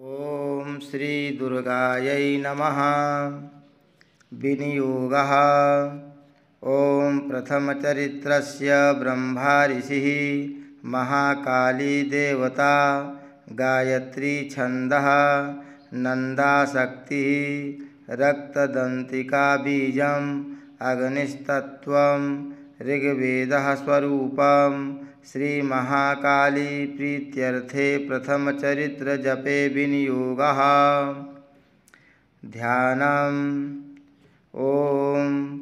ॐ श्रीदुर्गायै नमः। विनियोगः। ॐ प्रथमचरित्रस्य ब्रह्माऋषिः महाकालीदेवता गायत्रीछन्दः नन्दाशक्तिः रक्तदन्तिकाबीजम् अग्निस्तत्त्वं ऋग्वेदः स्वरूपं श्रीमहाकाली प्रीत्यर्थे प्रथमचरित्रजपे विनियोगः। ध्यानम्। ॐ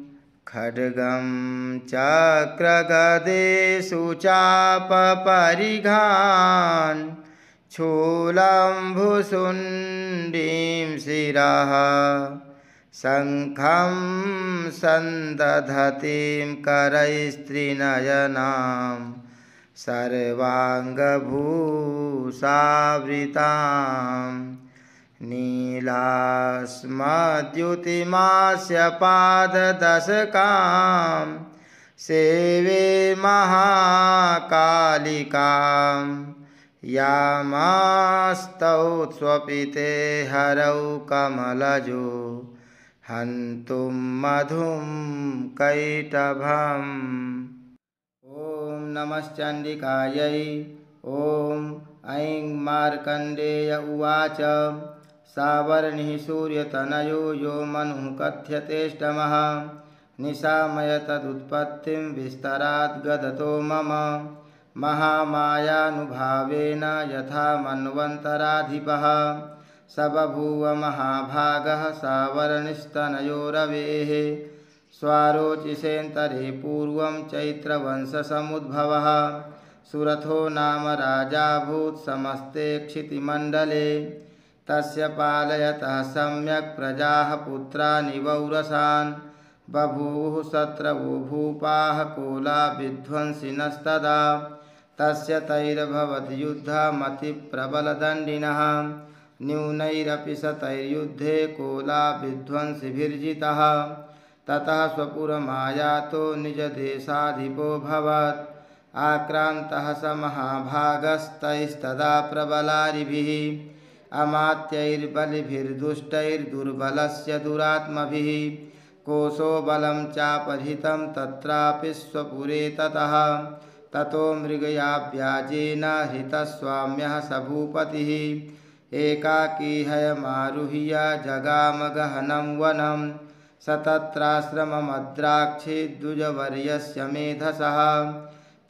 खड्गं चक्रगदेषु चापपरिघान् शूलम्भुशुण्डीं शिरः। शङ्खं सन्दधतीं करैस्त्रिनयनां सर्वाङ्गभूषावृताम् नीलास्मद्युतिमास्य पाददशकां सेवे महाकालिकां यामास्तौ स्वपिते हरौ कमलजो हन्तुं मधुं कैटभम् नमश्चण्डिकायै ॐ ऐं मार्कण्डेय उवाच। सावर्णिः सूर्यतनयो यो मनुः कथ्यतेष्टमः। निशामय तदुत्पत्तिं विस्तरात् गदतो मम। महामायानुभावेन यथा मन्वन्तराधिपः। स बभूव महाभागः सावर्णिस्तनयोरवेः। स्वारोचिषेन्तरे पूर्वं चैत्रवंशसमुद्भवः। सुरथो नाम राजाभूत् समस्ते क्षितिमण्डले। तस्य पालयतः सम्यक् प्रजाः पुत्रानि वौरसान्। बभूवुः शत्रवो भूपाः कोला विध्वंसिनस्तदा। तस्य तैरभवद्युद्धमतिप्रबलदण्डिनः न्यूनैरपि शतैर्युद्धे कोला विध्वंसिभिर्जितः। ततः स्वपुरमायातो निजदेशाधिपोऽभवत् आक्रान्तः स महाभागस्तैस्तदा प्रबलारिभिः। अमात्यैर्बलिभिर्दुष्टैर्दुर्बलस्य दुरात्मभिः। कोशो बलं चापहृतं तत्रापि स्वपुरे ततः। ततो मृगयाव्याजेन हृतस्वाम्यः स भूपतिः। एकाकी हयमारुह्य जगाम गहनं वनं स तत्राश्रममद्राक्षे द्विजवर्यस्य मेधसः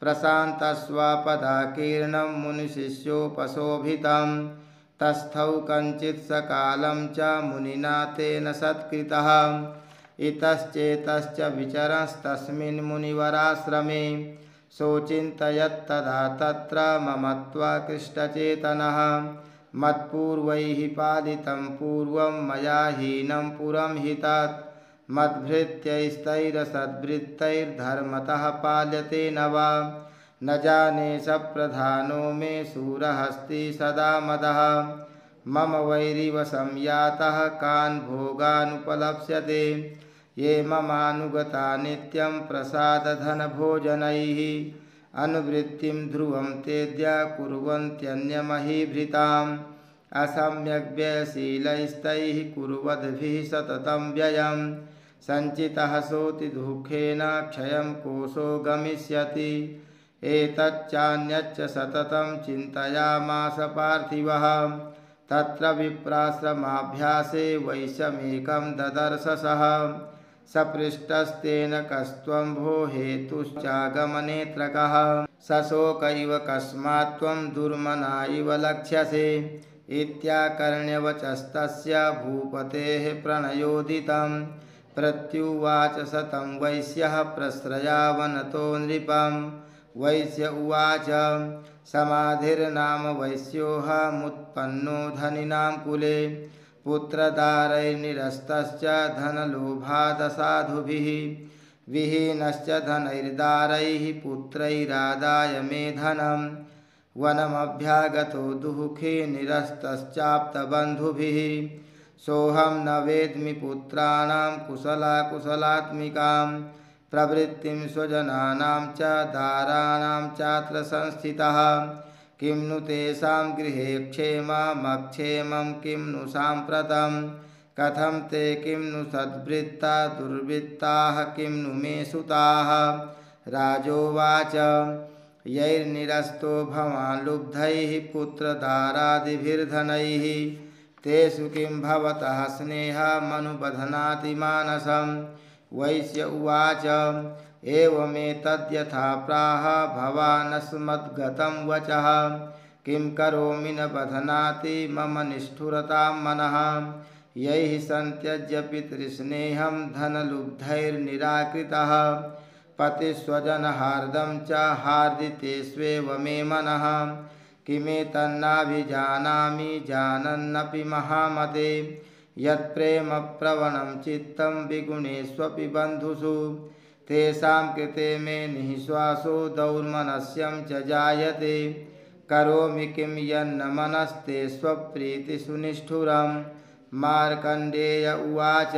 प्रशान्तस्वापदाकीर्णं मुनिशिष्योपशोभितं, तस्थौ कञ्चित् सकालं च मुनिना तेन सत्कृतः। इतश्चेतश्च विचरंस्तस्मिन् मुनिवराश्रमे सोचिन्तयत्तदा तत्र ममत्वाकृष्टचेतनः मत्पूर्वैः पालितं पूर्वं मया हीनं मद्भृत्यैस्तैरसद्वृत्तैर्धर्मतः पाल्यते न वा। न जाने स प्रधानो मे शूरहस्ति सदा मदः। मम वैरिव संयातः कान् ये ममानुगता नित्यं प्रसादधनभोजनैः। अनुवृत्तिं ध्रुवं तेद्य कुर्वन्त्यन्यमहीभृताम् असम्यग्व्ययशीलैस्तैः कुर्वद्भिः सततं व्ययं सञ्चितः सोति दुःखेन क्षयं कोशो गमिष्यति। एतच्चान्यच्च सततं चिन्तयामास पार्थिवः। तत्र विप्राश्रमाभ्यासे वैश्यमेकं ददर्शसः। सपृष्टस्तेन कस्त्वं भो हेतुश्चागमनेत्रकः सशोक इव कस्मात् त्वं दुर्मना इव लक्ष्यसे। इत्याकर्ण्यवचस्तस्य भूपतेः प्रणयोदितं। प्रत्युवाच सतं वैश्यः प्रश्रयावनतो नृपं वैश्य उवाच, समाधिर्नाम वैश्योऽहमुत्पन्नो धनिनां कुले। पुत्रदारैर्निरस्तश्च धनलोभादसाधुभिः। विहीनश्च धनैर्दारैः पुत्रैरादाय मे धनं वनमभ्यागतो दुःखी निरस्तश्चाप्तबन्धुभिः। सोऽहं न वेद्मि पुत्राणां कुशलाकुशलात्मिकां, प्रवृत्तिं स्वजनानां च दाराणां चात्र संस्थितः किं नु तेषां गृहे क्षेममक्षेमं, किं नु साम्प्रतं, कथं ते किं नु सद्वृत्ता दुर्वृत्ताः, किं नु मे सुताः। राजोवाच, यैर्निरस्तो भवान् लुब्धैः पुत्रदारादिभिर्धनैः तेषु किं भवतः स्नेहमनुबध्नाति मानसं वैश्य उवाच, एवमेतद्यथा प्राह भवानस्मद्गतं वचः। किं करोमि न बध्नाति मम निष्ठुरतां मनः। यैः सन्त्यज्य पितृस्नेहं धनलुब्धैर्निराकृतः। पतिस्वजनहार्दं च हार्दितेष्वेव मे मनः। किमेतन्नाभिजानामि जानन्नपि महामते। यत्प्रेमप्रवणं चित्तं विगुणेष्वपि बन्धुषु। तेषां कृते मे निःश्वासो दौर्मनस्यं च जायते। करोमि किं यन्न मनस्ते स्वप्रीतिसुनिष्ठुरं मार्कण्डेय उवाच,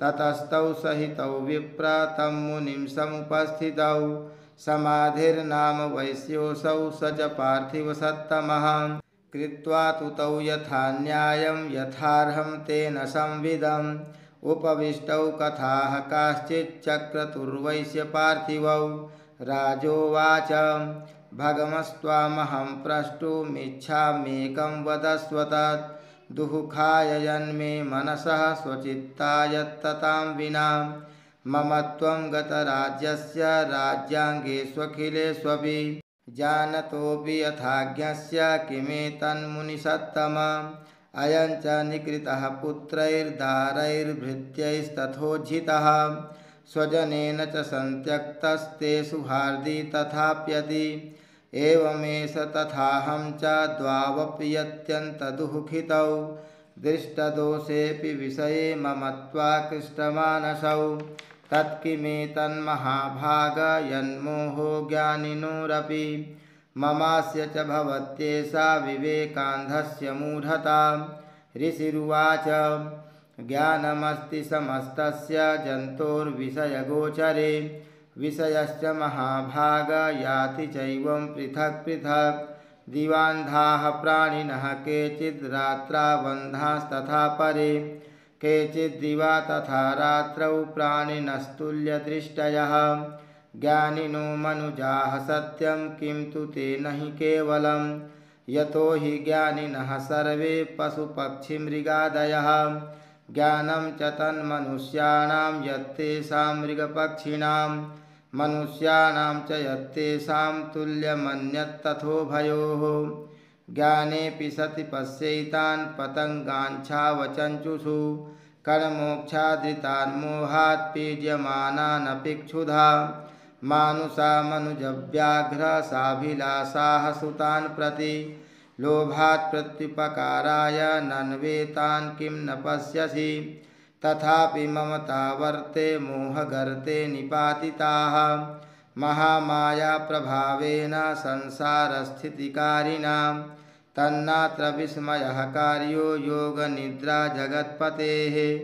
ततस्तौ सहितौ विप्र तं मुनिं समुपस्थितौ। समाधिर्नाम वैश्योऽसौ स च पार्थिवसत्तमः। कृत्वा तु तौ यथा न्यायं यथार्हं तेन संविदम्। उपविष्टौ कथाः काश्चिच्चक्रतुर्वैश्य पार्थिवौ। राजोवाच, भगमस्त्वामहं प्रष्टुमिच्छाम्येकं वदस्व तत्। दुःखाय यन्मे मनसः स्वचित्ता विना। मम त्वं गतराज्यस्य राज्याङ्गेष्वखिलेष्वपि जानतोऽपि यथाज्ञस्य किमेतन्मुनिसत्तम। अयं च निकृतः पुत्रैर्दारैर्भृत्यैस्तथोज्झितः स्वजनेन च सन्त्यक्तस्ते सुहार्दी तथाप्यति। एवमेष तथाहं च द्वावप्यत्यन्तदुःखितौ दृष्टदोषेऽपि विषये मम त्वाकृष्टमानसौ तत्किमेतन्महाभागयन्मोहो ज्ञानिनोरपि। ममास्य च भवत्येषा विवेकान्धस्य मूढता। ऋषिरुवाच, ज्ञानमस्ति समस्तस्य जन्तोर्विषयगोचरे। विषयश्च महाभाग याति चैवं पृथक् पृथक्। दिवान्धाः प्राणिनः केचिद् रात्राबन्धास्तथा परे केचिद्दिवा तथा रात्रौ प्राणिनस्तुल्यदृष्टयः। ज्ञानिनो मनुजाः सत्यं किं तु ते न हि केवलं। यतो हि ज्ञानिनः सर्वे पशुपक्षिमृगादयः। ज्ञानं च तन्मनुष्याणां यत्तेषां मृगपक्षिणां मनुष्याणां च यत्तेषां तुल्यमन्यत्तथोभयोः ज्ञानेऽपि सति पश्यैतान् पतङ्गाञ्छावचञ्चुषु कर्मोक्षादृतान्मोहात् पीड्यमानानपि क्षुधा। मानुषा मनुजव्याघ्रसाभिलाषाः सुतान् प्रति। लोभात् प्रत्युपकाराय नन्वेतान् किं न पश्यसि। तथापि ममतावर्ते मोहगर्ते निपातिताः। महामायाप्रभावेन संसारस्थितिकारिणां। तन्नात्र विस्मयः कार्यो योगनिद्रा जगत्पतेः।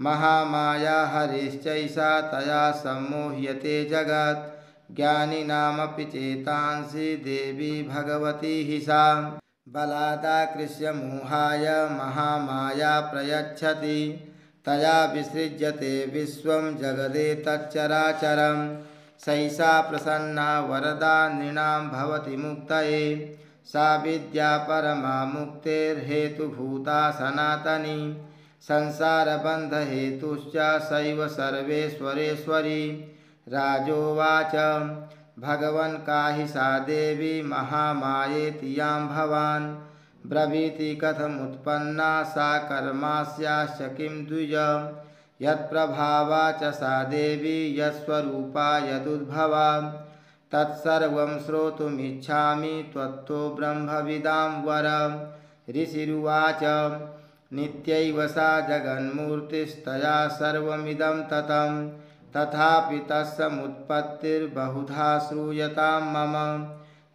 महामाया हरिश्चैषा तया सम्मोह्यते जगत्। ज्ञानिनामपि चेतांसि देवी भगवती हि सा बलादाकृष्य मोहाय महामाया प्रयच्छति। तया विसृज्यते विश्वं जगदेतच्चराचरं सैषा प्रसन्ना वरदा नृणां भवति मुक्तये। सा विद्या परमा मुक्तेर्हेतुभूता सनातनी। संसारबन्धहेतुश्च सैव सर्वेश्वरेश्वरी। राजोवाच, भगवन् काहि सा देवी महामायेति यां भवान्। ब्रवीति कथमुत्पन्ना सा कर्मास्याश्च किं द्विज। यत्प्रभावा च सा देवी यत्स्वरूपा यदुद्भवा। तत्सर्वं श्रोतुमिच्छामि त्वत्तो ब्रह्मविदां वर। ऋषिरुवाच नित्यैव सा जगन्मूर्तिस्तया सर्वमिदं ततं। तथापि तत्समुत्पत्तिर्बहुधा श्रूयतां मम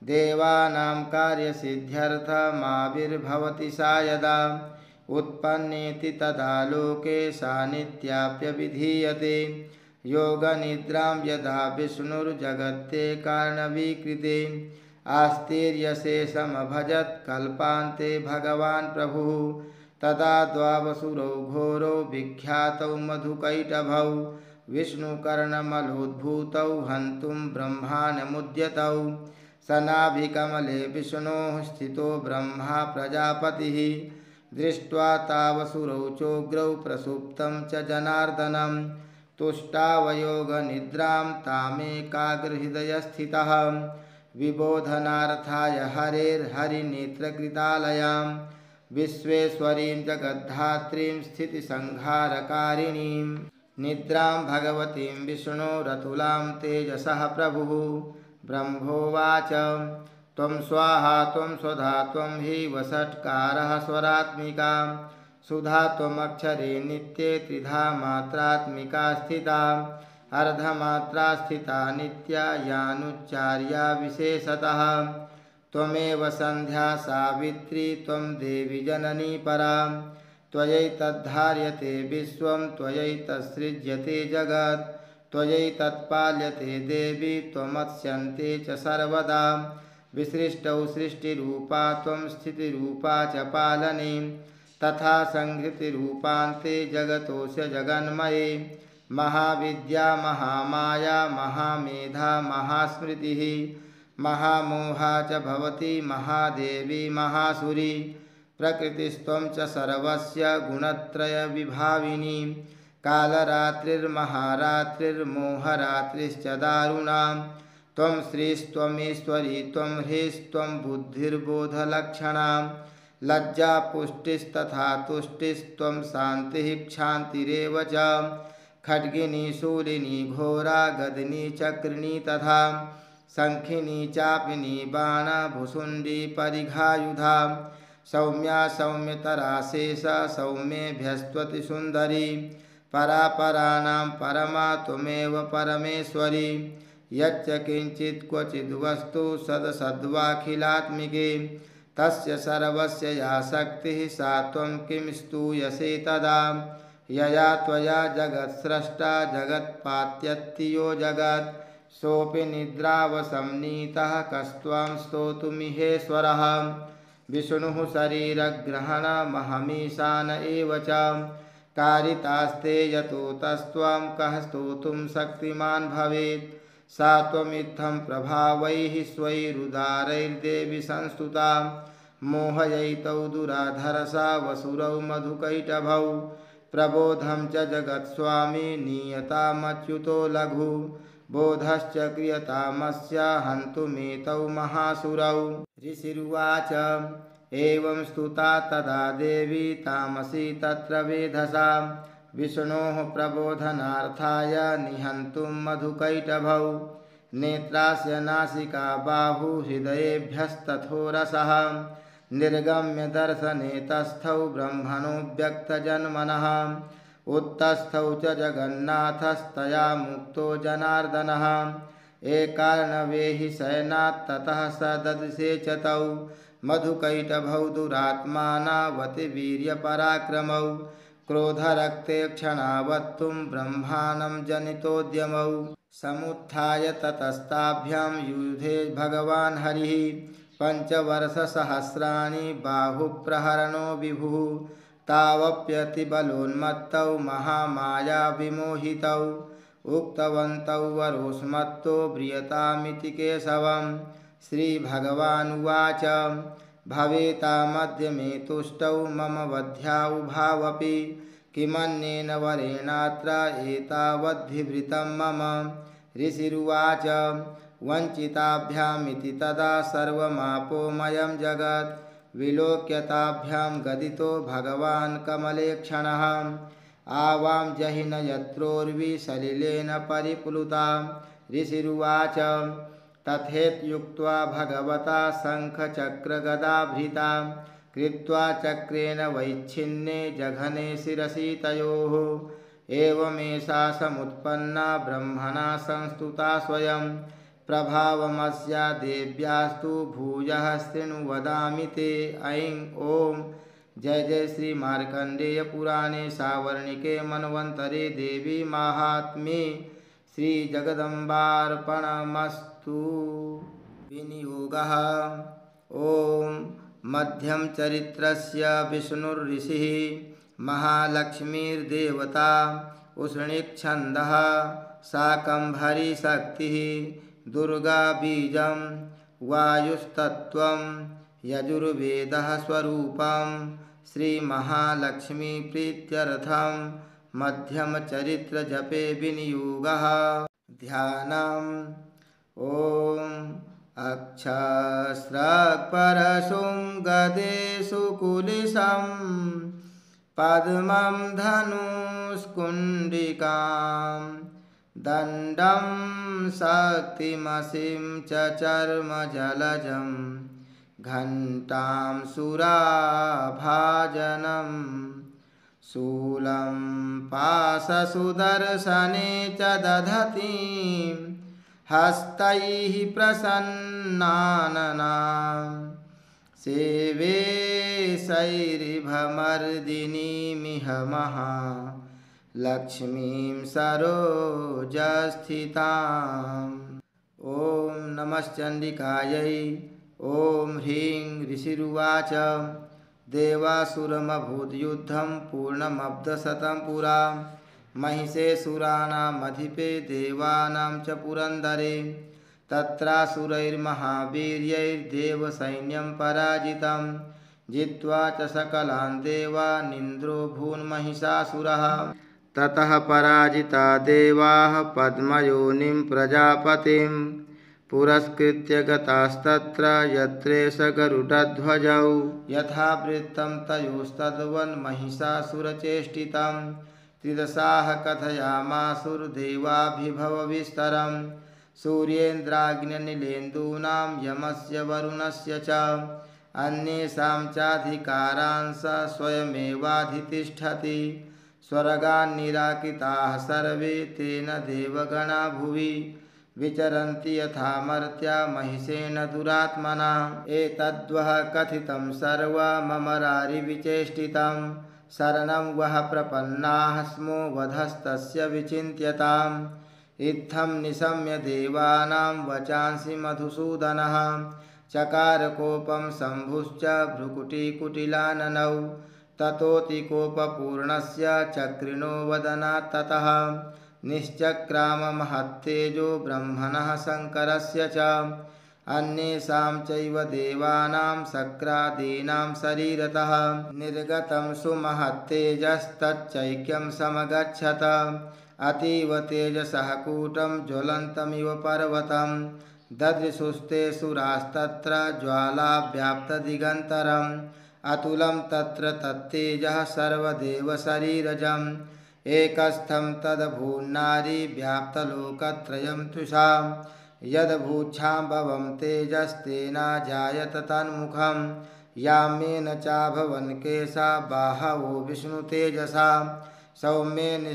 देवानां कार्यसिद्ध्यर्थमाविर्भवति सा यदा। उत्पन्नेति तदा लोके सा नित्याप्यभिधीयते योगनिद्रां यदा विष्णुर्जगत्ते कारणविकृते। आस्तीर्यशेषमभजत् कल्पान्ते भगवान् प्रभुः। तदा द्वावसुरौ घोरौ विख्यातौ मधुकैटभौ। विष्णुकर्णमलोद्भूतौ हन्तुं ब्रह्माणमुद्यतौ सनाभिकमले विष्णोः स्थितो ब्रह्मा प्रजापतिः। दृष्ट्वा तावसुरौ चोग्रौ प्रसुप्तं च जनार्दनं। तुष्टावयोगनिद्रां तामेकाग्रहृदयस्थितः। विबोधनार्थाय हरेर्हरिनेत्रकृतालयां। विश्वेश्वरीं जगद्धात्रीं स्थितिसंहारकारिणीं। निद्रां भगवतीं विष्णोरतुलां तेजसः प्रभुः। ब्रह्मोवाच। त्वं स्वाहा, त्वं स्वधा हि वषट्कारः स्वरात्मिका। सुधा, त्वमक्षरे नित्ये त्रिधा मात्रात्मिका स्थिता। अर्धमात्रा स्थिता नित्या यानुच्चार्या विशेषतः। त्वमेव सन्ध्या सावित्री, त्वं देवि जननी परा। त्वयैतद्धार्यते विश्वं त्वयैतत्सृज्यते जगत्। त्वयैतत्पाल्यते देवी त्वमत्स्यन्ते च सर्वदा। विसृष्टौ सृष्टिरूपा त्वं स्थितिरूपा च पालने। तथा संहृतिरूपान्ते जगतोऽस्य जगन्मये। महाविद्या, महामाया, महामेधा, महास्मृतिः। महामोहा च भवति, महादेवी, महासुरी। प्रकृतिस्त्वं च सर्वस्य गुणत्रयविभाविनी। कालरात्रिर्महारात्रिर्मोहरात्रिश्च दारुणाम्। त्वं श्रीस्त्वमीश्वरी, त्वं ह्रीस्त्वं बुद्धिर्बोधलक्षणा लज्जा पुष्टिस्तथा तुष्टिस्त्वं शान्तिः क्षान्तिरेव च। खड्गिनी शूलिनी घोरा, गदिनी, चक्रिणी तथा शङ्खिनी, चापिनी बाणभुसुण्डी परिघायुधा। सौम्या, सौम्यतरा सौम्येभ्यस्त्वति सुन्दरी परापराणां परमा त्वमेव परमेश्वरी। यच्च किञ्चित् क्वचिद्वस्तु सदसद्वाखिलात्मिके तस्य सर्वस्य या शक्तिः सा त्वं किं स्तूयसे तदा। यया त्वया जगत्स्रष्टा जगत्पात्यत्तियो जगत्। सोऽपि निद्रावसंनीतः कस्त्वां स्तोतुमिहेश्वरः विष्णुः शरीरग्रहणमहमीशान एव च। कारितास्ते यतो तस्त्वां कः स्तोतुं शक्तिमान् भवेत्। सा त्वमित्थं प्रभावैः स्वैरुदारैर्देवि संस्तुता। मोहयैतौ दुराधरसा वसुरौ मधुकैटभौ। प्रबोधं च जगत्स्वामी नीयतामच्युतो लघु। बोधश्च क्रियतामस्य हन्तुमेतौ महासुरौ। ऋषिरुवाच एवं स्तुता तदा देवी तामसी तत्र वेधसा। विष्णोः प्रबोधनार्थाय निहन्तुं मधुकैटभौ। नेत्रास्य नासिका बाहु हृदयेभ्यस्तथोरसः। निर्गम्य दर्शने तस्थौ ब्रह्मणो व्यक्तजन्मनः उत्तस्थौ च जगन्नाथस्तया मुक्तो जनार्दनः। एकार्णवेहि शयनात्ततः स ददृशे च तौ। मधुकैटभौ दुरात्मानावति वीर्यपराक्रमौ क्रोधरक्ते क्षणावत्तुं ब्रह्माणं जनितोद्यमौ। समुत्थाय ततस्ताभ्यां युधे भगवान् हरिः, पञ्चवर्षसहस्राणि बाहुप्रहरणो विभुः। तावप्यतिबलोन्मत्तौ महामायाविमोहितौ, उक्तवन्तौ वरोस्मत्तो ब्रियतामिति केशवं श्रीभगवानुवाच। भवेतामद्य मे तुष्टौ मम वध्यावुभावपि किमन्येन वरेणात्र मम। ऋषिरुवाच, वञ्चिताभ्यामिति तदा सर्वमापोमयं जगत्। विलोक्यताभ्यां गदितो भगवान् कमलेक्षणः। आवां जहि न यत्रोर्विसलिलेन परिप्लुता। ऋषिरुवाच तथेत्युक्त्वा भगवता शङ्खचक्रगदाभृता कृत्वा चक्रेण वैच्छिन्ने जघने शिरसि तयोः। एवमेषा समुत्पन्ना ब्रह्मणा संस्तुता स्वयं। प्रभावमस्या देव्यास्तु भूयः शृणु ते। ऐं ॐ। जय जय श्री मार्कंडेय पुराणे सावर्णिके मन्वन्तरे देवी माहात्म्ये श्री जगदम्बार्पणमस्तु विनियोगः। ॐ मध्यमचरित्रस्य विष्णुर्ऋषिः महालक्ष्मीर्देवता उष्णिच्छन्दः शाकम्भरीशक्तिः दुर्गाबीजं वायुस्तत्त्वं यजुर्वेदः स्वरूपं श्रीमहालक्ष्मीप्रीत्यर्थं मध्यमचरित्रजपे विनियोगः। ध्यानम्। ॐ अक्षस्रक्परशुं गदेषु कुलिशं पद्मं धनुष्कुण्डिकां दण्डं शक्तिमसिं च चर्मजलजं घण्टां सुराभाजनं शूलं पाशसुदर्शने च दधतीं हस्तैः प्रसन्नाननां सेवे शैरिभमर्दिनीमिह महा लक्ष्मीं सरोजस्थिताम्। ॐ नमश्चण्डिकायै ॐ ह्रीं ऋषिरुवाच। देवासुरमभूद्युद्धं पूर्णमब्धशतं पुरा। महिषेऽसुराणामधिपे देवानां च पुरन्दरे। तत्रासुरैर्महावीर्यैर्देवसैन्यं पराजितं जित्वा च सकलान् देवानिन्द्रो भून्महिषासुरः। ततः पराजिता देवाः पद्मयोनिं प्रजापतिं पुरस्कृत्य गतास्तत्र यत्रेष गरुडध्वजौ। यथावृत्तं तयोस्तद्वन्महिषासुरचेष्टितं त्रिदशाः कथयामासुर्देवाभिभवविस्तरं सूर्येन्द्राग्निनिलेन्दूनां यमस्य वरुणस्य च। अन्येषां चाधिकारांश स्वयमेवाधितिष्ठति। स्वर्गान् निराकृताः सर्वे तेन देवगणा भुवि। विचरन्ति यथा मर्त्या महिषेण दुरात्मना। एतद्वः कथितं सर्वममरारिविचेष्टितं शरणं वः प्रपन्नाः स्मो वधस्तस्य विचिन्त्यताम्। इत्थं निशम्य देवानां वचांसि मधुसूदनः। चकारकोपं शम्भुश्च भ्रुकुटिकुटिलाननौ। ततोऽतिकोपपूर्णस्य चक्रिणो वदनात् ततः। निश्चक्राममहत्तेजो ब्रह्मणः शङ्करस्य च। अन्येषां चैव देवानां शक्रादीनां शरीरतः। निर्गतं सुमहत्तेजस्तच्चैक्यं समगच्छत। अतीव तेजसः कूटं ज्वलन्तमिव पर्वतं ददृशुस्ते सुरास्तत्र ज्वालाव्याप्तदिगन्तरम् अतुलं तत्र तत्तेजः सर्वदेवशरीरजम्। एकस्थं तदभून्नारी व्याप्तलोकत्रयं तुषा यदभूच्छाम्भवं तेजस्तेनाजायत तन्मुखं। यामेन चाभवन् केशा बाहवो विष्णुतेजसा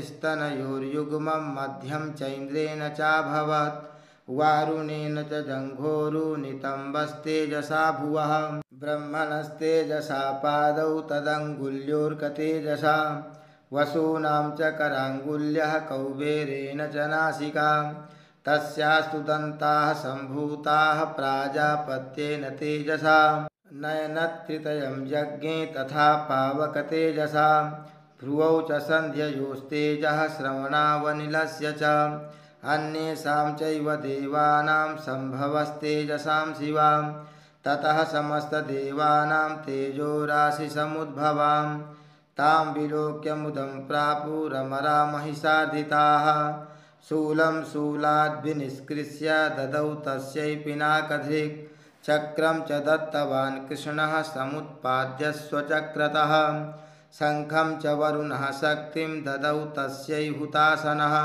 स्तनयोर्युग्मं मध्यं चैन्द्रेण चाभवत् वारुणेन च जङ्घोरुनितम्बस्तेजसा भुवः। ब्रह्मणस्तेजसा पादौ तदङ्गुल्योर्कतेजसा। वसूनां च कराङ्गुल्यः कौबेरेण च नासिका। तस्यास्तु दन्ताः सम्भूताः प्राजापत्येन तेजसा। नयनत्रितयं यज्ञे तथा पावकतेजसा। भ्रुवौ च सन्ध्ययोस्तेजः श्रवणावनिलस्य च। अन्येषां चैव देवानां सम्भवस्तेजसां शिवां। ततः समस्तदेवानां तेजोराशिसमुद्भवां तां विलोक्य मुदं प्रापुरमरा महिषार्दिताः शूलं शूलाद्विनिष्कृष्य ददौ तस्यै पिनाकधृक् चक्रं च दत्तवान् कृष्णः समुत्पाद्य स्वचक्रतः। शङ्खं च वरुणः शक्तिं ददौ तस्यै हुतासनः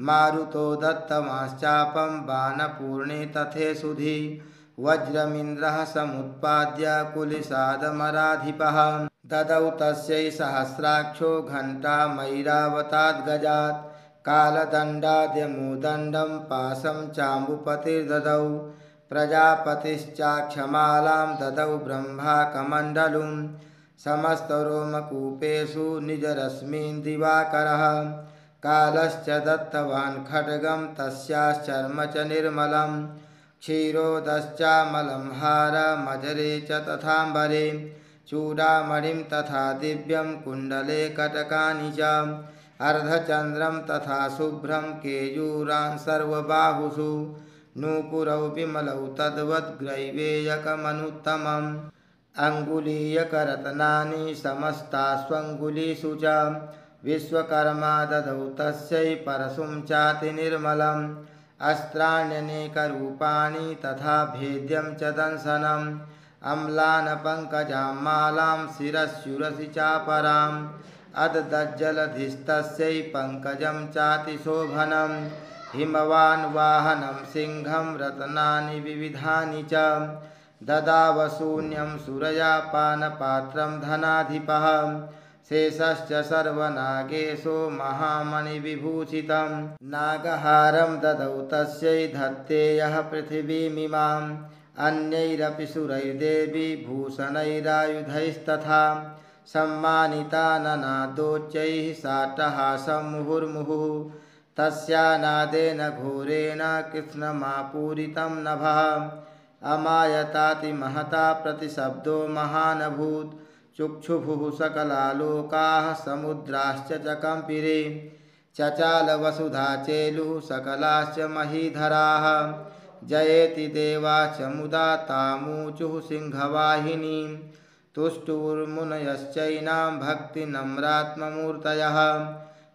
मारुतो दत्तवांश्चापं बाणपूर्णे तथे सुधि। वज्रमिन्द्रः समुत्पाद्य कुलिशादमराधिपः ददौ तस्यै सहस्राक्षो घण्टामैरावताद्गजात् कालदण्डाद्यमुदण्डं पाशं चाम्बुपतिर्ददौ, प्रजापतिश्चाक्षमालां ददौ ब्रह्माकमण्डलुं, समस्तरोमकूपेषु निजरश्मीन् दिवाकरः, कालश्च दत्तवान् खड्गं, तस्याश्चर्म च निर्मलं, क्षीरोदश्चामलं हारमजरे च तथाम्बरे, चूडामणिं तथा दिव्यं कुण्डले कटकानि च। अर्धचन्द्रं तथा शुभ्रं केयूरान् सर्वबाहुषु। नूपुरौ विमलौ तद्वद्ग्रैवेयकमनुत्तमम्। अङ्गुलीयकरत्नानि समस्तास्वङ्गुलीषु च। विश्वकर्मा ददौ तस्यै परशुं चातिनिर्मलम् अस्त्राण्यनेकरूपाणि तथा भेद्यं च दंशनम्। अम्लान् पङ्कजां मालां शिरस्युरसि चापराम्। अददज्जलधिस्तस्यै पङ्कजं चातिशोभनं हिमवान् वाहनं, सिंहं रत्नानि विविधानि च। ददावशून्यं सुरयापानपात्रं धनाधिपः। शेषश्च सर्वनागेशो महामणिविभूषितं। नागहारं ददौ तस्यै धत्तेयः पृथिवीमिमाम्। अन्यैरपि सम्मानिता ननादोच्चैः साट्टहासं मुहुर्मुहुः तस्यानादेन घोरेण कृत्स्नमापूरितं नभः। अमायतातिमहता प्रतिशब्दो महानभूत्। चुक्षुभुः सकलालोकाः समुद्राश्च च कम्पिरे। चचालवसुधा चेलुः सकलाश्च महीधराः। जयेति देवाच मुदा तामूचुः सिंहवाहिनीं। तुष्टुर्मुनयश्चैनां भक्तिनम्रात्ममूर्तयः।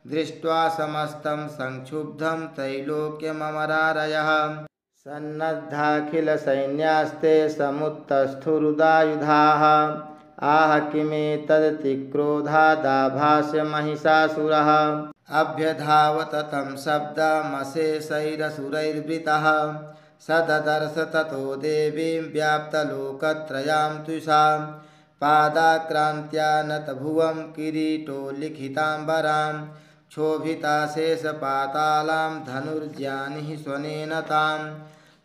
दृष्ट्वा समस्तं संक्षुब्धं त्रैलोक्यममरारयः। सन्नद्धाखिलसैन्यास्ते समुत्तस्थुरुदायुधाः। आह किमेतदतिक्रोधादाभास्य महिषासुरः अभ्यधावत तं शब्दमशेषैरसुरैर्वृतः स ददर्श ततो देवीं व्याप्तलोकत्रयां त्विषां। पादाक्रान्त्या नतभुवं किरीटोल्लिखिताम्बरां क्षोभिताशेषपातालां धनुर्ज्यानिः स्वनेन तां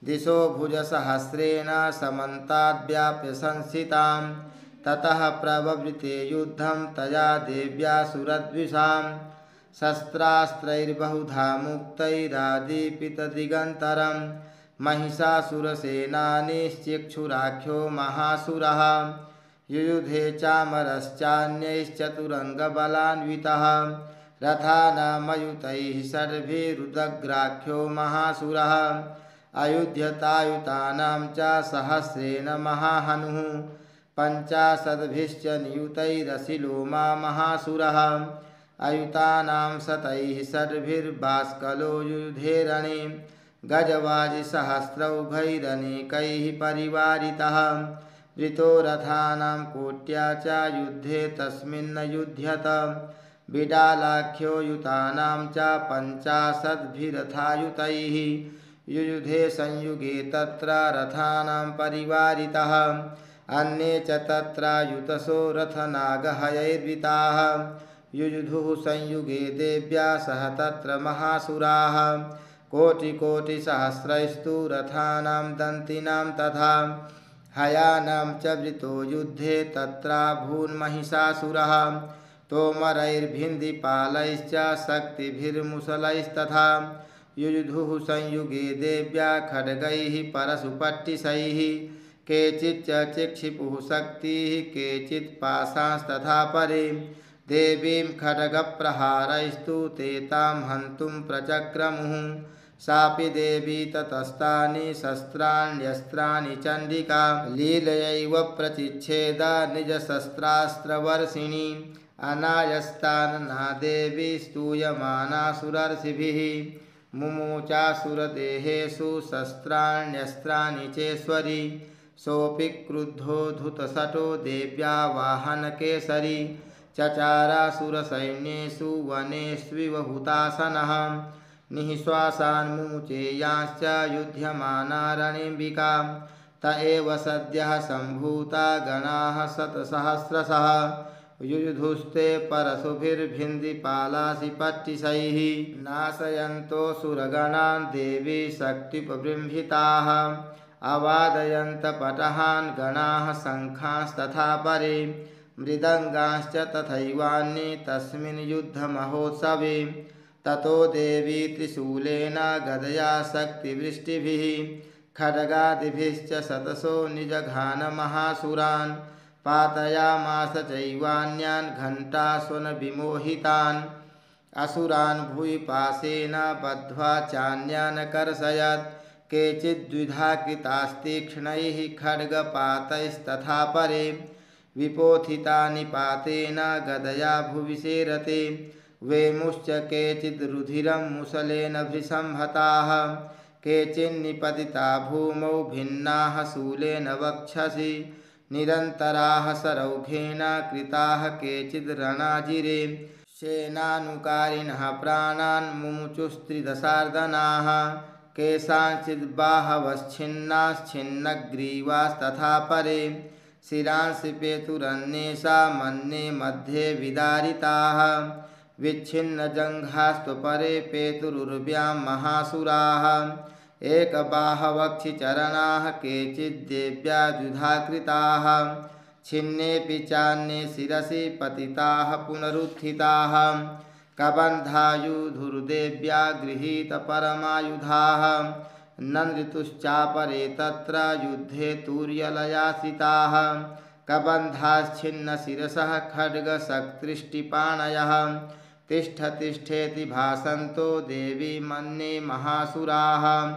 दिशो भुजसहस्रेण समन्ताद्व्याप्य संस्थितां ततः प्रववृते युद्धं तया देव्या सुरद्विषां, शस्त्रास्त्रैर्बहुधा मुक्तैरादीपितदिगन्तरं, महिषासुरसेनानीश्चिक्षुराख्यो महासुरः। युयुधे चामरश्चान्यैश्चतुरङ्गबलान्वितः। रथानामयुतैः सर्भिरुदग्राख्यो महासुरः। अयुध्यतायुतानां च सहस्रेण महाहनुः। पञ्चाशद्भिश्च नियुतैरसिलो मा महासुरः। अयुतानां शतैः षड्भिर्बाष्कलो युधेरणे गजवाजिसहस्रौघैरनेकैः परिवारितः। वृतो रथानां कोट्या च युद्धे तस्मिन्न युध्यत। बिडालाख्यो युतानां च पञ्चाशद्भिरथायुतैः। युयुधे संयुगे तत्र रथानां परिवारितः। अन्ये च तत्रायुतसो रथनागहयैर्विताः। युयुधुः संयुगे देव्या सह तत्र महासुराः। कोटिकोटिसहस्रैस्तु रथानां दन्तिनां तथा हयानां च वृतो युद्धे तत्राभून्महिषासुरः तोमरैर्भिन्दिपालैश्च शक्तिभिर्मुसलैस्तथा। युयुधुः संयुगे देव्या खड्गैः परशुपट्टिशैः केचिच्च चिक्षिपुः शक्तिः, केचित् पाशांस्तथा परे। देवीं खड्गप्रहारैस्तु ते तां हन्तुं प्रचक्रमुः। सापि देवी ततस्तानि शस्त्राण्यस्त्राणि चण्डिका लीलयैव प्रचिच्छेदा निजशस्त्रास्त्रवर्षिणी अनायस्तान्ना देवी स्तूयमानासुरर्षिभिः मुमूचासुरदेहेषु शस्त्राण्यस्त्राणि चेश्वरी सोऽपि क्रुद्धो धुतशटो देव्या वाहनकेसरी चचारासुरसैन्येषु वनेष्विव हुतासनः निःश्वासान्मुचेयांश्च युध्यमाना रणिम्बिका त एव सद्यः सम्भूता गणाः शतसहस्रशः। युयुधुस्ते परशुभिर्भिन्दिपालासि पट्टिशैः नाशयन्तो सुरगणान् देवी शक्तिपबृंहिताः अवादयन्तपटहान् गणाः शङ्खांस्तथा परे। मृदङ्गाश्च तथैवान्ये तस्मिन् युद्धमहोत्सवे ततो देवी त्रिशूलेन गदया शक्तिवृष्टिभिः, खड्गादिभिश्च शतशो निजघानमहासुरान्, पातयामास चैवान्यान् घण्टास्वनविमोहितान् असुरान् भूयि पाशेन बद्ध्वा चान्यान् कर्षयत् केचिद्विधा कृतास्तीक्ष्णैः खड्गपातैस्तथा परे, विपोथितानि पातेन गदया भुवि सेरते वेमुश्च मुसलेन भृशंहताः केचिन्निपतिता भूमौ भिन्नाः शूलेन वक्षसि। निरन्तराः सरौघेन कृताः केचिद्रणाजिरे सेनानुकारिणः प्राणान् मुमुचुस्त्रिदशार्दनाः। केषाञ्चिद्बाहवश्छिन्नाश्छिन्नग्रीवास्तथा परे। शिरांसि पेतुरन्येषा मध्ये विदारिताः। विच्छिन्नजङ्घास्तु परे पेतुरुर्व्यां महासुराः। एकबाहवक्षिचरणाः द्विधाकृताः छिन्नेऽपि चान्ये पतिताः पुनरुत्थिताः। कबन्धायुधुर्देव्या गृहीतपरमायुधाः। नन्दृतुश्चापरे तत्र युद्धे तूर्यलयासिताः। कबन्धाश्छिन्नशिरसः खड्गशक्तृष्टिपाणयः तिष्ठतिष्ठेति भासन्तो देवी मन्ये महासुराः।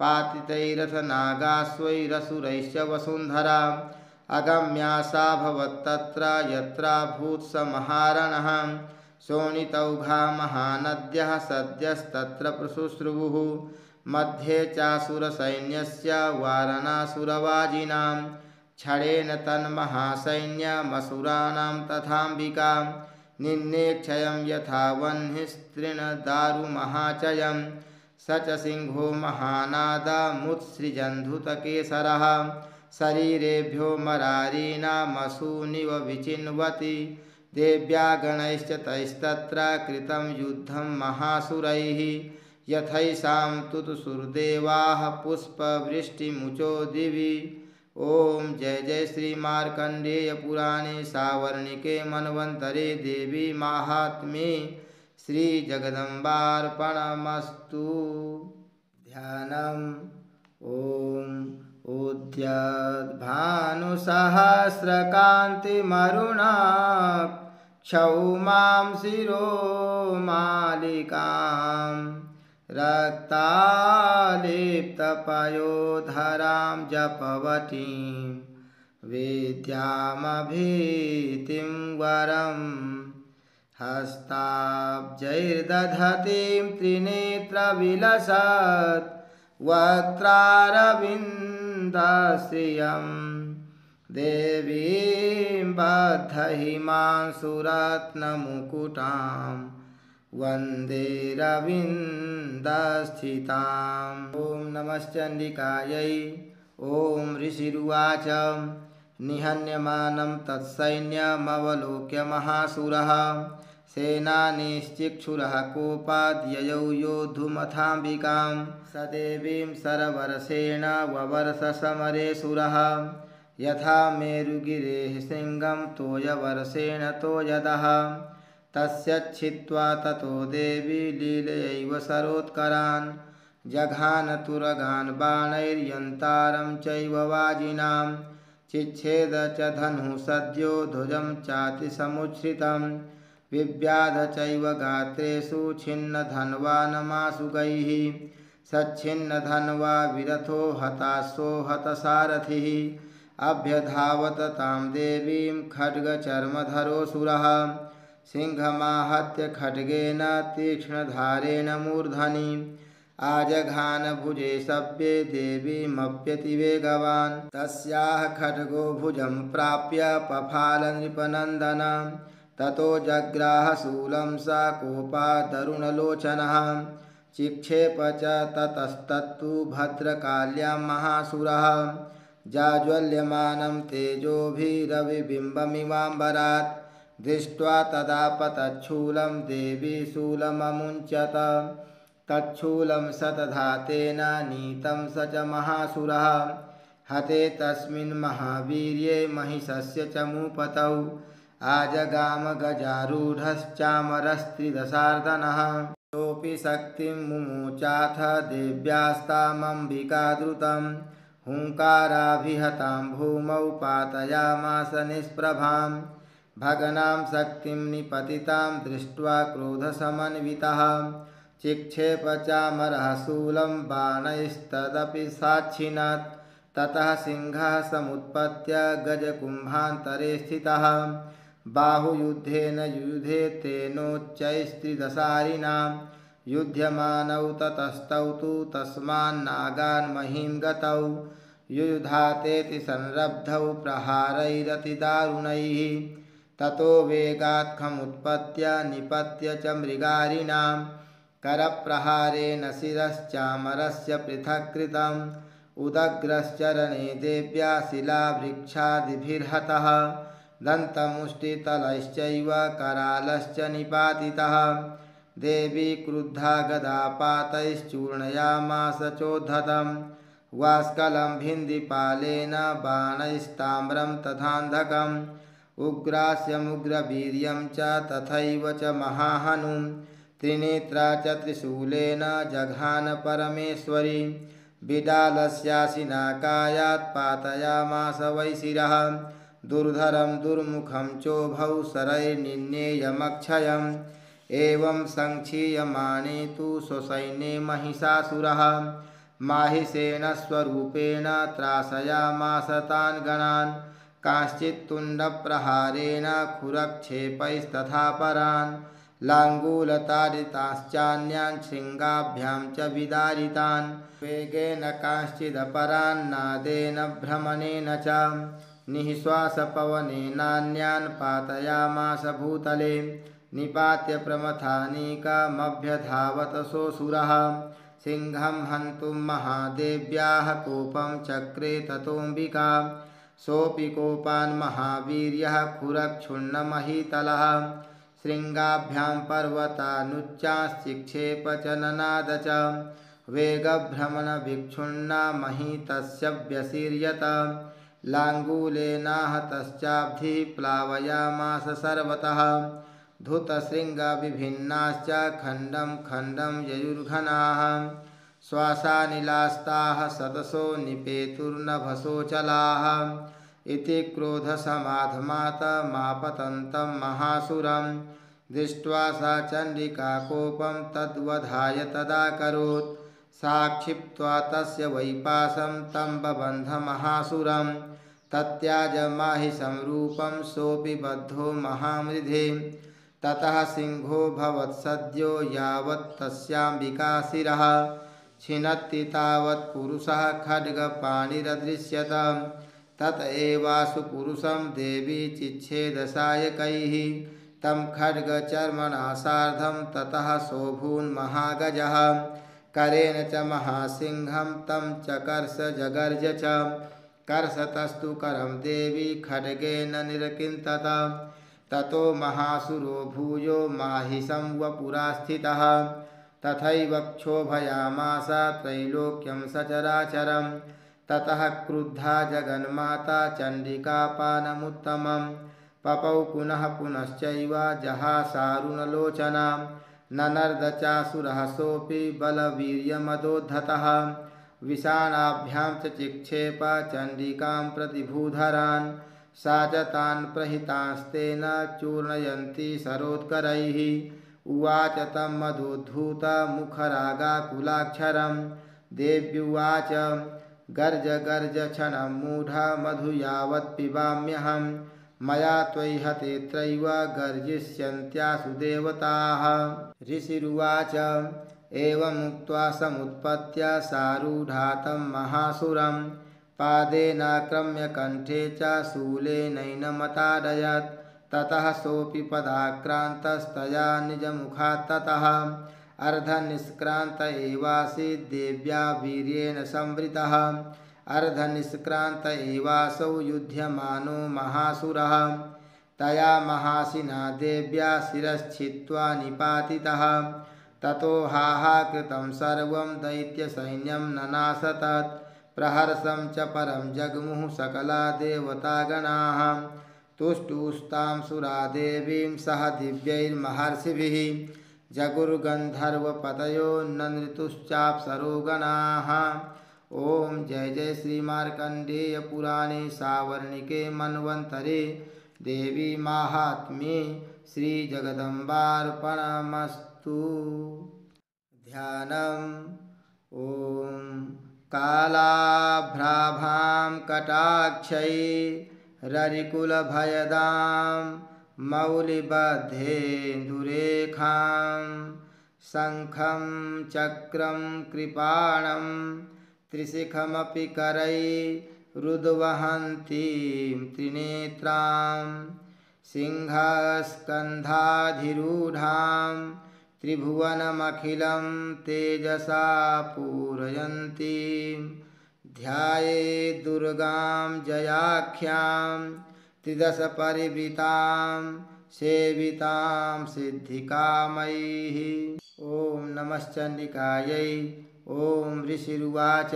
पातितैरथनागाश्वैरसुरैश्च वसुन्धरा। अगम्या सा भवत्तत्र यत्राभूत्स महारणः शोणितौघा महानद्यः सद्यस्तत्र प्रशुश्रुवुः मध्ये चासुरसैन्यस्य वारणासुरवाजिनां। छडेन तन्महासैन्यमसुराणां तथाम्बिका। निन्नेक्षयं यथा वह्निस्तृणदारुमहाचयं स च सिंहो महानादमुत्सृजन्धुतकेसरः शरीरेभ्यो मरारीणामसूनिव विचिन्वति। देव्या गणैश्च तैस्तत्र कृतं युद्धं महासुरैः। यथैषां तुतुसुरदेवाः पुष्पवृष्टिमुचो दिवि। ॐ जय जय श्रीमार्कण्डेयपुराणे सावर्णिके मन्वन्तरे देवी माहात्म्ये श्रीजगदम्बार्पणमस्तु ध्यानम् ॐ उद्यद्भानुसहस्रकान्तिमरुणा क्षौमां शिरो मालिकां रक्तालिप्तपयोधरां जपवटीं विद्यामभीतिं वरं हस्ताब्जैर्दधतीं त्रिनेत्रविलसत् वक्त्रारविन्दश्रियम् देवीं बद्धहिमांसुरत्नमुकुटां वंदे रविन्दस्थिताम् ॐ नमश्चण्डिकायै ॐ ऋषिरुवाच। निहन्यमानं तत्सैन्यमवलोक्य महासुरः सेनानीश्चिक्षुरः कोपाद्ययौ योद्धुमथाम्बिकां स देवीं सरवरसेन ववर्षसमरे सुरः यथा मेरुगिरेः सिंहं तोयवर्षेण तोयदः। तस्य छित्त्वा ततो देवी लीलयैव सरोत्करान् जघान तुरगान् बाणैर्यन्तारं चैव वाजिनां चिच्छेद च धनुः सद्यो ध्वजं चातिसमुच्छ्रितं विव्याध चैव गात्रेषु छिन्नधन्वानमासुगैः, सच्छिन्नधन्वा विरथो हताश्वो हतसारथिः, अभ्यधावत तां देवीं खड्गचर्मधरोऽसुरः सिंहमाहत्य खड्गेन तीक्ष्णधारेण मूर्धनि। आजघानभुजे सव्ये देवीमप्यतिवेगवान् तस्याः खड्गो भुजं प्राप्य पफालनृपनन्दन ततो जग्राहशूलं स कोपादरुणलोचनः चिक्षेप च ततस्तत्तु भद्रकाल्यां महासुरः। जाज्वल्यमानं तेजोभिरविबिम्बमिवाम्बरात् दृष्ट्वा तदा पतच्छूलं देवी शूलममुञ्चत। तच्छूलं सतधातेन नीतं स च महासुरः। हते तस्मिन् महावीर्ये महिषस्य च मूपतौ। आजगाम गजारूढश्चामरस्त्रिदशार्दनः सोऽपि शक्तिं मुमुचाथ देव्यास्तामम्बिका द्रुतं हुङ्काराभिहतां भूमौ पातयामास निष्प्रभां भगनां शक्तिं निपतितां दृष्ट्वा क्रोधसमन्वितः। चिक्षेप चामरः शूलं बाणैस्तदपि साक्षिणात्। ततः सिंहः समुत्पत्य गजकुम्भान्तरे स्थितः। बाहुयुद्धेन युधे तेनोच्चैस्त्रिदशारिणां। युध्यमानौ ततस्तौ तु तस्मान्नागान् महीं गतौ। युयुधातेति संरब्धौ प्रहारैरतिदारुणैः। ततो वेगात्खमुत्पत्य निपत्य च मृगारिणां करप्रहारेण शिरश्चामरस्य पृथक् कृतम् उदग्रश्चरणे देव्या शिलावृक्षादिभिर्हतः। दन्तमुष्टितलैश्चैव करालश्च निपातितः। देवी क्रुद्धा गदापातैश्चूर्णयामास चोद्धतं। वास्कलं भिन्दिपालेन बाणैस्ताम्रं तथान्धकम्। उग्रास्यमुग्रवीर्यं च तथैव च महाहनुं। त्रिनेत्रा च जघान परमेश्वरी। बिडालस्यासिनाकायात् पातयामास वै शिरः दुर्धरं दुर्मुखं चोभौ शरैर्निन्येयमक्षयम् एवं सङ्क्षीयमाणे तु स्वसैन्ये महिषासुरः। माहिषेण स्वरूपेण त्रासयामास तान् गणान्। कांश्चित्तुण्डप्रहारेण खुरक्षेपैस्तथा परान् लाङ्गूलताडिताश्चान्यान् शृङ्गाभ्यां च विदारितान्। वेगेन कांश्चिदपरान्नादेन भ्रमणेन च निःश्वासपवनेनान्यान् पातयामास भूतले। निपात्य प्रमथानीकमभ्यधावत सोऽसुरः सिंहं हन्तुं महादेव्याः कोपं चक्रे ततोऽम्बिका सोऽपि कोपान् महावीर्यः खुरक्षुण्णमहीतलः शृङ्गाभ्यां पर्वतानुच्चाश्चिक्षेप च ननाद च। वेगभ्रमणभिक्षुण्णा मही तस्य व्यसीर्यत। लाङ्गूलेनाहतश्चाब्धिः प्लावयामास सर्वतः। धुतशृङ्गविभिन्नाश्च खण्डं खण्डं ययुर्घनाः। श्वासानिलास्ताः सदसो निपेतुर्नभसोचलाः इति क्रोधसमाधमातमापतन्तं महासुरं। दृष्ट्वा सा चण्डिका कोपं तद्वधाय तदाकरोत्। साक्षिप्त्वा तस्य वैपासं तं बबन्धमहासुरं तत्याजमाहिषं रूपं सोऽपि बद्धो महामृधे। ततः सिंहो भवत्सद्यो यावत् तस्याम्बिका शिरः छिनत्ति तावत् पुरुषः खड्गपाणिरदृश्यत देवी चिच्छेदसायकैः। तं खड्गचर्मणा सार्धं ततः सोऽभून्महागजः करेण च महासिंहं तं चकर्ष जगर्ज च कर्षतस्तु करं देवी खड्गेन निरकिन्तत। ततो महासुरो भूयो माहिषं वपुरा स्थितः। तथैव क्षोभयामास त्रैलोक्यं सचराचरं। ततः क्रुद्धा जगन्माता चंडिका चण्डिकापानमुत्तमं। पपौ पुनः पुनश्चैव जहासारुणलोचनां। ननर्दचासुरः सोऽपि बलवीर्यमदोद्धतः विषाणाभ्यां चिक्षेप चण्डिकां प्रतिभूधरान् सा च तान् प्रहितास्तेन उवाच तं मधुद्धूतमुखरागाकुलाक्षरं देव्युवाच, गर्ज गर्ज क्षणं मूढ मधु पिबाम्यहं मया त्वयि हतेऽत्रैव गर्जिष्यन्त्यासु देवताः। ऋषिरुवाच, एवमुक्त्वा समुत्पत्य सारूढातं महासुरं। पादेनाक्रम्य कण्ठे च शूलेनैनमताडयत् ततः सोऽपि पदाक्रान्तस्तया निजमुखात् ततः अर्धनिष्क्रान्त एवासीत् देव्या वीर्येण संवृतः। अर्धनिष्क्रान्त एवासौ युध्यमानो महासुरः। तया महासिना देव्या शिरश्छित्त्वा निपातितः। ततो हाहाकृतं सर्वं दैत्यसैन्यं ननाश तत् प्रहर्षं च परं जग्मुः सकला देवतागणाः। तुष्टुस्तां सुरा देवीं सह दिव्यैर्महर्षिभिः जगुर्गन्धर्वपतयो नृतुश्चाप्सरोगणाः ॐ जय जय श्रीमार्कण्डेयपुराणे सावर्णिके मन्वन्तरे देवी माहात्म्ये श्रीजगदम्बार्पणमस्तु। ध्यानम्। ॐ कालाभ्राभां कटाक्षै ररिकुलभयदां मौलिबद्धेन्दुरेखां शङ्खं चक्रं कृपाणं त्रिशिखमपि करैरुद्वहन्तीं त्रिनेत्रां सिंहस्कन्धाधिरूढां त्रिभुवनमखिलं तेजसा पूरयन्तीं ध्याये दुर्गां जयाख्यां त्रिदशपरिवृतां सेवितां सिद्धिकामैः। ॐ नमश्चण्डिकायै ॐ ऋषिरुवाच।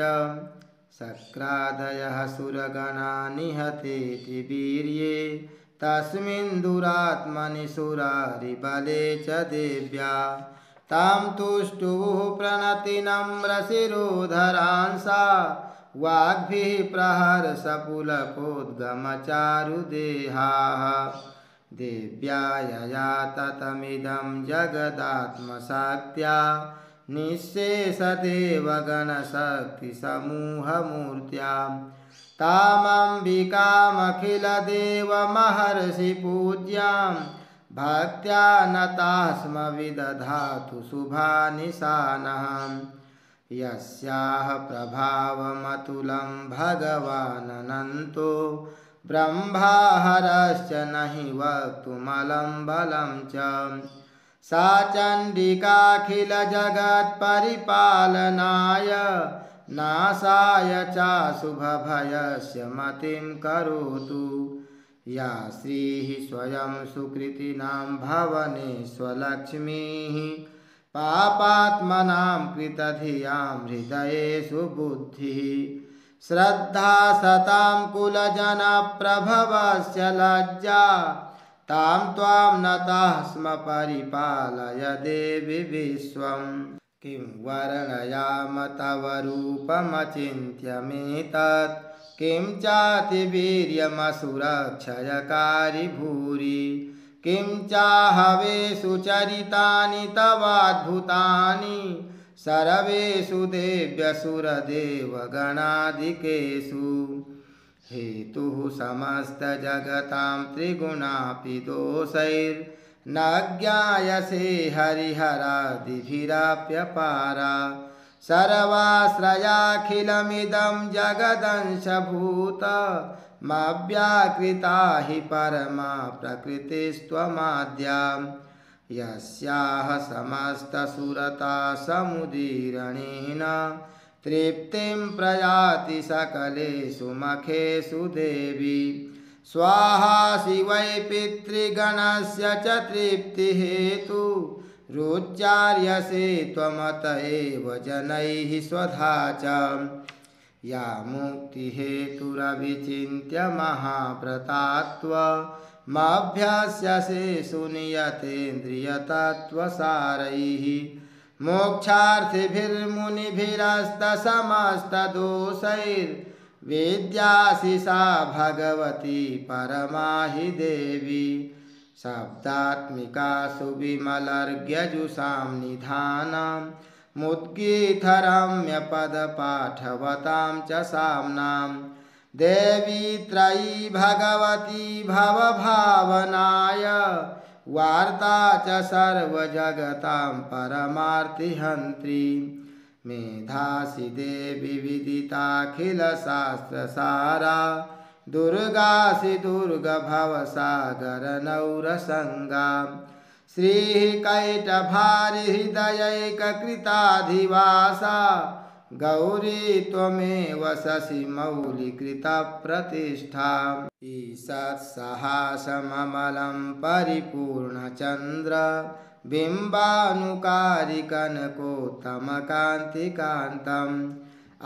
शक्रादयः सुरगणा निहतेति वीर्ये तस्मिन् दुरात्मनि सुरारिबले च देव्या। तां तुष्टुः प्रणतिनम्रशिरोधरांसा वाग्भिः प्रहरसपुलपोद्गमचारु देहाः देव्या ततमिदं जगदात्मशक्त्या निःशेषदेवगणशक्तिसमूहमूर्त्या। तामम्बिकामखिलदेवमहर्षिपूज्यां भक्त्या नतास्मविदधातु विदधातु नाम् यस्याः प्रभावमतुलं भगवानन्तो ब्रह्माहरश्च न हि वक्तुमलं बलं च। सा चण्डिकाखिलजगत्परिपालनाय नाशाय चाशुभभयस्य मतिं करोतु। या श्रीः स्वयं सुकृतीनां भवने स्वलक्ष्मीः पापात्मनां कृतधियाँ हृदयेषु बुद्धिः श्रद्धा सतां कुलजनप्रभवस्य लज्जा। तां त्वां नताः स्म परिपालय देवि विश्वम्। किं वर्णयाम तव रूपमचिन्त्यमेतत् किं चातिवीर्यमसुरक्षयकारि भूरि किं चाहवेषु चरितानि तवाद्भुतानि? सर्वेषु देव्यसुरदेवगणादिकेषु हेतुः समस्तजगतां त्रिगुणापि दोषैर् न ज्ञायसे हरिहरादिभिराप्यपारा सर्वाश्रयाखिलमिदं जगदंशभूतमव्याकृता हि परमा प्रकृतिस्त्वमाद्या। यस्याः समस्तसुरता समुदीरणेन। तृप्तिं प्रयाति सकलेषु मखेषु देवी। स्वाहा शिवै पितृगणस्य च तृप्तिहेतु। रोच्चार्यसे त्वमत एव जनैः स्वधा च। या मुक्तिहेतुरविचिन्त्य महाव्रतात्वमभ्यस्यसे सुनियतेन्द्रियतत्त्वसारैः। मोक्षार्थिभिर्मुनिभिरस्तसमस्तदोषैर्वेद्यासि सा भगवती परमा हि देवी। शब्दात्मिकासु विमलर्घ्यजुषां निधानं मुद्गीतरम्यपदपाठवतां च साम्नां। देवी त्रयी भगवती भवभावनाय, वार्ता च सर्वजगतां परमार्तिहन्त्री। मेधासि देवि विदिताखिलशास्त्रसारा, दुर्गासि दुर्गभवसागरनौरसङ्गा श्रीः कैटभारिहृदयैककृताधिवासा गौरी त्वमेव शशिमौलिकृतप्रतिष्ठा ईषत्सहासममलं परिपूर्णचन्द्र। बिम्बानुकारिकनकोत्तमकान्तिकान्तम्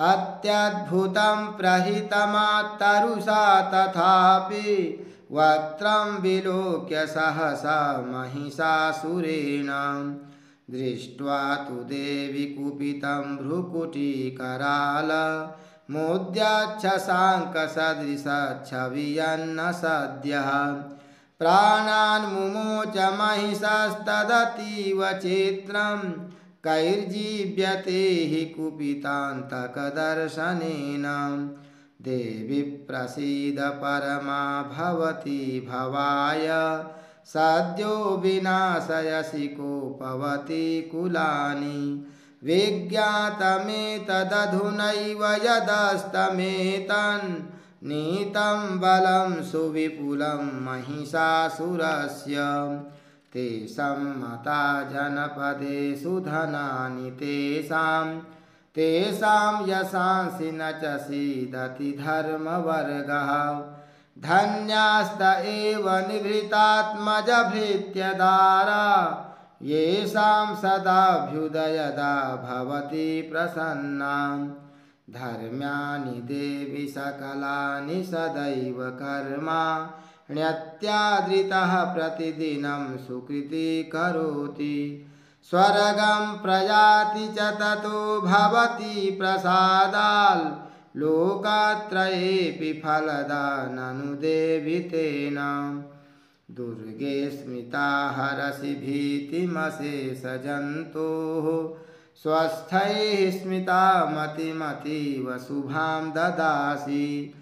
अत्यद्भुतं प्रहितमात्तरुषा तथापि वक्त्रं विलोक्य सहसा महिषासुरेण दृष्ट्वा तु देवि कुपितं भ्रुकुटीकराल। मोद्याच्छशाङ्कसदृशच्छवियन्न सद्यः। प्राणान् मुमोच महिषस्तदतीव चित्रं। कैर्जीव्यते हि कुपितान्तकदर्शनेन देवि प्रसीद परमा भवती भवाय। सद्यो विनाशयसि कोपवती कुलानि। विज्ञातमेतदधुनैव यदस्तमेतन्। नीतं बलं सुविपुलं महिषासुरस्य। ते सम्मता जनपदे सुधनानि तेषां तेषां न च सीदति धर्मवर्गः। धन्यास्त एव निभृतात्मजभृत्यदारा येषां सदाभ्युदयदा भवति प्रसन्ना। धर्म्यानि देवि सकलानि सदैव कर्मा। ण्यत्यादृतः प्रतिदिनं सुकृति करोति। स्वर्गं प्रयाति च ततो भवति प्रसादाल्। लोकात्रयेऽपि फलदा ननु देवि तेन दुर्गे स्मिता हरसि भीतिमशेषजन्तोः स्वस्थैः स्मिता मतिमतीव शुभां ददासि।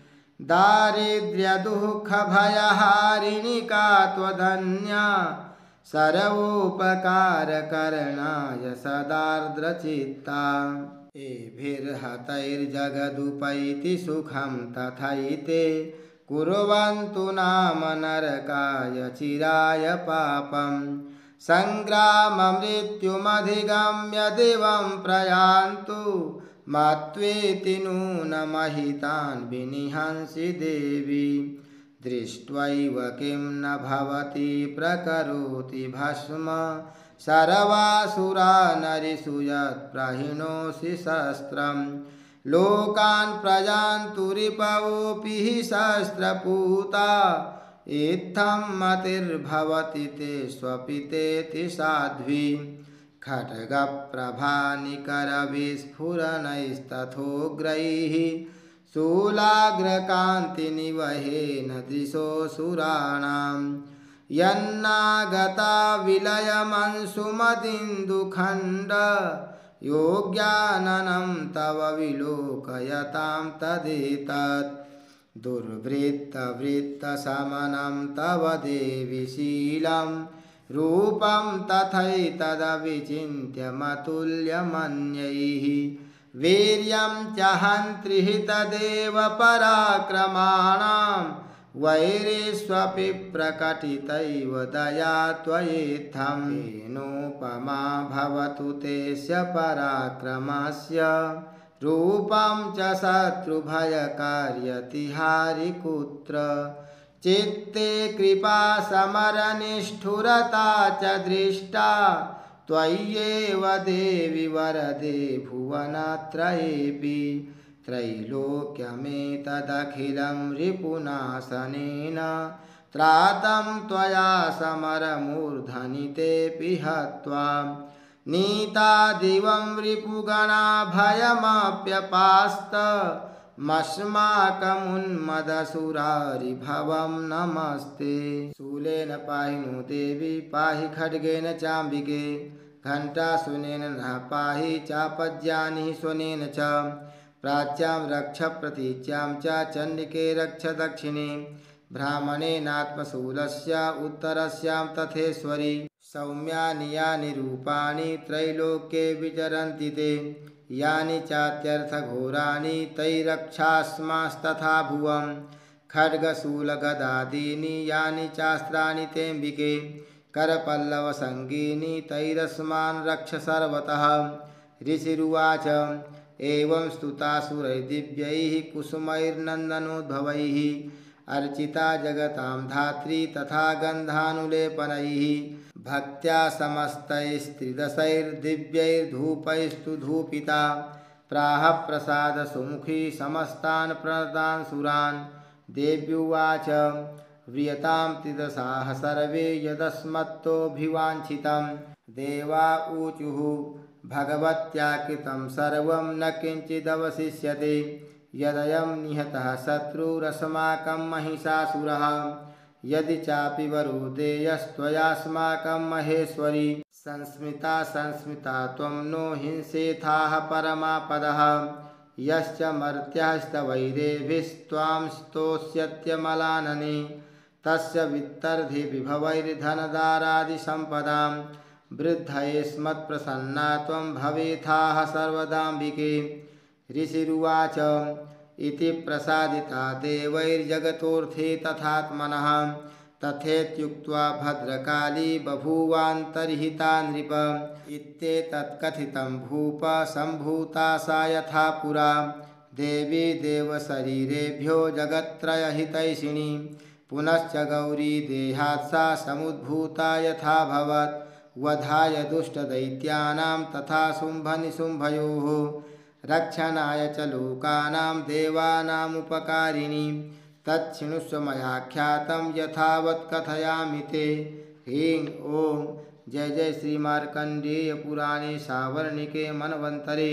का त्वधन्या। सर्वोपकारकरणाय सदार्द्रचित्ता। एभिर्हतैर्जगदुपैति सुखं तथैते कुर्वन्तु नाम नरकाय चिराय पापं। सङ्ग्राममृत्युमधिगम्य दिवं प्रयान्तु मत्वेति नूनमहितान् विनिहंसि देवी दृष्ट्वैव किं न भवति प्रकरोति भस्म। सर्वासुरा नरिषु यत्प्रहिणोषि शस्त्रं। लोकान् प्रजान्तु रिपवोऽपि शस्त्रपूता। इत्थं मतिर्भवति ते स्वपितेति साध्वी। खड्गप्रभानिकरविस्फुरणैस्तथोग्रैः शूलाग्रकान्तिनिवहेन दिशोऽसुराणां यन्नागता विलयमंशुमदिन्दुखण्ड योग्याननं तव विलोकयतां तदेतत्। दुर्वृत्तवृत्तशमनं तव देवि शीलं। रूपं तथैतदविचिन्त्यमतुल्यमन्यैः वीर्यं च हन्त्रिः तदेव पराक्रमाणां, वैरेष्वपि प्रकटितैव दया त्वयेत्थं। येनोपमा भवतु तेस्य पराक्रमस्य, रूपं च शत्रुभयकार्यतिहारिकुत्र। चित्ते कृपा समरनिष्ठुरता च दृष्टा देवि वरदे भुवनत्रयेऽपि त्रैलोक्यमेतदखिलं रिपुनाशनेन त्रातं त्वया समरमूर्धनि तेऽपि हत्वा नीता दिवं रिपुगणा भयमप्यपास्त मस्माकमुन्मदसुरारिभवं नमस्ते। शूलेन पाहिनु देवी, पाहि खड्गेन चाम्बिके। घण्टासुनेन न पाहि चापज्यानि स्वनेन च। प्राच्यां रक्ष प्रतीच्यां च, चण्डिके रक्ष दक्षिणे। ब्राह्मणेनात्मशूलस्य उत्तरस्यां तथेश्वरि। सौम्यानि यानि रूपाणि त्रैलोक्ये विचरन्ति ते। यानि चात्यर्थघोराणि तैरक्षास्मास्तथा भुवं खड्गशूलगदादीनि यानि चास्त्राणि तेऽम्बिके करपल्लवसङ्गीनि तैरस्मान् रक्ष सर्वतः। ऋषिरुवाच, एवं स्तुतासुरैर्दिव्यैः कुसुमैर्नन्दनोद्भवैः। अर्चिता जगतां धात्री तथा गन्धानुलेपनैः। भक्त्या समस्तैस्त्रिदशैर्दिव्यैर्धूपैस्तु धूपिता। प्राह प्रसादसुमुखी समस्तान् प्रणतान् सुरान्। देव्युवाच, व्रियतां तिदशाः सर्वे यदस्मत्तोऽभिवाञ्छितं। देवा ऊचुः भगवत्या कृतं सर्वं न किञ्चिदवशिष्यते। यदयं निहतः शत्रुरस्माकं महिषासुरः। यदि चापि वरुदेयस्त्वयास्माकं महेश्वरी, संस्मिता संस्मिता त्वं नो हिंसेथाः परमापदः। यश्च मर्त्यास्तवैरेभिस्त्वां स्तोष्यत्यमलानने। तस्य वित्तर्धि विभवैर्धनदारादिसम्पदां। वृद्धये स्मत्प्रसन्ना त्वं भवेथाः सर्वदाम्बिके ऋषिरुवाच। इति प्रसादिता देवैर्जगतोऽर्थे तथात्मनः। तथेत्युक्त्वा भद्रकाली बभूवान्तर्हिता नृप इत्येतत्कथितं भूप सम्भूता सा यथा पुरा। देवी देवशरीरेभ्यो जगत्त्रयहितैषिणी। पुनश्च गौरी देहात् सा समुद्भूता यथाभवत् वधाय दुष्टदैत्यानां तथा शुम्भनिशुम्भयोः। रक्षणाय च लोकानां देवानामुपकारिणी। तच्छृणुष्व मया ख्यातं यथावत् कथयामि ते। ह्रीं ॐ जय जय श्रीमार्कण्डेय पुराणे सावर्णिके मनवन्तरे।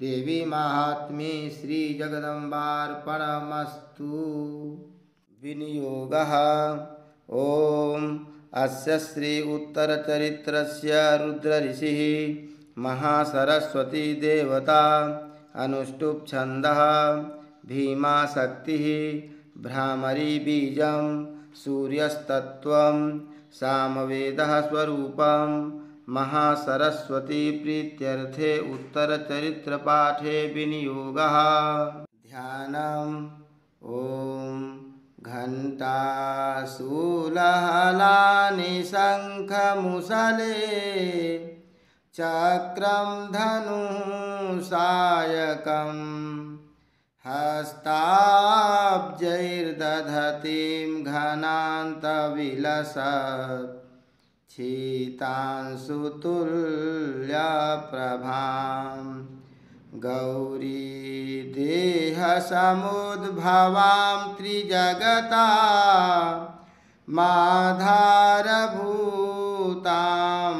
देवी माहात्म्ये श्रीजगदम्बार्पणमस्तु विनियोगः। ॐ अस्य श्री उत्तरचरित्रस्य रुद्रऋषिः महासरस्वती देवता अनुष्टुप्छन्दः। भीमा शक्तिः भ्रामरीबीजं सूर्यस्तत्त्वं सामवेदः स्वरूपं महासरस्वतीप्रीत्यर्थे उत्तरचरित्रपाठे विनियोगः। ध्यानम्। ॐ घण्टाशूलहलानि शङ्खमुसले चक्रं धनुः सायकम् हस्ताब्जैर्दधतीं घनान्तविलसत् शीतांशुतुल्यप्रभां गौरीदेहसमुद्भवां त्रिजगता माधारभूतां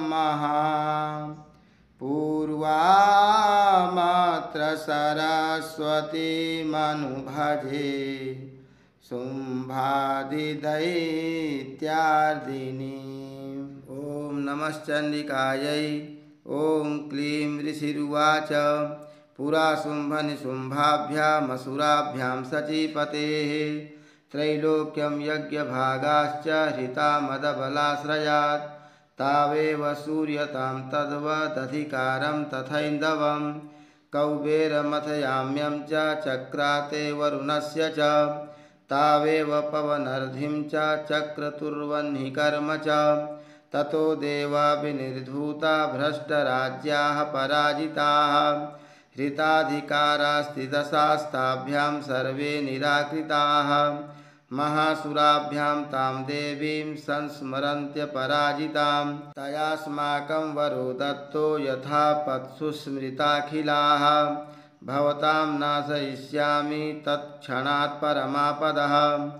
महा। पूर्वामात्र सरस्वतीमनुभजे शुम्भादिदैत्यार्दिनी ॐ नमश्चण्डिकायै ॐ क्लीं ऋषिरुवाच। पुरा शुम्भनिशुम्भाभ्यामसुराभ्यां सचीपतेः। त्रैलोक्यं यज्ञभागाश्च हृता मदबलाश्रयात् तावेव सूर्यतां तद्वदधिकारं तथैन्दवं। कौबेरमथयाम्यं च चक्राते वरुणस्य च। तावेव पवनर्धिं च चक्रतुर्वह्निकर्म च। ततो देवा विनिर्धूता भ्रष्टराज्याः पराजिताः। हृताधिकारास्तिदशास्ताभ्यां सर्वे निराकृताः। महासुराभ्यां तां देवीं संस्मरन्त्यपराजितां तयास्माकं वरो दत्तो यथा पत्सुस्मृताखिलाः। भवतां नाशयिष्यामि तत्क्षणात् परमापदः।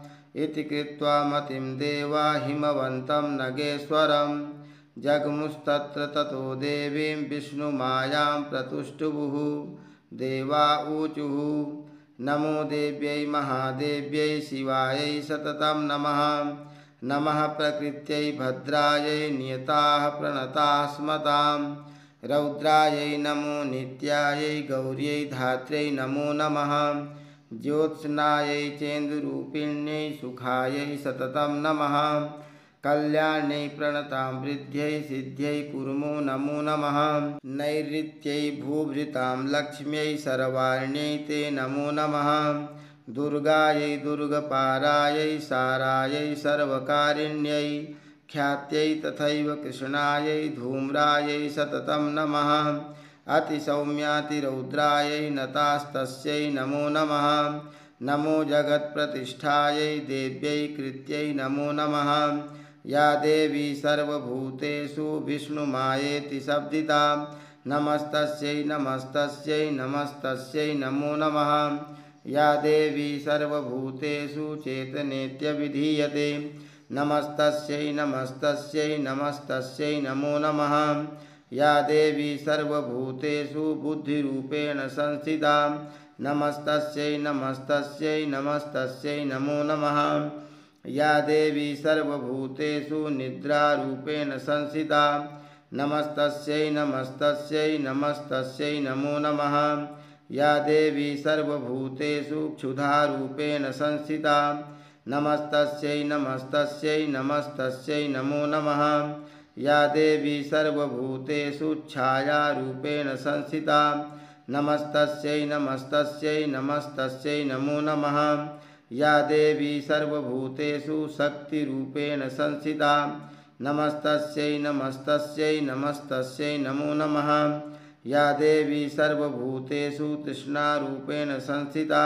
इति कृत्वा मतिं देवा हिमवन्तं नगेश्वरं जग्मुस्तत्र ततो देवीं विष्णुमायां प्रतुष्टुवुः देवा ऊचुः। नमो देव्यै महादेव्यै शिवायै सततं नमः। नमः प्रकृत्यै भद्रायै नियताः प्रणताः स्मतां रौद्रायै नमो नित्यायै गौर्यै धात्र्यै नमो नमः। ज्योत्स्नायै चेन्दुरूपिण्यै सुखायै सततं नमः। कल्याण्यै प्रणतां वृद्ध्यै सिद्ध्यै कुर्मो नमो नमः। नैऋत्यै भूभृतां लक्ष्म्यै सर्वाण्यै ते नमो नमः। दुर्गायै दुर्गपारायै सारायै सर्वकारिण्यै ख्यात्यै तथैव कृष्णायै धूम्रायै सततं नमः। अतिसौम्यातिरौद्रायै नतास्तस्यै नमो नमः। नमो जगत्प्रतिष्ठायै देव्यै कृत्यै नमो नमः। या देवी सर्वभूतेषु विष्णुमायेति शब्दिता नमस्तस्यै नमस्तस्यै नमस्तस्यै, नमो नमः। या देवी सर्वभूतेषु चेतनेत्यभिधीयते नमस्तस्यै नमस्तस्यै नमस्तस्यै, नमो नमः। या देवी सर्वभूतेषु बुद्धिरूपेण संस्थिता नमस्तस्यै नमस्तस्यै नमस्तस्यै, नमो नमः। या देवी सर्वभूतेषु निद्रारूपेण संस्थिता नमस्तस्यै नमस्तस्यै नमस्तस्यै नमो नमः। या देवी सर्वभूतेषु क्षुधारूपेण संस्थिता नमस्तस्यै नमस्तस्यै नमस्तस्यै नमो नमः। या देवी सर्वभूतेषु छायारूपेण संस्थिता नमस्तस्यै नमस्तस्यै नमस्तस्यै नमो नमः। या देवी सर्वभूतेषु शक्तिरूपेण संस्थिता नमस्तस्यै नमस्तस्यै नमस्तस्यै नमो नमः। या देवी सर्वभूतेषु तृष्णारूपेण संस्थिता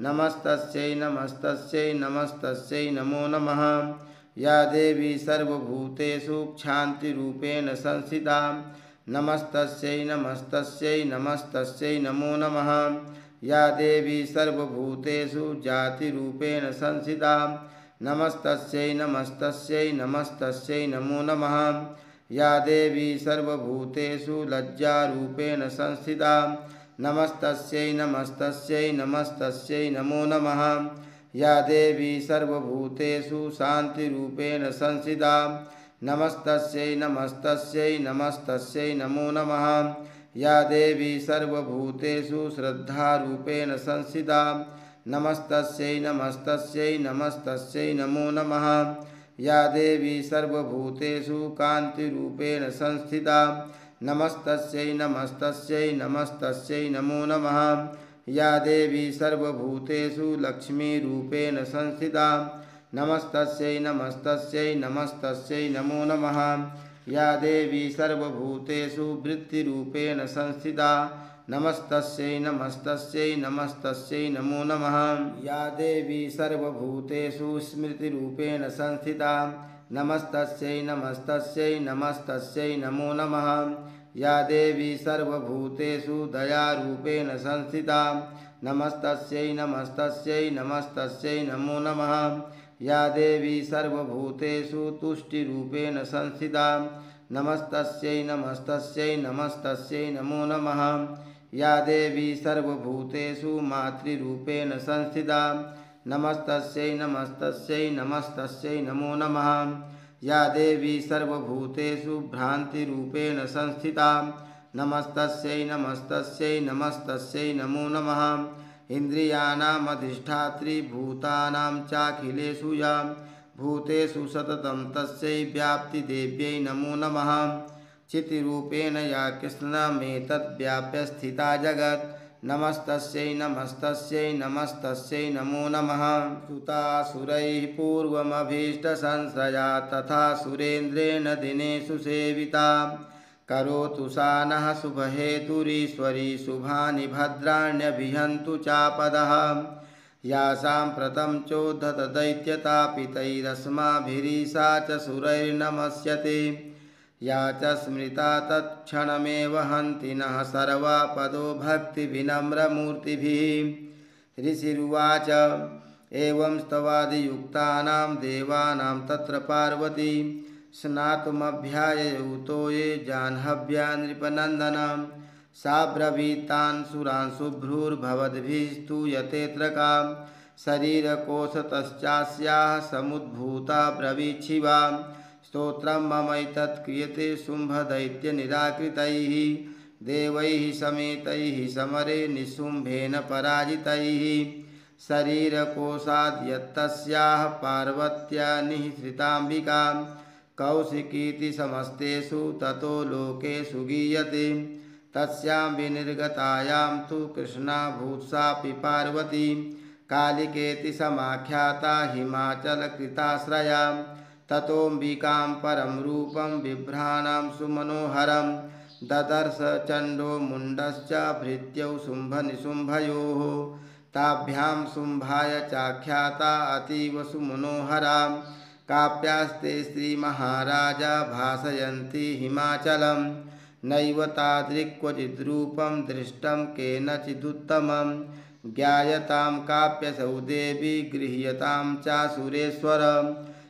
नमस्तस्यै नमस्तस्यै नमस्तस्यै नमो नमः। या देवी सर्वभूतेषु क्षान्तिरूपेण संस्थिता नमस्तस्यै नमस्तस्यै नमस्तस्यै नमो नमः। या देवी सर्वभूतेषु जातिरूपेण संस्थिता नमस्तस्यै नमस्तस्यै नमस्तस्यै नमो नमः। या देवी सर्वभूतेषु लज्जारूपेण संस्थिता नमस्तस्यै नमस्तस्यै नमस्तस्यै नमो नमः। या देवी सर्वभूतेषु शान्तिरूपेण संस्थिता नमस्तस्यै नमस्तस्यै नमस्तस्यै नमो नमः। या देवी सर्वभूतेषु श्रद्धारूपेण संस्थिता नमस्तस्यै नमस्तस्यै नमस्तस्यै नमो नमः। या देवी सर्वभूतेषु कान्तिरूपेण संस्थिता। नमस्तस्यै नमस्तस्यै नमस्तस्यै नमो नमः। या देवी सर्वभूतेषु लक्ष्मीरूपेण संस्थिता। नमस्तस्यै नमस्तस्यै नमस्तस्यै नमो नमः। या देवी सर्वभूतेषु वृत्तिरूपेण संस्थिता। नमस्तस्यै नमस्तस्यै नमस्तस्यै नमो नमः। या देवी सर्वभूतेषु स्मृतिरूपेण संस्थिता। नमस्तस्यै नमस्तस्यै नमस्तस्यै नमो नमः। या देवी सर्वभूतेषु दयारूपेण संस्थिता। नमस्तस्यै नमस्तस्यै नमस्तस्यै नमो नमः। या देवी सर्वभूतेषु तुष्टिरूपेण संस्थिता नमस्तस्यै नमस्तस्यै नमस्तस्यै नमो नमः। या देवी सर्वभूतेषु मातृरूपेण संस्थिता नमस्तस्यै नमस्तस्यै नमस्तस्यै नमो नमः। या देवी सर्वभूतेषु भ्रान्तिरूपेण संस्थिता नमस्तस्यै नमस्तस्यै नमस्तस्यै नमो नमः। इन्द्रियाणामधिष्ठात्री भूतानां चाखिलेषु या भूतेषु सततं तस्यै व्याप्तिदेव्यै नमो नमः। चितिरूपेण या कृष्णमेतद्व्याप्य स्थिता जगत्। नमस्तस्यै नमस्तस्यै नमस्तस्यै नमो नमः। सुतासुरैः पूर्वमभीष्टसंश्रया तथा सुरेन्द्रेण दिनेषु सेविता करोतु सा नः शुभहेतुरीश्वरी शुभानि भद्राण्यभिहन्तु चापदः। या साम्प्रतं चोद्धतदैत्यतापितैरस्माभिरीशा च सुरैर्नमस्यते। या च स्मृता तत्क्षणमेव हन्ति नः सर्वापदो भक्तिविनम्रमूर्तिभिः। ऋषिरुवाच एवं स्तवादियुक्तानां देवानां तत्र पार्वती। स्नातुमभ्याययुतो ये जाह्नव्या नृपनन्दनं। सा ब्रवीतान् सुरान् शुभ्रूर्भवद्भिस्तूयतेऽत्र का शरीरकोशतश्चास्याः समुद्भूता ब्रवीच्छिवा स्तोत्रं क्रियते शुम्भदैत्यनिराकृतैः। देवैः समेतैः समरे निशुम्भेन पराजितैः। शरीरकोशाद्यत्तस्याः पार्वत्या निःसृताम्बिका कौशिकीति समस्तेषु ततो लोकेषु गीयते तस्यां विनिर्गतायां तु कृष्णाभूत्सापि पार्वती। कालिकेति समाख्याता हिमाचलकृताश्रया। ततोऽम्बिकां परं रूपं बिभ्राणां सुमनोहरं। ददर्श चण्डो मुण्डश्च भृत्यौ शुम्भनिशुम्भयोः। ताभ्यां शुम्भाय चाख्याता अतीव सुमनोहरा। काप्यास्ते श्रीमहाराजा भासयन्ति हिमाचलं नैव तादृक् क्वचिद्रूपं दृष्टं केनचिदुत्तमं ज्ञायतां काप्यसौ देवी गृह्यतां चासुरेश्वर।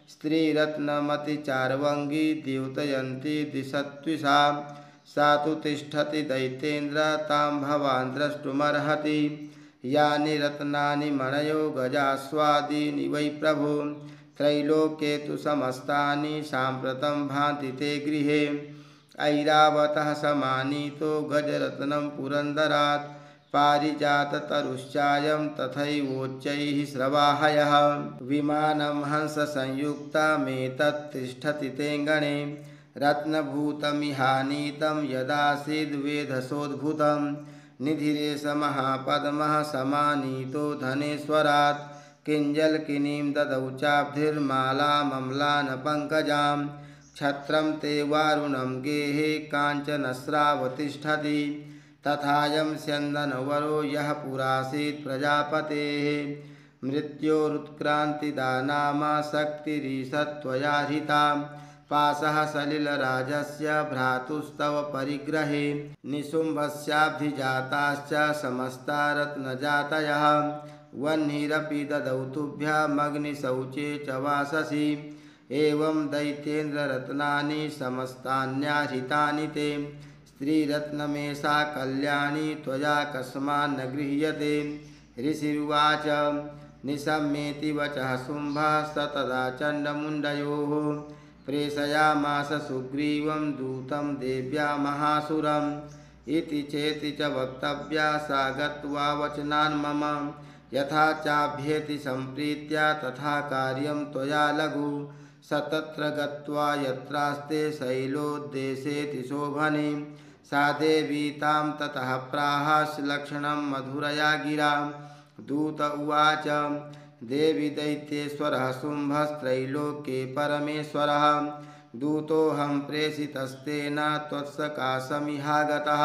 स्त्रीरत्नमतिचार्वङ्गी द्योतयन्ती दिशत्विषा। सा तु तिष्ठति दैतेन्द्र, तां भवान् द्रष्टुमर्हति। यानि रत्नानि मणयो गजास्वादीनि वै प्रभु। त्रैलोक्ये तु समस्तानि साम्प्रतं भान्ति ते गृहे। ऐरावतः समानीतो गजरत्नं पुरन्दरात्, पारिजाततरुश्चायं तथैवोच्चैः स्रवाहयः। विमानं हंससंयुक्तमेतत् तिष्ठति तेऽङ्गणे रत्नभूतमिहानीतं यदासीद्वेधसोद्भुतं निधिरेश महापद्मः समानीतो धनेश्वरात्। किञ्जल्किनीं ददौ चाब्धिर्मालामम्लानपङ्कजां छत्रं ते वारुणं गेहे काञ्चनस्रावतिष्ठति। तथायं स्यन्दनवरो यः पुरासीत् प्रजापतेः। मृत्योरुत्क्रान्तिदानामा शक्तिरीशत्वया हृता पाशः सलिलराजस्य भ्रातुस्तव परिग्रहे। निशुम्भस्याब्धिजाताश्च समस्ता रत्नजातयः वह्निरपि ददौ तुभ्यमग्निशौचे च वाससि। एवं दैत्येन्द्ररत्नानि समस्तान्याहितानि ते। स्त्रीरत्नमेषा कल्याणी त्वया कस्मान्न गृह्यते। ऋषिरुवाच निशम्येति वचः शुम्भः स तदा चण्डमुण्डयोः। प्रेषयामास सुग्रीवं दूतं देव्या महासुरम्। इति चेति च वक्तव्या सा गत्वा वचनान् मम। यथा चाभ्येति सम्प्रीत्या तथा कार्यं त्वया लघु। स तत्र गत्वा यत्रास्ते शैलोद्देशेति शोभने। सा देवी तां ततः प्राहास्लक्षणं मधुरया गिरा। दूत उवाच, देवी दैत्येश्वरः शुम्भस्त्रैलोक्ये परमेश्वरः। दूतोऽहं प्रेषितस्तेन त्वत्सकाशमिहागतः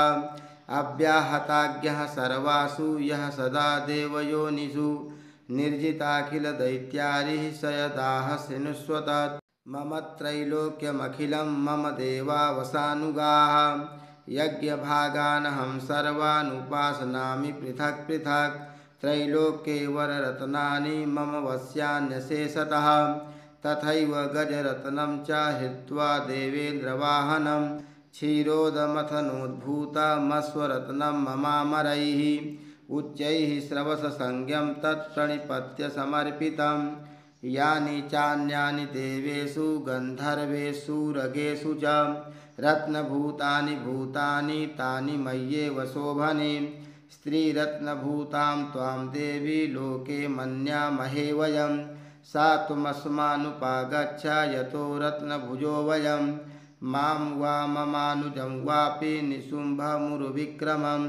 अव्याहताज्ञः सर्वासु, यः सदा देवयोनिषु, निर्जिताखिलदैत्यारिः स यदाह शृणुष्वतत् मम त्रैलोक्यमखिलं मम देवावसानुगाः, यज्ञभागानहं सर्वानुपासनामि पृथक् पृथक्। त्रैलोक्ये वररत्नानि मम वश्यान्यशेषतः तथैव गजरत्नं च हृत्वा देवेन्द्रवाहनं। क्षीरोदमथनोद्भूतमस्वरत्नं ममामरैः उच्चैः श्रवससंज्ञं तत्प्रणिपत्य समर्पितं यानि चान्यानि देवेषु, गन्धर्वेषु, रगेषु च। रत्नभूतानि भूतानि, तानि मय्येव शोभने। स्त्रीरत्नभूतां त्वां देवी लोके मन्यामहे वयं सा त्वमस्मानुपागच्छ, यतो रत्नभुजो वयं माँ वा ममानुजं वापि निशुम्भमुरुविक्रमं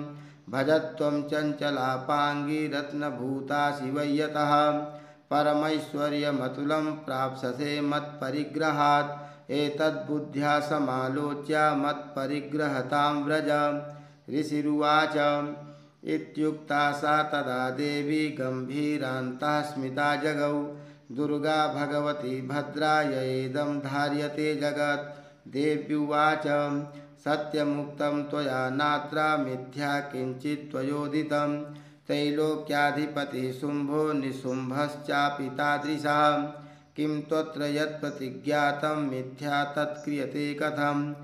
भजत्वं चञ्चलापाङ्गी रत्नभूतासि वै यतः परमैश्वर्यमतुलं प्राप्स्यसे मत्परिग्रहात्। एतद्बुद्ध्या समालोच्य मत्परिग्रहतां व्रज। ऋषिरुवाच, इत्युक्ता सा तदा देवी गम्भीरान्तः स्मिता जगौ। दुर्गा भगवती भद्रा येदं धार्यते जगत्। देव्युवाच। सत्यमुक्तं त्वया नात्र मिथ्या किञ्चित् त्वयोदितं। त्रैलोक्याधिपतिः शुम्भो निशुम्भश्चापि तादृशः। किं त्वत्र यत्प्रतिज्ञातं मिथ्या तत्क्रियते कथं?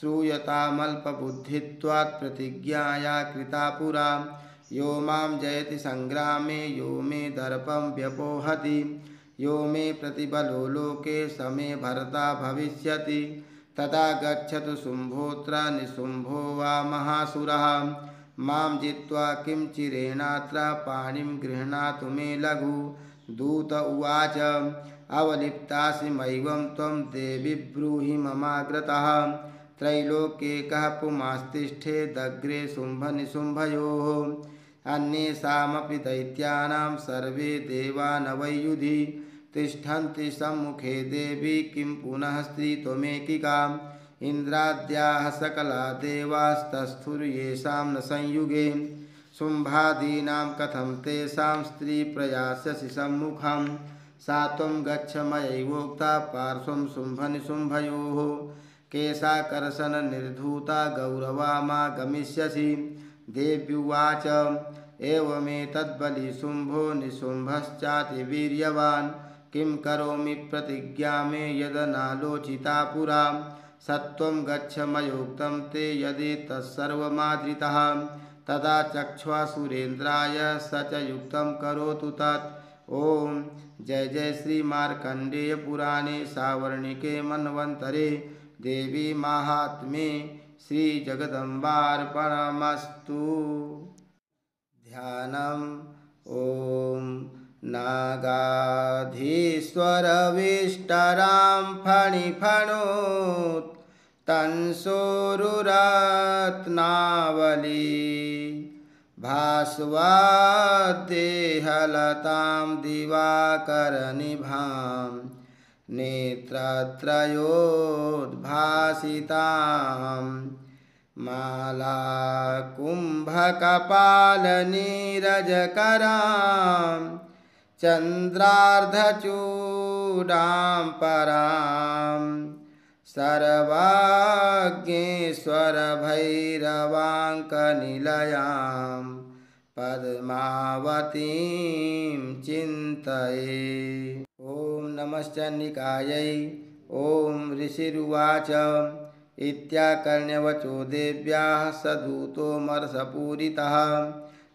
श्रूयतामल्पबुद्धित्वात् प्रतिज्ञाया कृता पुरा। यो माँ जयति सङ्ग्रामे, यो मे दर्पं व्यपोहति। यो मे प्रतिबलो लोके समे भरता भविष्यति। तदा गच्छतु शुम्भोऽत्र निशुम्भो वा महासुरः। माँ जित्वा किं चिरेणात्र पाणिं गृह्णातु मे लघु। दूत उवाच, अवलिप्तासि मैवं त्वं देवि ब्रूहि ममाग्रतः। त्रैलोक्ये कः पुमास्तिष्ठेदग्रे शुम्भनिशुम्भयोः अन्येषामपि दैत्यानां सर्वे देवानवैयुधि तिष्ठन्ति सम्मुखे देवी किं पुनः स्त्रीत्वमेकिकाम्। इन्द्राद्याः सकला देवास्तस्थुर्येषां न संयुगे। शुम्भादीनां कथं तेषां स्त्रीप्रयास्यसि सम्मुखं सा त्वं गच्छ मयैवोक्ता पार्श्वं शुम्भनिशुम्भयोः केशाकर्षणनिर्धूता गौरवामागमिष्यसि। देव्युवाच एवमेतद्बलिशुम्भो निशुम्भश्चातिवीर्यवान् किं करोमि प्रतिज्ञा मे यदनालोचिता पुरा? सत्त्वं गच्छ मयोक्तं ते यदि तत्सर्वमादृतः। तदा चक्ष्वा सुरेन्द्राय स च युक्तं करोतु तत्। ॐ जय जय श्रीमार्कण्डेयपुराणे सावर्णिके मन्वन्तरे। देवी माहात्म्ये श्रीजगदम्बार्पणमस्तु। ध्यानम् ॐ नागाधीश्वरविष्टरां फणिफणोत् तन्सोरुरत्नावली भास्वाद्देहलतां दिवाकरनिभां नेत्रत्रयोद्भासितां मालाकुम्भकपालनीरजकरां चन्द्रार्धचूडां परां सर्वाज्ञेश्वरभैरवाङ्कनिलयां पद्मावतीं चिन्तये। ॐ नमश्चन्निकायै ॐ ऋषिरुवाच इत्याकर्ण्यवचो देव्याः स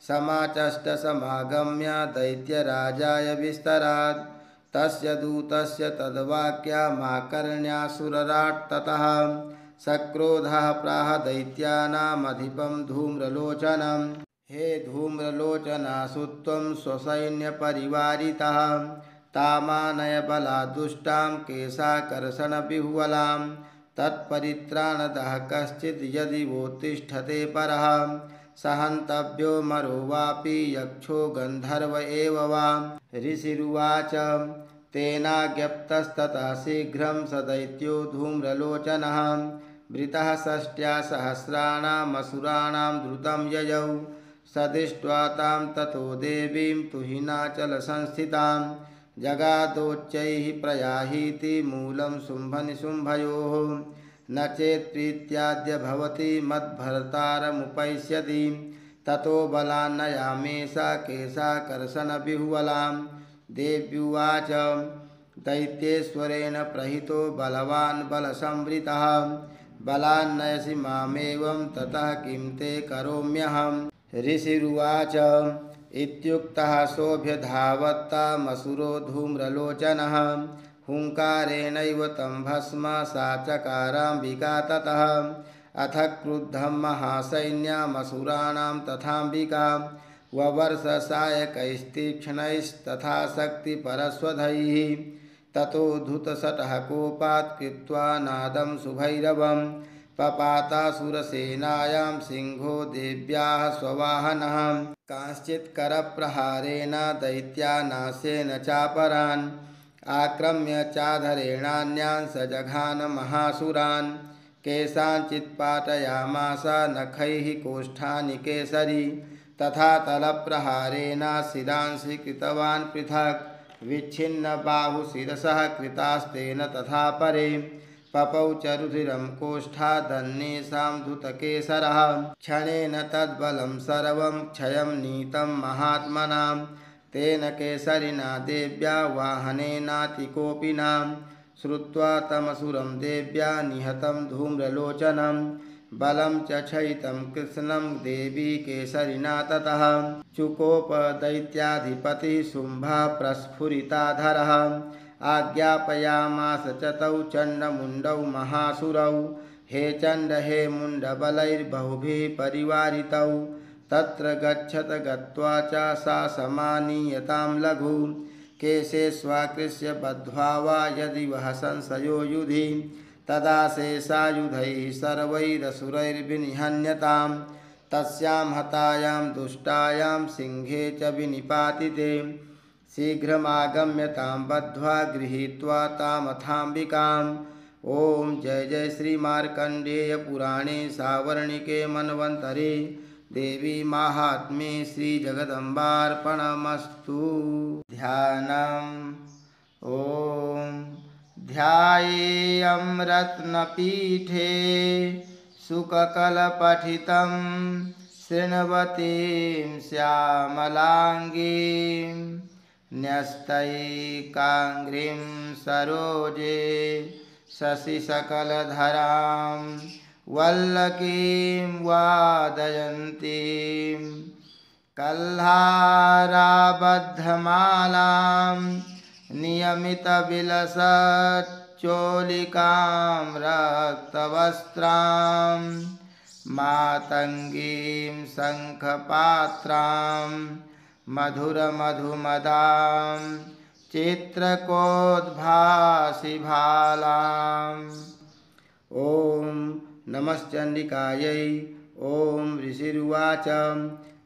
समाचष्टसमागम्य दैत्यराजाय विस्तरात्। तस्य दूतस्य तद्वाक्यमाकर्ण्यासुरराट् ततः सक्रोधः प्राह दैत्यानामधिपं धूम्रलोचनं हे धूम्रलोचनासु त्वं स्वसैन्यपरिवारितः। तामानय बलादुष्टां केशाकर्षणविह्वलां तत्परित्राणदः कश्चिद् यदि वोत्तिष्ठते परः। सहन्तव्यो मरो वापि यक्षो गन्धर्व एव वा ऋषिरुवाच, तेनाज्ञप्तस्ततः शीघ्रं स दैत्यो धूम्रलोचनः वृतः षष्ट्या सहस्राणामसुराणां द्रुतं ययौ। स दृष्ट्वा तां ततो देवीं तुहिनाचलसंस्थितां जगादोच्चैः प्रयाहीति मूलं शुम्भनिशुम्भयोः। न चेत् प्रीत्याद्य भवति मद्भर्तारमुपैष्यति। ततो बलान्नयामेषा केशाकर्षणविह्वलां देव्युवाच, दैत्येश्वरेण प्रहितो बलवान् बलसंवृतः। बलान्नयसि मामेवं, ततः किं ते करोम्यहं ऋषिरुवाच, इत्युक्तः सोऽभ्यधावत्तामसुरो धूम्रलोचनः। हुङ्कारेणैव तं भस्म सा चकाराम्बिका ततः। अथ क्रुद्धं महासैन्यामसुराणां तथाम्बिका। ववर्ष सायकैस्तीक्ष्णैस्तथा शक्तिपरस्वधैः ततो धुतसटः कोपात् कृत्वा नादं सुभैरवं। पपातासुरसेनायां सिंहो देव्याः स्ववाहनः। कांश्चित् करप्रहारेण दैत्यानाशेन चापरान्। आक्रम्य चाधरेणान्यान् स जघान महासुरान्। केषाञ्चित् पाटयामास नखैः कोष्ठानि केसरी। तथा तलप्रहारेण शिरांसि कृतवान् पृथक्। विच्छिन्नबाहुशिरसः कृतास्तेन तथा परे। पपौ च रुधिरं कोष्ठादन्येषां धुतकेसरः क्षणेन तद्बलं सर्वं क्षयं नीतं महात्मनां तेन केसरिना देव्या वाहनेनातिकोपिनां श्रुत्वा तमसुरं देव्या निहतं धूम्रलोचनं। बलं च क्षयितं कृत्स्नं देवी केसरिना ततः। चुकोपदैत्याधिपतिः शुम्भः प्रस्फुरिताधरः। आज्ञापयामास च तौ चण्डमुण्डौ महासुरौ। हे चण्ड हे मुण्डबलैर्बहुभिः परिवारितौ। तत्र गच्छत गत्वा च सा समानीयतां लघु। केशे स्वाकृष्य बद्ध्वा वा यदि वह संशयो युधि। तदा शेषायुधैः सर्वैरसुरैर्विनिहन्यतां। तस्यां हतायां दुष्टायां सिंहे च विनिपातिते। शीघ्रमागम्य तां बद्ध्वा गृहीत्वा तामथाम्बिकाम्। ॐ जय जय श्रीमार्कण्डेयपुराणे सावर्णिके मन्वन्तरे। देवी माहात्म्ये श्रीजगदम्बार्पणमस्तु ध्यानम्। ॐ ध्यायेयं रत्नपीठे सुककलपठितं शृण्वतीं श्यामलाङ्गीं न्यस्तैकाङ्घ्रिं सरोजे शशिसकलधरां वल्लकीं वादयन्तीं। कल्हाराबद्धमालां नियमितविलसच्चोलिकां रक्तवस्त्रां मातङ्गीं शङ्खपात्रां मधुरमधुमदां चित्रकोद्भासिभालाम् ॐ नमश्चण्डिकायै ॐ ऋषिरुवाच।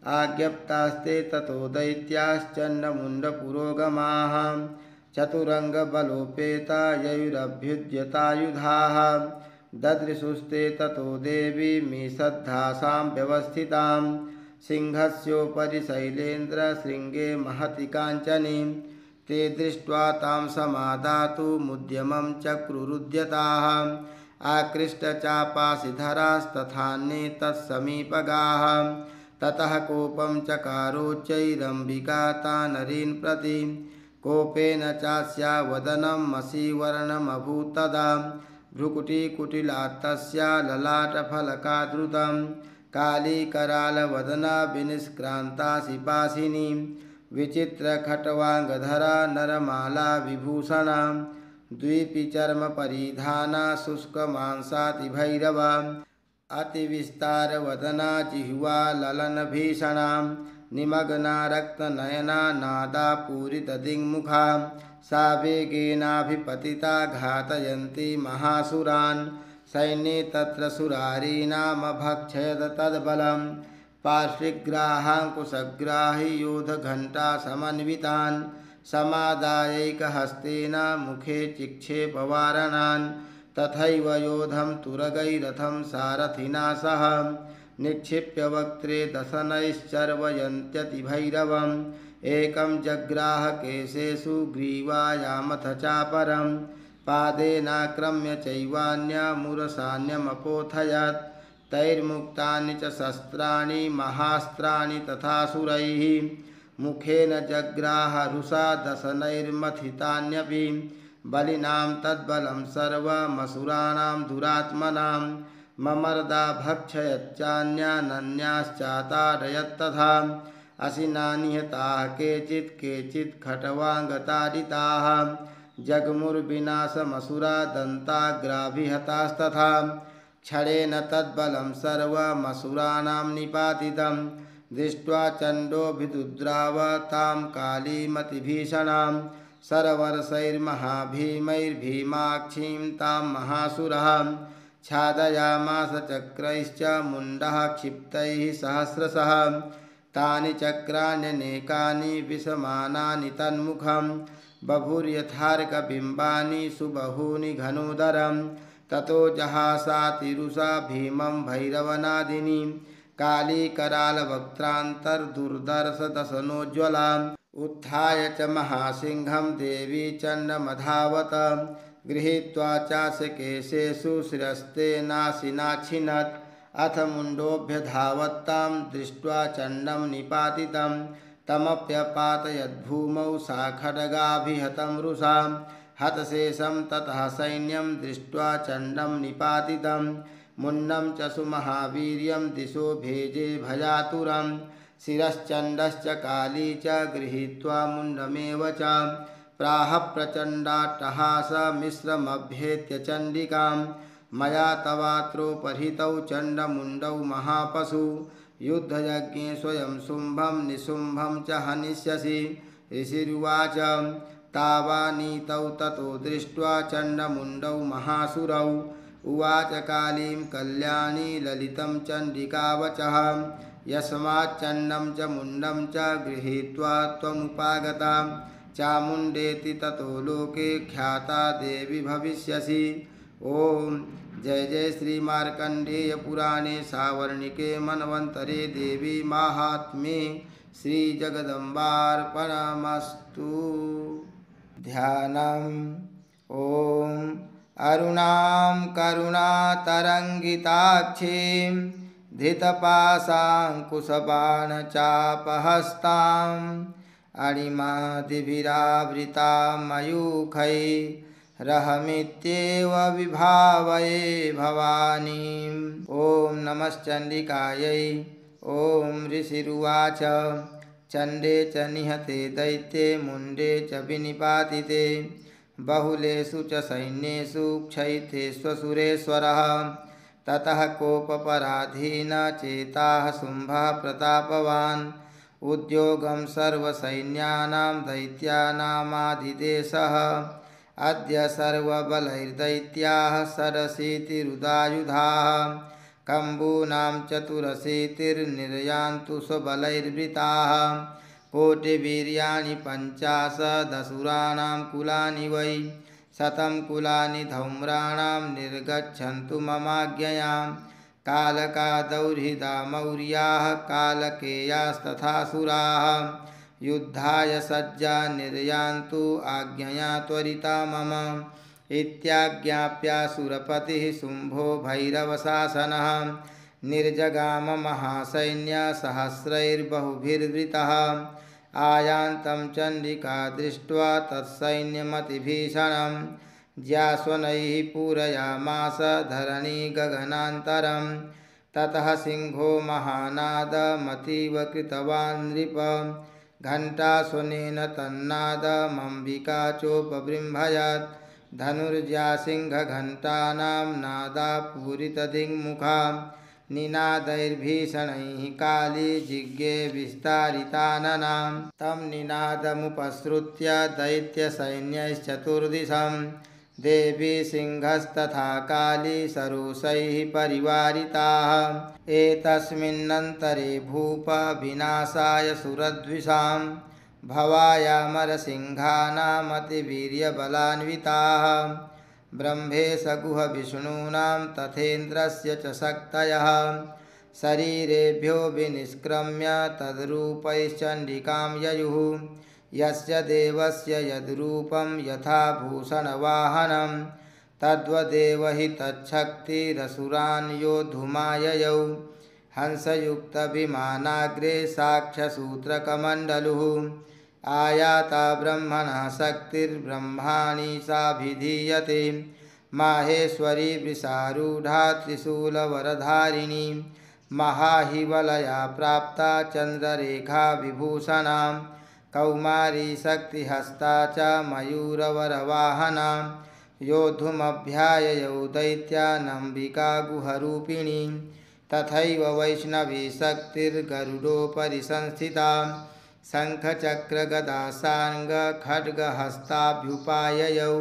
आज्ञप्तास्ते ततो दैत्याश्चण्डमुण्डपुरोगमाः चतुरङ्गबलोपेता ययुरभ्युद्यतायुधाः ददृशुस्ते ततो देवीमीषद्धासां व्यवस्थितां। सिंहस्योपरि शैलेन्द्रशृङ्गे महति काञ्चनीं। ते दृष्ट्वा तां समादातुमुद्यमं चक्रुरुद्यताः। आकृष्टचापाशिधरास्तथान्ये तत्समीपगाः ततः कोपं चकारोच्चैरम्बिका तानरीन् प्रति। कोपेन चास्या वदनं मसीवर्णमभूत् तदा भ्रुकुटिकुटिलात्तस्या ललाटफलकादृतं कालीकरालवदना विनिष्क्रान्ताशिपासिनी विचित्रखट्वाङ्गधरा नरमाला विभूषणा द्वीपिचर्मपरिधाना शुष्कमांसातिभैरवा अतिविस्तारवदना जिह्वा ललनभीषणा निमग्ना रक्तनयना नादा पूरितदिङ्मुखा सा वेगेनाभिपतिता घातयन्ती महासुरान्, सैन्ये तत्र सुरारीणामभक्षयत तद्बलं पार्श्विग्राहाङ्कुशग्राहि योधघण्टा समन्वितान् समादायैकहस्तेन मुखे चिक्षेपवारणान् तथैव योधं तुरगैरथं सारथिना सह। निक्षिप्य वक्त्रे दशनैश्चर्वयन्त्यतिभैरवम्। एकं जग्राह केशेषु ग्रीवायामथ चापरं पादेनाक्रम्य चैवान्यमुरसान्यमपोथयत्। तैर्मुक्तानि च शस्त्राणि, महास्त्राणि तथासुरैः मुखेन जग्राहरुषा दशनैर्मथितान्यपि बलिनां तद्बलं सर्वमसुराणां दुरात्मनां ममर्दा भक्षयच्चान्यानन्याश्चाताडयत्तथा असिनानिहताः केचित् केचित् खट्वाङ्गताडिताः जग्मुर्विनाशमसुरा दन्ताग्राभिहतास्तथा क्षणेन तद्बलं सर्वमसुराणां निपातितं दृष्ट्वा चण्डोऽभिदुद्राव तां कालीमतिभीषणां, सर्वर्षैर्महाभीमैर्भीमाक्षीं तां महासुरः, छादयामास चक्रैश्च मुण्डः क्षिप्तैः सहस्रशः, तानि चक्राण्यनेकानि विषमानानि तन्मुखं, बभूर्यथार्कबिम्बानि सुबहूनि घनोदरं, ततो जहासातिरुषा भीमं भैरवनादिनी कालीकरालवक्त्रान्तर्दुर्दर्शदशनोज्ज्वलाम् उत्थाय च महासिंहं देवी चण्डमधावत गृहीत्वा चास्य केशेषु शिरस्ते नाशिनाच्छिनत् अथ मुण्डोऽभ्यधावत्तां दृष्ट्वा चण्डं निपातितं। तमप्यपातयद्भूमौ सा खड्गाभिहतं रुषां हतशेषं ततः सैन्यं दृष्ट्वा चण्डं निपातितं। मुण्डं च सुमहावीर्यं दिशो भेजे भजातुरं शिरश्चण्डश्च काली च गृहीत्वा च। प्राह प्रचण्डाट्टहासमिश्रमभ्येत्य चण्डिकां। मया तवात्रोपहृतौ चण्डमुण्डौ महापशु। युद्धयज्ञे स्वयं शुम्भं निशुम्भं च हनिष्यसि। ऋषिरुवाच, तावानीतौ ततो दृष्ट्वा चण्डमुण्डौ महासुरौ। उवाच कालीं कल्याणी ललितं चण्डिकावचः यस्माच्चण्डं च मुण्डं च गृहीत्वा त्वमुपागता। चामुण्डेति ततो लोके ख्याता देवी भविष्यसि। ॐ जय जय श्रीमार्कण्डेयपुराणे सावर्णिके मन्वन्तरे देवी माहात्म्ये श्रीजगदम्बार्पणमस्तु ध्यानम्। ॐ अरुणां करुणातरङ्गिताक्षीं धृतपाशाङ्कुशबाणचापहस्ताम् अणिमादिभिरावृता मयूखैरहमित्येव विभावये भवानीम् ॐ नमश्चण्डिकायै, ॐ ऋषिरुवाच। चण्डे च निहते दैत्ये, मुण्डे च विनिपातिते। बहुलेषु च सैन्येषु क्षयितेष्वसुरेश्वरः ततः कोपपराधीनचेताः शुम्भः प्रतापवान्। उद्योगं सर्वसैन्यानां दैत्यानामादिदेशः। अद्य सर्वबलैर्दैत्याः सरशीतिरुदायुधाः कम्बूनां चतुरशीतिर्निर्यान्तु स्वबलैर्वृताः कोटिवीर्याणि पञ्चाशदसुराणां कुलानि वै शतं कुलानि धौम्राणां निर्गच्छन्तु ममाज्ञयां कालकादौर्हिदा मौर्याः कालकेयास्तथासुराः। युद्धाय सज्जा निर्यान्तु आज्ञया त्वरिता मम। इत्याज्ञाप्यासुरपतिः शुम्भो भैरवशासनः। निर्जगाममहासैन्यसहस्रैर्बहुभिर्वृतः आयान्तं चण्डिका दृष्ट्वा तत्सैन्यमतिभीषणं ज्यास्वनैः पूरयामास धरणी गगनान्तरं। ततः सिंहो महानादमतीव कृतवान् नृप घण्टास्वनेन तन्नादमम्बिका चोपबृम्भयत् धनुर्जासिंहघण्टानां नादापूरितदिङ्मुखा। निनादैर्भीषणैः काली जिज्ञे विस्तारिताननां। तं निनादमुपसृत्य दैत्यसैन्यैश्चतुर्दिशं। देवी सिंहस्तथा काली सरोषैः परिवारिताः। एतस्मिन्नन्तरे भूपविनाशाय सुरद्विषां। भवायामरसिंहानामतिवीर्यबलान्विताः। ब्रह्मेशगुहविष्णूनां तथेन्द्रस्य च शक्तयः। शरीरेभ्यो विनिष्क्रम्य तद्रूपैश्चण्डिकां ययुः। यस्य देवस्य यद्रूपं यथा भूषणवाहनं, तद्वदेव हि तच्छक्तिरसुरान् योद्धुमाययौ हंसयुक्तविमानाग्रे साक्ष्यसूत्रकमण्डलुः। आयाता ब्रह्मणः शक्तिर्ब्रह्माणि साभिधीयते। माहेश्वरी वृषारूढा त्रिशूलवरधारिणी। महाहिवलया प्राप्ता चन्द्ररेखा विभूषणां। कौमारी शक्तिहस्ता च मयूरवरवाहनां। योद्धुमभ्याययौ दैत्यानम्बिका गुहरूपिणी। तथैव वैष्णवी शक्तिर्गरुडोपरि संस्थिता शङ्खचक्रगदासाङ्गखड्गहस्ताभ्युपाययौ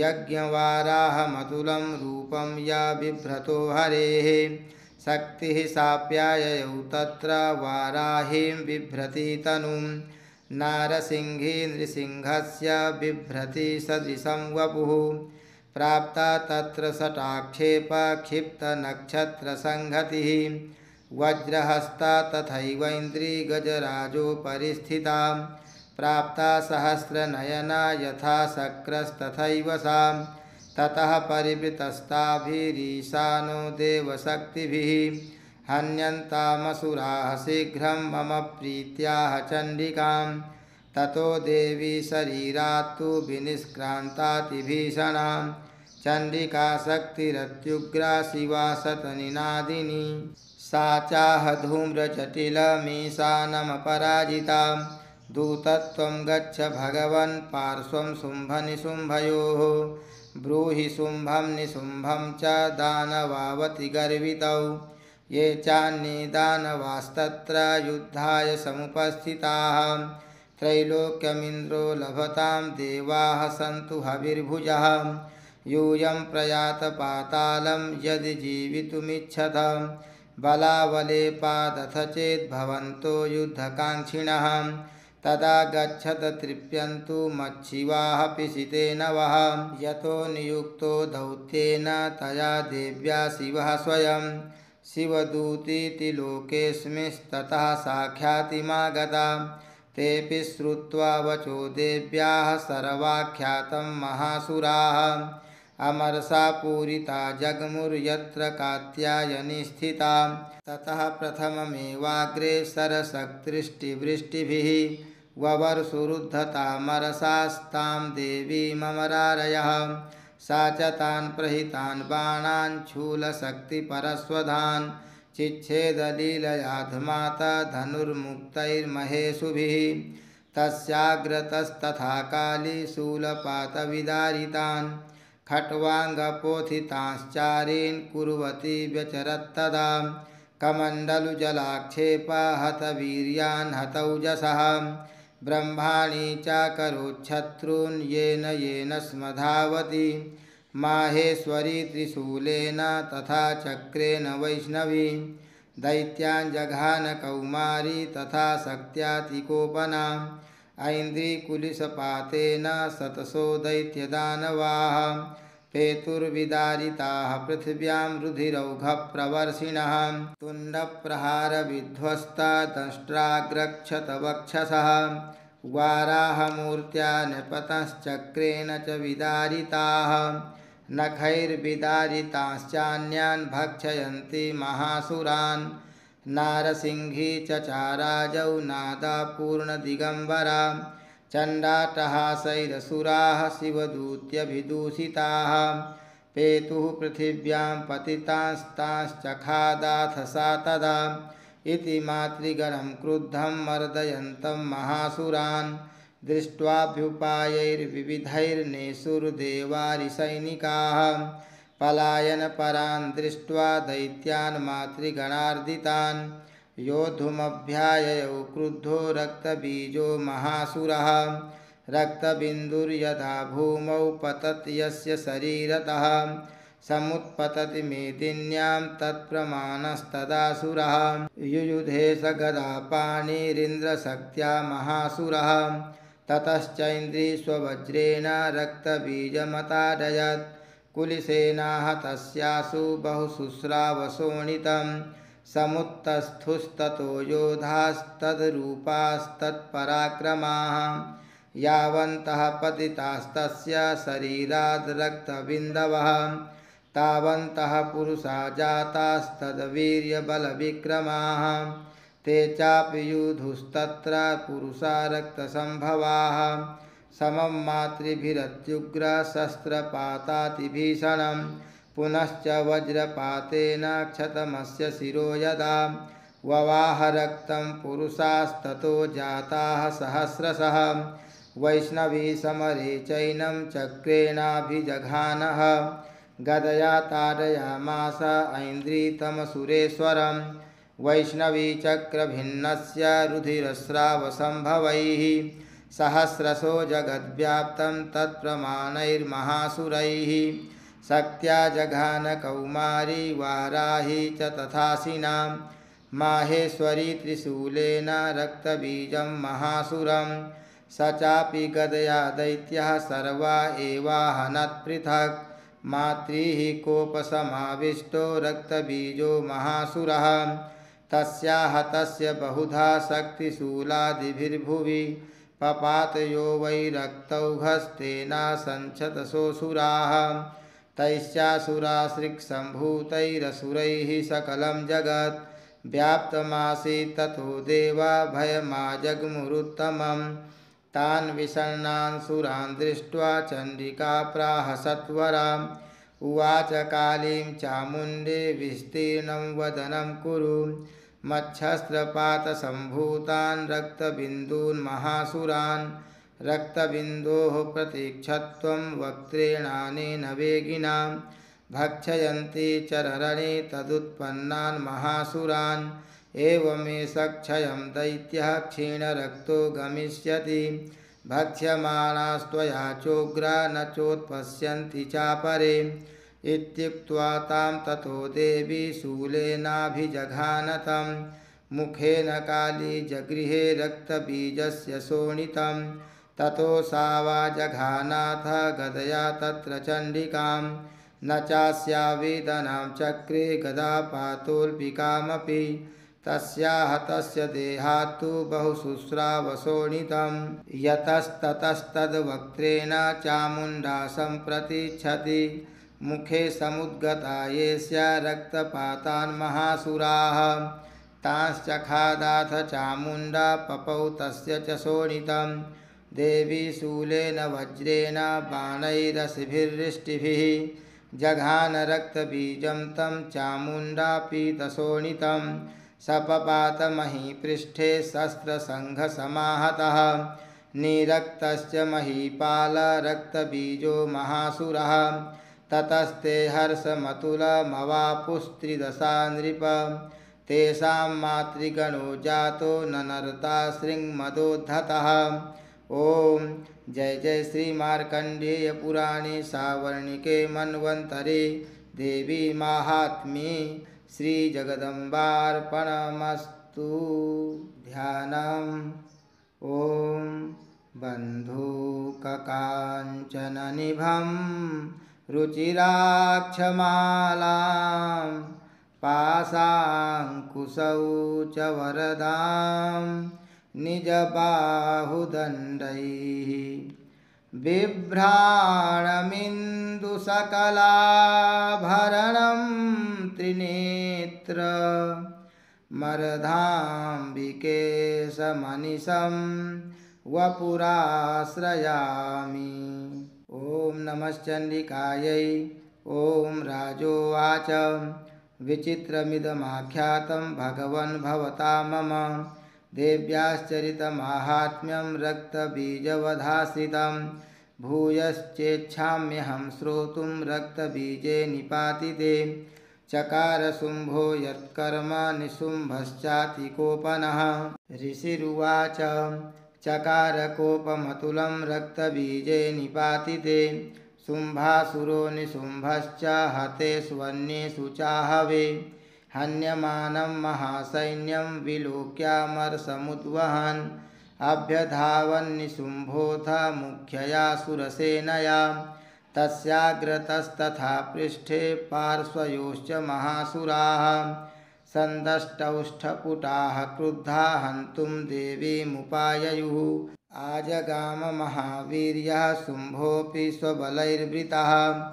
यज्ञवाराहमतुलं रूपं या बिभ्रतो हरेः शक्तिः साप्याययौ तत्र वाराहीं बिभ्रति तनुं नारसिंही नृसिंहस्य बिभ्रति सदृशं वपुः प्राप्ता तत्र सटाक्षेपक्षिप्तनक्षत्रसङ्हतिः वज्रहस्ता तथैवैन्द्रिगजराजोपरि स्थिता प्राप्ता सहस्रनयना यथा शक्रस्तथैव सा ततः परिवृतस्ताभिरीशानो देवशक्तिभिः। हन्यन्तामसुराः शीघ्रं मम प्रीत्याह चण्डिकां ततो देवी शरीरात्तु विनिष्क्रान्तातिभीषणां चण्डिका शक्तिरत्युग्रा शिवा शतनिनादिनी सा चाह धूम्रजटिलमीशानमपराजितां दूतत्वं गच्छ भगवन् पार्श्वं शुम्भनिशुम्भयोः ब्रूहि शुम्भं निशुम्भं च दानवावति गर्वितौ। ये चान्ये दानवास्तत्र युद्धाय समुपस्थिताः। त्रैलोक्यमिन्द्रो लभतां देवाः सन्तु हविर्भुजः। यूयं प्रयात पातालं यदि जीवितुमिच्छत। बलावले पादथ चेद्भवन्तो युद्धकाङ्क्षिणः। तदा गच्छत तृप्यन्तु मच्छिवाः पिशितेन वः यतो नियुक्तो दौत्येन तया देव्या शिवः स्वयं। शिवदूतीति लोकेऽस्मिस्ततः साख्यातिमागता। तेऽपि श्रुत्वा वचो देव्याः सर्वाख्यातं महासुराः। अमरसा पूरिता जगमुर्यत्र कात्यायनी स्थिता। ततः प्रथममेवाग्रे सरसक्तृष्टिवृष्टिभिः ववर्षुरुद्धतामरसास्तां देवीममरारयः सा च तान् प्रहितान् बाणान् शूलशक्तिपरस्वधान् चिच्छेदलीलयाधमाता धनुर्मुक्तैर्महेशुभिः। तस्याग्रतस्तथा काली शूलपातविदारितान् खट्वाङ्गपोथिताश्चारीन् कुर्वती व्यचरत्तदा। कमण्डलुजलाक्षेपहतवीर्यान् हतौजसः ब्रह्माणि चाकरोच्छत्रून् येन येन स्मधावति। माहेश्वरी त्रिशूलेन तथा चक्रेण वैष्णवी। दैत्याञ्जघानकौमारी तथा शक्त्यातिकोपना। ऐन्द्रीकुलिशपातेन शतशो दैत्यदानवाः पेतुर्विदारिताः पृथिव्यां रुधिरौघप्रवर्षिणः तुण्डप्रहारविध्वस्ता दंष्ट्राग्रक्षतवक्षसः वाराहमूर्त्या नृपतश्चक्रेण च विदारिताः नखैर्विदारिताश्चान्यान् भक्षयन्ति महासुरान् नारसिंही चचाराजौ नादापूर्णदिगम्बरा, चण्डाटहासैरसुराः शिवदूत्यभिदूषिताः, पेतुः पृथिव्यां पतितास्ताश्चखादाथ सा तदा, इति मातृगणं क्रुद्धं मर्दयन्तं महासुरान्, दृष्ट्वाभ्युपायैर्विविधैर्नेसुर्देवारिसैनिकाः। पलायनपरान् दृष्ट्वा दैत्यान् मातृगणार्दितान्। योद्धुमभ्याययौ क्रुद्धो रक्तबीजो महासुरः। रक्तबिन्दुर्यदा भूमौ पतत् यस्य शरीरतः। समुत्पतति मेदिन्यां तत्प्रमाणस्तदासुरः युयुधे स गदापाणिरिन्द्रशक्त्या महासुरः। ततश्चैन्द्रीष्वज्रेण रक्तबीजमताडयत् कुलिसेनाः तस्यासु बहुशुश्रावशोणितं समुत्तस्थुस्ततो योधास्तद्रूपास्तत्पराक्रमाः। यावन्तः पतितास्तस्य शरीराद् रक्तबिन्दवः तावन्तः पुरुषा जातास्तद्वीर्यबलविक्रमाः। ते चापि समं मातृभिरत्युग्रशस्त्रपातातिभीषणं पुनश्च वज्रपातेन क्षतमस्य शिरो यदा ववाह रक्तं पुरुषास्ततो जाताः सहस्रशः। वैष्णवी समरे चैनं चक्रेणाभिजघानः। गदया ताडयामास ऐन्द्रीतमसुरेश्वरं। वैष्णवी चक्रभिन्नस्य रुधिरस्रावसम्भवैः। सहस्रशो जगद्व्याप्तं शक्त्या जघानकौमारी वाराही च तथासिनां। माहेश्वरी त्रिशूलेन रक्तबीजं महासुरं। स चापि गदया दैत्यः सर्वा एवाहनत्पृथक् मातृः कोपसमाविष्टो रक्तबीजो महासुरः। तस्या हतस्य बहुधा शक्तिशूलादिभिर्भुवि। पपातयो वै रक्तौघस्तेनासञ्छतसोऽसुराः तैश्चासुरासृक्सम्भूतैरसुरैः सकलं जगत्। व्याप्तमासीत् ततो देवा भयमाजग्मुरुत्तमं तान् विषण्णान् सुरान् दृष्ट्वा चण्डिका प्राह सत्वराम्। उवाच कालीं चामुण्डे विस्तीर्णं वदनं कुरु। मच्छस्त्रपातसम्भूतान्, रक्तबिन्दून्, महासुरान्। रक्तबिन्दोः प्रतीक्षत्वं वक्त्रेणानेन वेगिनां भक्षयन्ति चररणे तदुत्पन्नान् महासुरान्। एवमेष क्षयं दैत्यः क्षीणरक्तो गमिष्यति। भक्ष्यमाणास्त्वया चोग्रा न चोत्पश्यन्ति चापरे। इत्युक्त्वा तां ततो देवी शूलेनाभिजघानतं मुखेन काली जगृहे रक्तबीजस्य शोणितं ततो सा वा गदया तत्र चण्डिकां न चास्यावेदनां चक्रे गदापातोल्पिकामपि तस्याः तस्य देहात्तु बहुशुश्रावशोणितं यतस्ततस्तद्वक्त्रेण चामुण्डा सम्प्रतिच्छति मुखे समुद्गता येष्या रक्तपातान् महासुराः। तांश्चखादाथ चामुण्डा पपौ तस्य च शोणितं देवी शूलेन वज्रेण बाणैरसिभिर्वृष्टिभिः जघानरक्तबीजं तं चामुण्डापीतशोणितं सपपातमहीपृष्ठे शस्त्रसङ्घसमाहतः। निरक्तश्च महीपालरक्तबीजो महासुरः। ततस्ते हर्षमतुलमवापुस्त्रिदशा नृप। तेषां मातृगणो जातो ननर्ता शृङ्मदोद्धतः ॐ जय जय श्री मार्कंडेय पुराणे सावर्णिके मन्वन्तरे देवी माहात्म्ये श्रीजगदम्बार्पणमस्तु। ध्यानम्। ॐ बन्धुककाञ्चननिभं रुचिराक्षमालां पाशाङ्कुशौ च वरदां निजबाहुदण्डैः बिभ्राणमिन्दुसकलाभरणं त्रिनेत्र मरधाम्बिके समनिशं ॐ नमश्चण्डिकायै ॐ राजोवाच। विचित्रमिदमाख्यातं भगवन् भवता मम। देव्याश्चरितमाहात्म्यं रक्तबीजवधाश्रितं। भूयश्चेच्छाम्यहं श्रोतुं रक्तबीजे निपातिते। चकारशुम्भो यत्कर्म निशुम्भश्चातिकोपनः। ऋषिरुवाच चकारकोपमतुलं रक्तबीजे निपातिते, शुम्भासुरो निशुम्भश्च हतेष्वन्येषु चाहवे हन्यमानं महासैन्यं विलोक्यामरसमुद्वहन्, अभ्यधावन्निशुम्भोऽथ मुख्यया सुरसेनया। तस्याग्रतस्तथा पृष्ठे पार्श्वयोश्च महासुराः। सन्दष्टौष्ठपुटाः क्रुद्धा हन्तुं देवीमुपाययुः आजगाममहावीर्यः शुम्भोऽपि स्वबलैर्वृतः।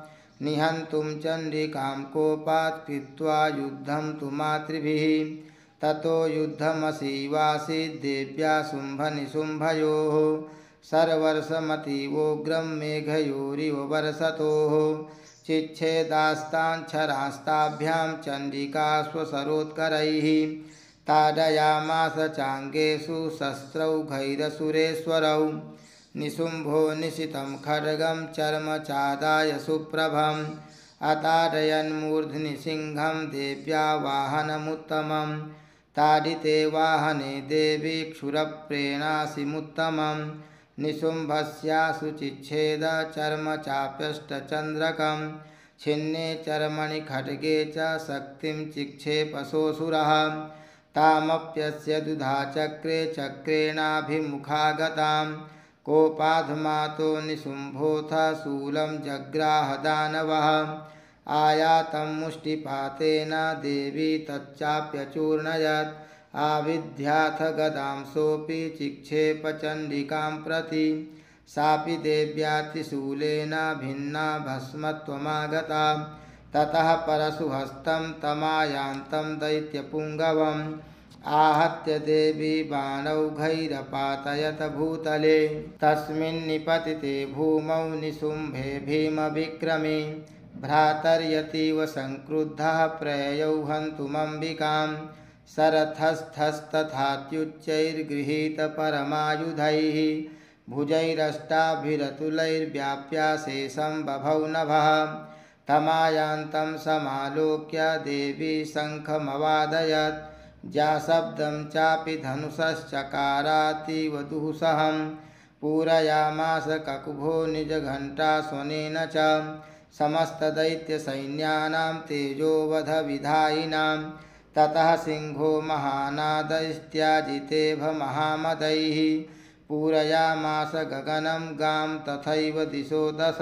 निहन्तुं चण्डिकां कोपात् कृत्वा युद्धं तु मातृभिः। ततो युद्धमसीवासीद्देव्या शुम्भनिशुम्भयोः। सर्वर्षमतीवोग्रं मेघयोरिव वर्षतोः चिच्छेदास्ताञ्छरास्ताभ्यां चण्डिका स्वसरोत्करैः। ताडयामास चाङ्गेषु शस्त्रौघैरसुरेश्वरौ निशुम्भो निशितं खड्गं चर्मचादाय सुप्रभम्। अताडयन्मूर्ध्नि सिंहं देव्या वाहनमुत्तमं ताडिते वाहने देवी क्षुरप्रेणासिमुत्तमं निशुम्भस्यासु चिच्छेद चर्मचाप्यष्टचन्द्रकं छिन्ने चर्मणि खड्गे च शक्तिं चिक्षेपसोऽसुरः तामप्यस्य दुधाचक्रे चक्रेणाभिमुखागतां, कोपाधमातो निशुम्भोऽथ शूलं जग्राहदानवः। आयातं मुष्टिपातेन देवी तच्चाप्यचूर्णयत्। आविद्याथ गदां सोऽपि चिक्षेपचण्डिकां प्रति। सापि देव्यातिशूलेन भिन्ना भस्मत्वमागता। ततः परशुहस्तं तमायान्तं दैत्यपुङ्गवम्। आहत्य देवी बाणौघैरपातयत भूतले। तस्मिन्निपतिते भूमौ निशुम्भे भीमविक्रमे। भ्रातर्यतीव संक्रुद्धः प्रययौ हन्तुमम्बिकां शरथस्थस्तथात्युच्चैर्गृहीतपरमायुधैः भुजैरष्टाभिरतुलैर्व्याप्याशेषं बभौ नभः। तमायान्तं समालोक्य देवी शङ्खमवादयत्। जाशब्दं चापि धनुषश्चकारातीव दुःसहं पूरयामास ककुभो निजघण्टास्वनेन च। समस्तदैत्यसैन्यानां तेजोवधविधायिनां ततः सिंहो महानादैस्त्याजितेभमहामदैः पूरयामास गगनं गां तथैव दिशो दश।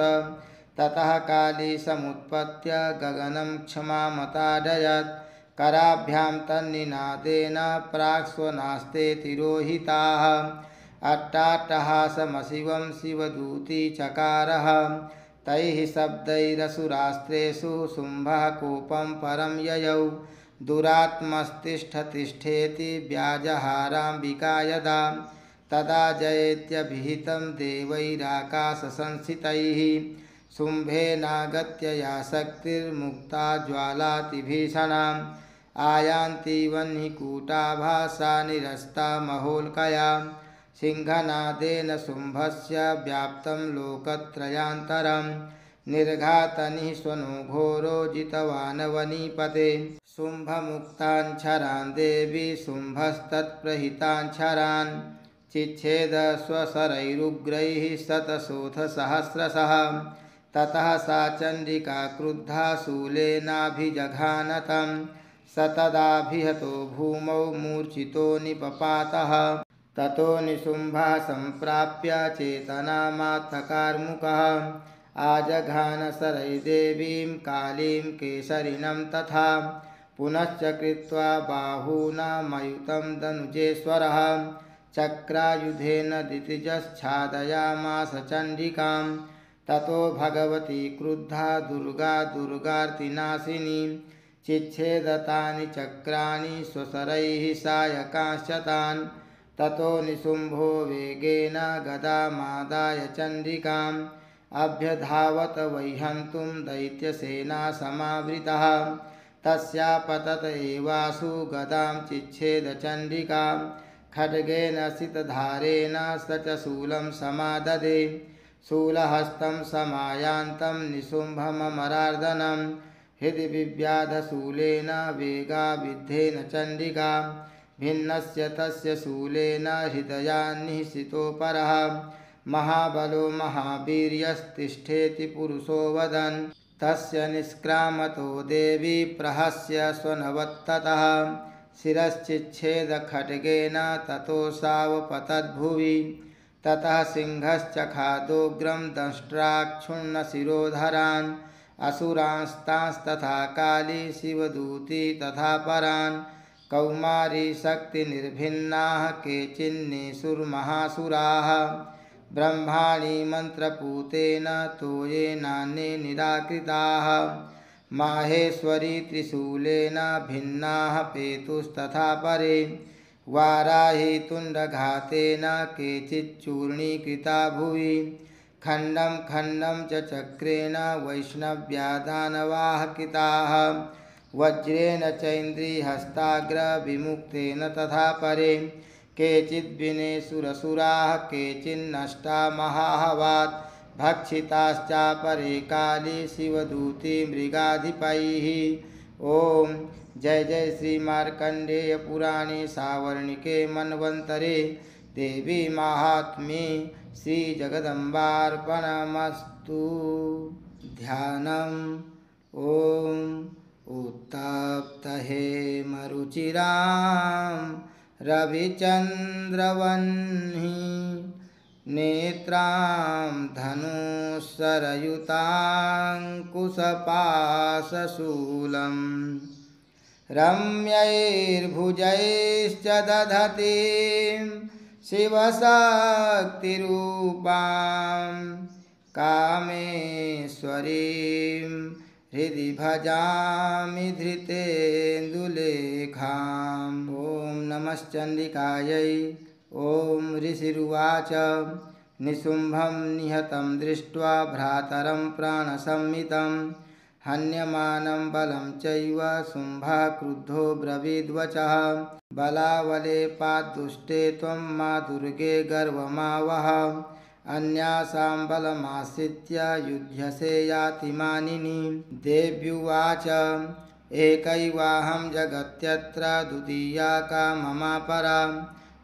ततः काली समुत्पत्य गगनं क्षमामताडयत् कराभ्यां तन्निनादेन प्राक्स्वनास्ते तिरोहिताः। अट्टाट्टहासमशिवं शिवदूती चकारः। तैः शब्दैरसुरास्त्रेषु शुम्भः कोपं परं ययौ। दुरात्मस्तिष्ठतिष्ठेति व्याजहाराम्बिका यदा तदा जयेत्यभिहितं देवैराकाशसंस्थितैः शुम्भेनागत्य या शक्तिर्मुक्ता ज्वालातिभीषणाम् आयान्ति वह्निकूटाभासा निरस्ता महोल्कया सिंहनादेन शुम्भस्य व्याप्तं लोकत्रयान्तरं निर्घातनिः स्वनो घोरो जितवान् वनीपते शुम्भमुक्ताञ्छरान् देवी शुम्भस्तत्प्रहिताञ्छरान् चिच्छेद स्वशरैरुग्रैः शतशोथसहस्रशः। ततः सा चण्डिका क्रुद्धा शूलेनाभिजघानतं सतदाभिहतो भूमौ मूर्छितो निपपातः। ततो निशुम्भः सम्प्राप्य चेतनामात्तकार्मुकः आजघानसरैदेवीं कालीं केसरिणं तथा पुनश्च कृत्वा बाहूनामयुतं दनुजेश्वरः चक्रायुधेन दितिजश्छादयामास चण्डिकां ततो भगवती क्रुद्धा दुर्गा दुर्गार्तिनाशिनी, चिच्छेदतानि चक्राणि स्वसरैः सायकांश्च तान् ततो निशुम्भो वेगेन गदामादाय चण्डिकाम्, अभ्यधावत वैहन्तुं दैत्यसेना समावृतः। तस्यापतत एवासु गदां चिच्छेदचण्डिकां खड्गेन सितधारेण स च शूलं समाददे। शूलहस्तं समायान्तं निशुम्भममरार्दनं हृदि विव्याधशूलेन वेगाविद्धेन चण्डिका, भिन्नस्य तस्य शूलेन हृदयान्निःसितोपरः। महाबलो महावीर्यस्तिष्ठेति पुरुषो वदन्। तस्य देवी प्रहस्य स्वनवत्ततः। शिरश्चिच्छेदखड्गेन ततो सावपतद्भुवि। ततः सिंहश्च खादोग्रं दंष्ट्राक्षुण्णशिरोधरान्। असुरांस्तांस्तथा काली शिवदूती तथा परान्। कौमारी शक्तिनिर्भिन्नाः केचिन्नेसुर्महासुराः। ब्रह्माणि मन्त्रपूतेन तोयेनान्ये निराकृताः। माहेश्वरी त्रिशूलेन भिन्नाः पेतुस्तथा परे। वाराहि तुण्डघातेन केचिच्चूर्णीकृता भुवि। खण्डं च चक्रेण वैष्णव्यादानवाः वज्रेण चैन्द्रिहस्ताग्रविमुक्तेन तथा परे। केचिद्विने सुरसुराः केचिन्नष्टा महाहवात्। भक्षिताश्चापरे काली शिवदूती मृगाधिपैः। ॐ जय जय श्रीमार्कण्डेय पुराणे सावर्णिके मन्वन्तरे। देवी माहात्म्ये श्रीजगदम्बार्पणमस्तु। ध्यानम् ॐ उत्तप्तहेमरुचिरां रविचन्द्रवह्नि नेत्रां धनुःसरयुताङ्कुशपाशशूलं रम्यैर्भुजैश्च दधतीं शिवशक्तिरूपां कामेश्वरीं हृदि भजामि धृतेन्दुलेखाम्। ॐ नमश्चण्डिकायै ॐ ऋषिरुवाच। निशुम्भं निहतं दृष्ट्वा भ्रातरं प्राणसंहितं हन्यमानं बलं चैव शुम्भः क्रुद्धो ब्रवीद्वचः। बलावले पादुष्टे त्वं मा दुर्गे गर्वमावह अन्यासां बलमाश्रित्य युध्यसे यातिमानिनि देव्युवाच, एकैवाहं जगत्यत्र द्वितीया का ममापरा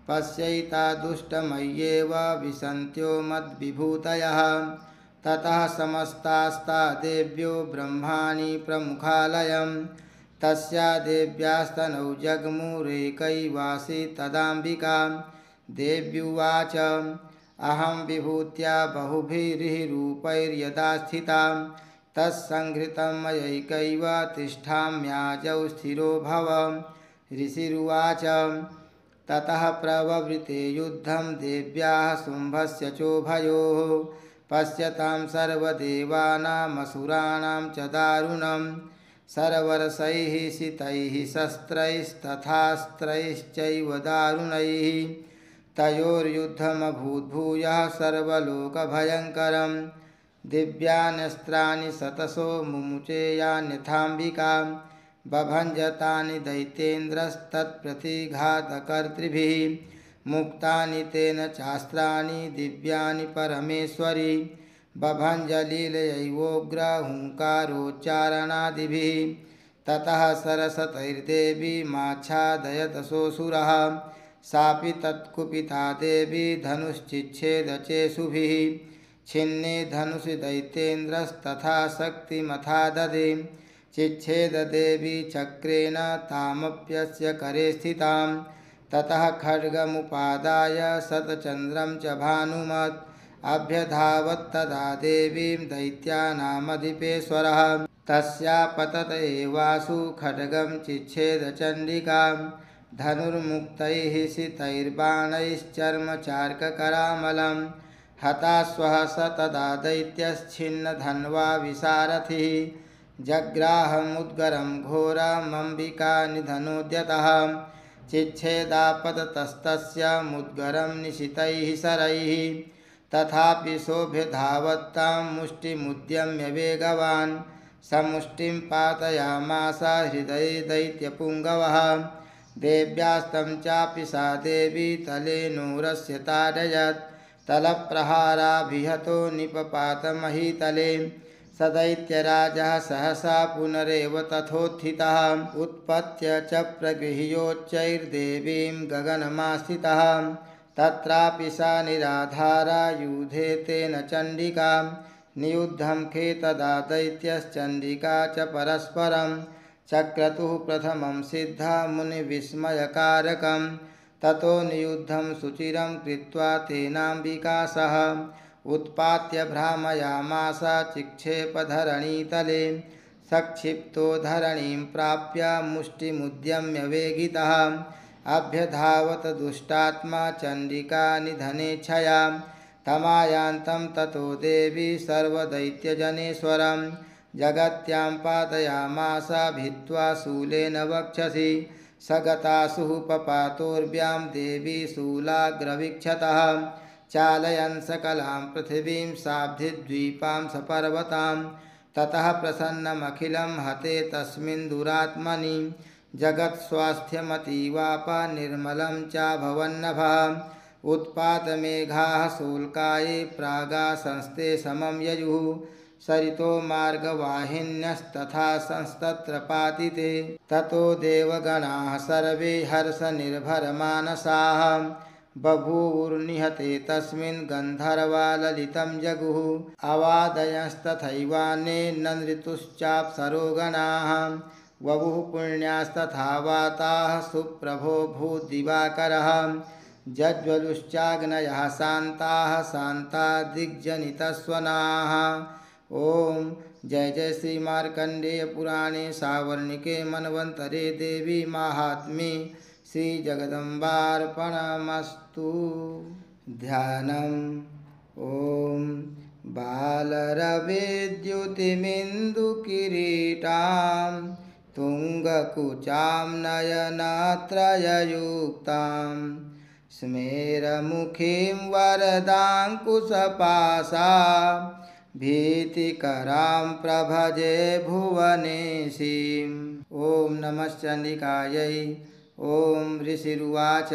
पश्यैता दुष्टमय्येव विशन्त्यो मद्विभूतयः। ततः समस्तास्ता देव्यो ब्रह्माणि प्रमुखालयं तस्या देव्यास्तनौ जग्मुरेकैवासि तदाम्बिका। देव्युवाच अहं विभूत्या बहुभिः रूपैर्यदा स्थिता तत्सङ्घृतं मयैकैव तिष्ठाम्याजौ स्थिरो भव। ऋषिरुवाच, ततः प्रववृते युद्धं देव्याः शुम्भस्य चोभयोः, पश्यतां सर्वदेवानामसुराणां च दारुणं। सर्वरसैः सितैः शस्त्रैस्तथास्त्रैश्चैव तयोर्युद्धमभूद्भूयः सर्वलोकभयङ्करं दिव्यान्यस्त्राणि शतशो मुमुचेयान्यथाम्बिका बभञ्जतानि दैत्येन्द्रस्तत्प्रतिघातकर्तृभिः मुक्तानि तेन चास्त्राणि दिव्यानि परमेश्वरि। बभञ्जलीलयैवोग्रहुङ्कारोच्चारणादिभिः ततः सरसतैर्देवी माच्छादयदशोऽसुरः सापि तत्कुपिता देवी धनुश्चिच्छेदचेषुभिः। छिन्ने धनुषि दैत्येन्द्रस्तथा शक्तिमथा ददे चिच्छेददेवी चक्रेण तामप्यस्य करे स्थितां ततः खड्गमुपादाय शतचन्द्रं च भानुमत्। अभ्यधावत्तदा देवीं दैत्यानामधिपेश्वरः। तस्या एवासु खड्गं चिच्छेदचण्डिकां धनुर्मुक्तैः सितैर्बाणैश्चर्मचार्ककरामलं हताश्वः स तदा दैत्यश्छिन्नधन्वा विसारथिः। जग्राहमुद्गरं घोरमम्बिकानिधनोद्यतः चिच्छेदापततस्तस्य मुद्गरं निशितैः शरैः तथापि शोभ्यधावत्तां मुष्टिमुद्यम्य वेगवान् समुष्टिं पातयामास हृदये दैत्यपुङ्गवः। देव्यास्तं चापि सा देवी तलेनूरस्य ताडयत् तलप्रहाराभिहतो निपपातमहीतले। स दैत्यराजः सहसा पुनरेव तथोत्थितः। उत्पत्य च प्रगृह्योच्चैर्देवीं गगनमास्थितः तत्रापि सा निराधारा यूधे तेन चण्डिका। नियुद्धं खे तदा दैत्यश्चण्डिका च परस्परं चक्रतुः प्रथमं सिद्धा मुनिविस्मयकारकं, ततो नियुद्धं सुचिरं कृत्वा तेनाम्बिका सह उत्पात्य भ्रामयामास चिक्षेपधरणीतले, सक्षिप्तो धरणीं प्राप्य मुष्टिमुद्यम्य वेगितः। अभ्यधावत दुष्टात्मा चंडिका चण्डिका निधनेच्छया तमायान्तं ततो देवी सर्वदैत्यजनेश्वरं जगत्यां पातयामास भित्त्वा शूलेन वक्षसि। स गतासुः पपातोर्व्यां देवी शूलाग्रवीक्षतः। चालयन् सकलां पृथिवीं साब्धिद्वीपां सपर्वतां ततः प्रसन्नमखिलं हते तस्मिन् दुरात्मनि। जगत्स्वास्थ्यमतीवापा निर्मलं चाभवन्नभः उत्पातमेघाः शूल्काये प्रागासंस्ते समं ययुः। सरितो मार्गवाहिन्यस्तथा संस्तत्र पातिते। ततो देवगणाः सर्वे हर्षनिर्भरमानसाः। बभूवुर्निहते तस्मिन् गन्धर्वा ललितं जगुः। अवादयंस्तथैवान्ये नृतुश्चाप्सरो गणाः वपुः पुण्यास्तथा वाताः सुप्रभो भूदिवाकरः। जज्वलुश्चाग्नयः शान्ताः शान्ता दिग्जनितस्वनाः ॐ जय जय श्रीमार्कण्डेयपुराणे सावर्णिके मन्वन्तरे देवी माहात्म्ये श्रीजगदम्बार्पणमस्तु ध्यानम् ॐ बालरवेद्युतिमिन्दुकिरीटां तुङ्गकुचां नयनत्रययुक्तां स्मेरमुखीं वरदाङ्कुशपाशा भीतिकरां प्रभजे भुवनेशीम् ॐ नमश्चण्डिकायै ॐ ऋषिरुवाच।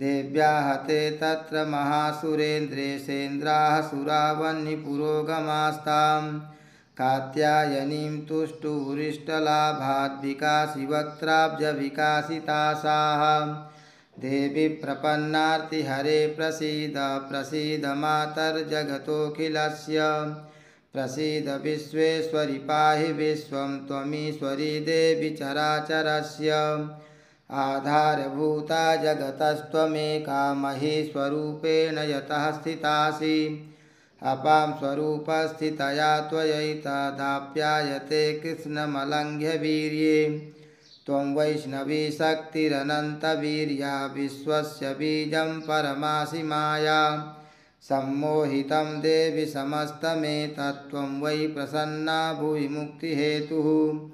देव्या हते तत्र महासुरेन्द्रेशेन्द्राः सुरावह्निपुरोगमास्तां कात्यायनीं तुष्टुरिष्टलाभाद्विकासिवक्त्राब्जविकासितासाः देवि प्रपन्नार्तिहरे प्रसीद प्रसीद मातर्जगतोऽखिलस्य प्रसीद विश्वेश्वरि पाहि विश्वं, त्वमीश्वरी देवि चराचरस्य। आधारभूता जगतस्त्वमेका महेश्वरूपेण यतः स्थितासि। अपां स्वरूपस्थितया त्वयैतदाप्यायते कृष्णमलङ्घ्य वीर्ये त्वं वैष्णवी शक्तिरनन्तवीर्या विश्वस्य बीजं परमासि माया। सम्मोहितं देवि समस्तमेतत्त्वं वै प्रसन्ना भुवि मुक्तिहेतुः।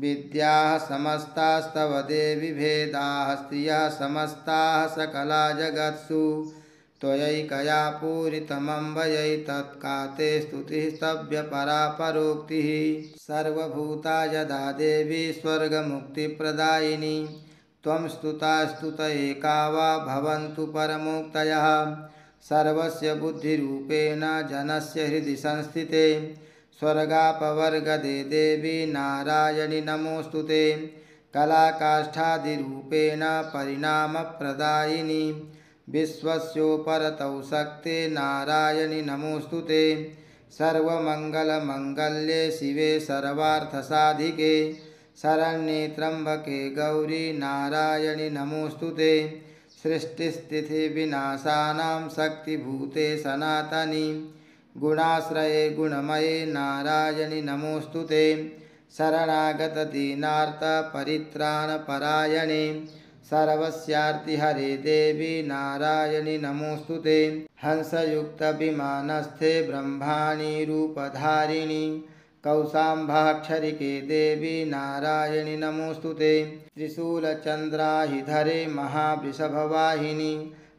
विद्याः समस्तास्तव देवि भेदाः, स्त्रियः समस्ताः सकला जगत्सु। त्वयैकया पूरितमम्बयैतत्का ते स्तुतिः स्तव्यपरा परोक्तिः सर्वभूता यदा देवी स्वर्गमुक्तिप्रदायिनी। त्वं स्तुता स्तुत एका वा भवन्तु परमोक्तयः। सर्वस्य बुद्धिरूपेण जनस्य हृदि संस्थिते। स्वर्गापवर्गदे देवी नारायणि नमोऽस्तु ते। कलाकाष्ठादिरूपेण परिणामप्रदायिनी। विश्वस्योपरतौ शक्ते नारायणि नमोऽस्तु सर्वमङ्गलमङ्गल्ये शिवे सर्वार्थसाधिके। शरण्ये त्र्यम्बके गौरी नारायणि नमोऽस्तु ते। सृष्टिस्थितिविनाशानां शक्तिभूते सनातनी। गुणाश्रये गुणमये नारायणि नमोऽस्तु ते। शरणागतदीनार्तपरित्राणपरायणे सर्वस्यार्तिहरे देवी नारायणि नमोऽस्तु ते। हंसयुक्तविमानस्थे ब्रह्माणि रूपधारिणि। कौसाम्भाक्षरिके देवी नारायणि नमोऽस्तु ते। त्रिशूलचन्द्राहिधरे महावृषभवाहिनि।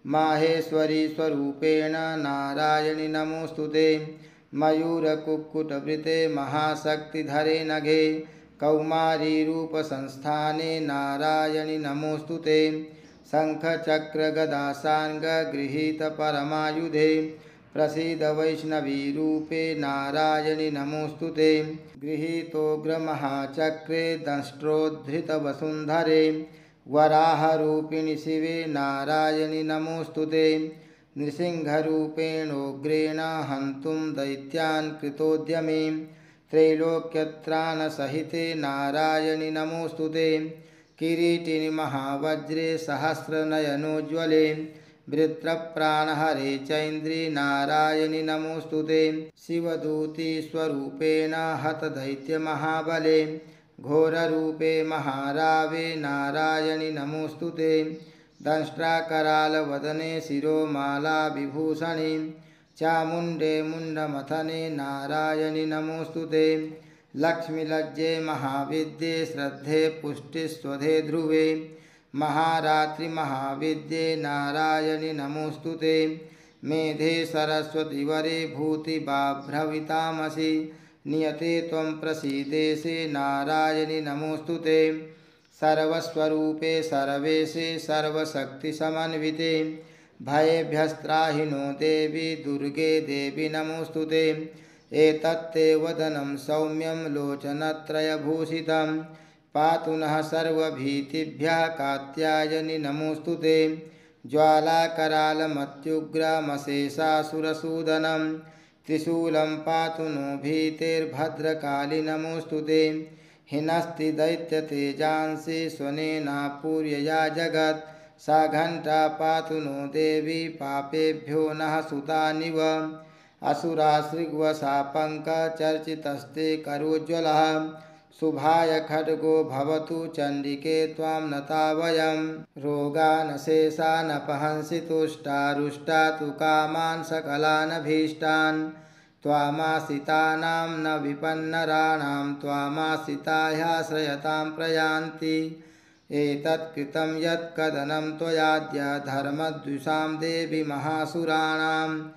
माहेश्वरी स्वरूपेण नारायणि नमोऽस्तु मयूरकुक्कुटवृते महाशक्तिधरे नघे। कौमारीरूपसंस्थाने नारायणि नमोऽस्तु ते। शङ्खचक्रगदासाङ्गगृहीतपरमायुधे। प्रसीद वैष्णवीरूपे नारायणि नमोऽस्तु ते। गृहीतोग्रमहाचक्रे दंष्ट्रोद्धृतवसुन्धरे। वराहरूपिणि शिवे नारायणि नमोऽस्तु ते। नृसिंहरूपेणोग्रेण हन्तुं दैत्यान् कृतोद्यमे। त्रैलोक्यत्राणसहिते नारायणि नमोऽस्तु ते। किरीटिनि महावज्रे सहस्रनयनोज्ज्वले। वृत्रप्राणहरे चैन्द्री नारायणि नमोऽस्तु ते। शिवदूतीस्वरूपेण हतदैत्यमहाबले। घोररूपे महारावे नारायणि नमोऽस्तु ते। दंष्ट्राकरालवदने शिरोमालाविभूषणे चामुण्डे मुण्डमथने नारायणि नमोऽस्तु ते। लक्ष्मीलज्जे महाविद्ये श्रद्धे पुष्टिस्वधे ध्रुवे। महारात्रिमहाविद्ये नारायणि नमोऽस्तु ते। मेधे सरस्वतीवरे भूतिबाभ्रवितामसि नियते त्वं प्रसीदेशे नारायणि नमोऽस्तु ते। सर्वस्वरूपे सर्वेशे सर्वशक्तिसमन्विते। भयेभ्यस्त्राहिनो देवी दुर्गे देवी नमोऽस्तु ते। एतत्ते वदनं सौम्यं लोचनत्रयभूषितं पातु नः सर्वभीतिभ्यः कात्यायनि नमोऽस्तु ते। ज्वालाकरालमत्युग्रमशेषासुरसूदनं। त्रिशूलं पातु नो भीतिर्भद्रकाली नमोऽस्तु ते। हिनस्ति दैत्यतेजांसि स्वनेनापूर्यया जगत्। सा घण्टा पातु नो देवी पापेभ्यो नः सुतानिव। असुरासृग्वशापङ्कचर्चितस्ते करोज्ज्वलः। शुभाय खड्गो भवतु चण्डिके त्वां नता वयं रोगानशेषानपहंसि तुष्टारुष्टा तु कामान् सकलानभीष्टान्। त्वामाश्रितानां न विपन्नराणां त्वामाश्रिता ह्याश्रयतां प्रयान्ति। एतत्कृतं यत्कदनं त्वयाद्य धर्मद्विषां देवि महासुराणां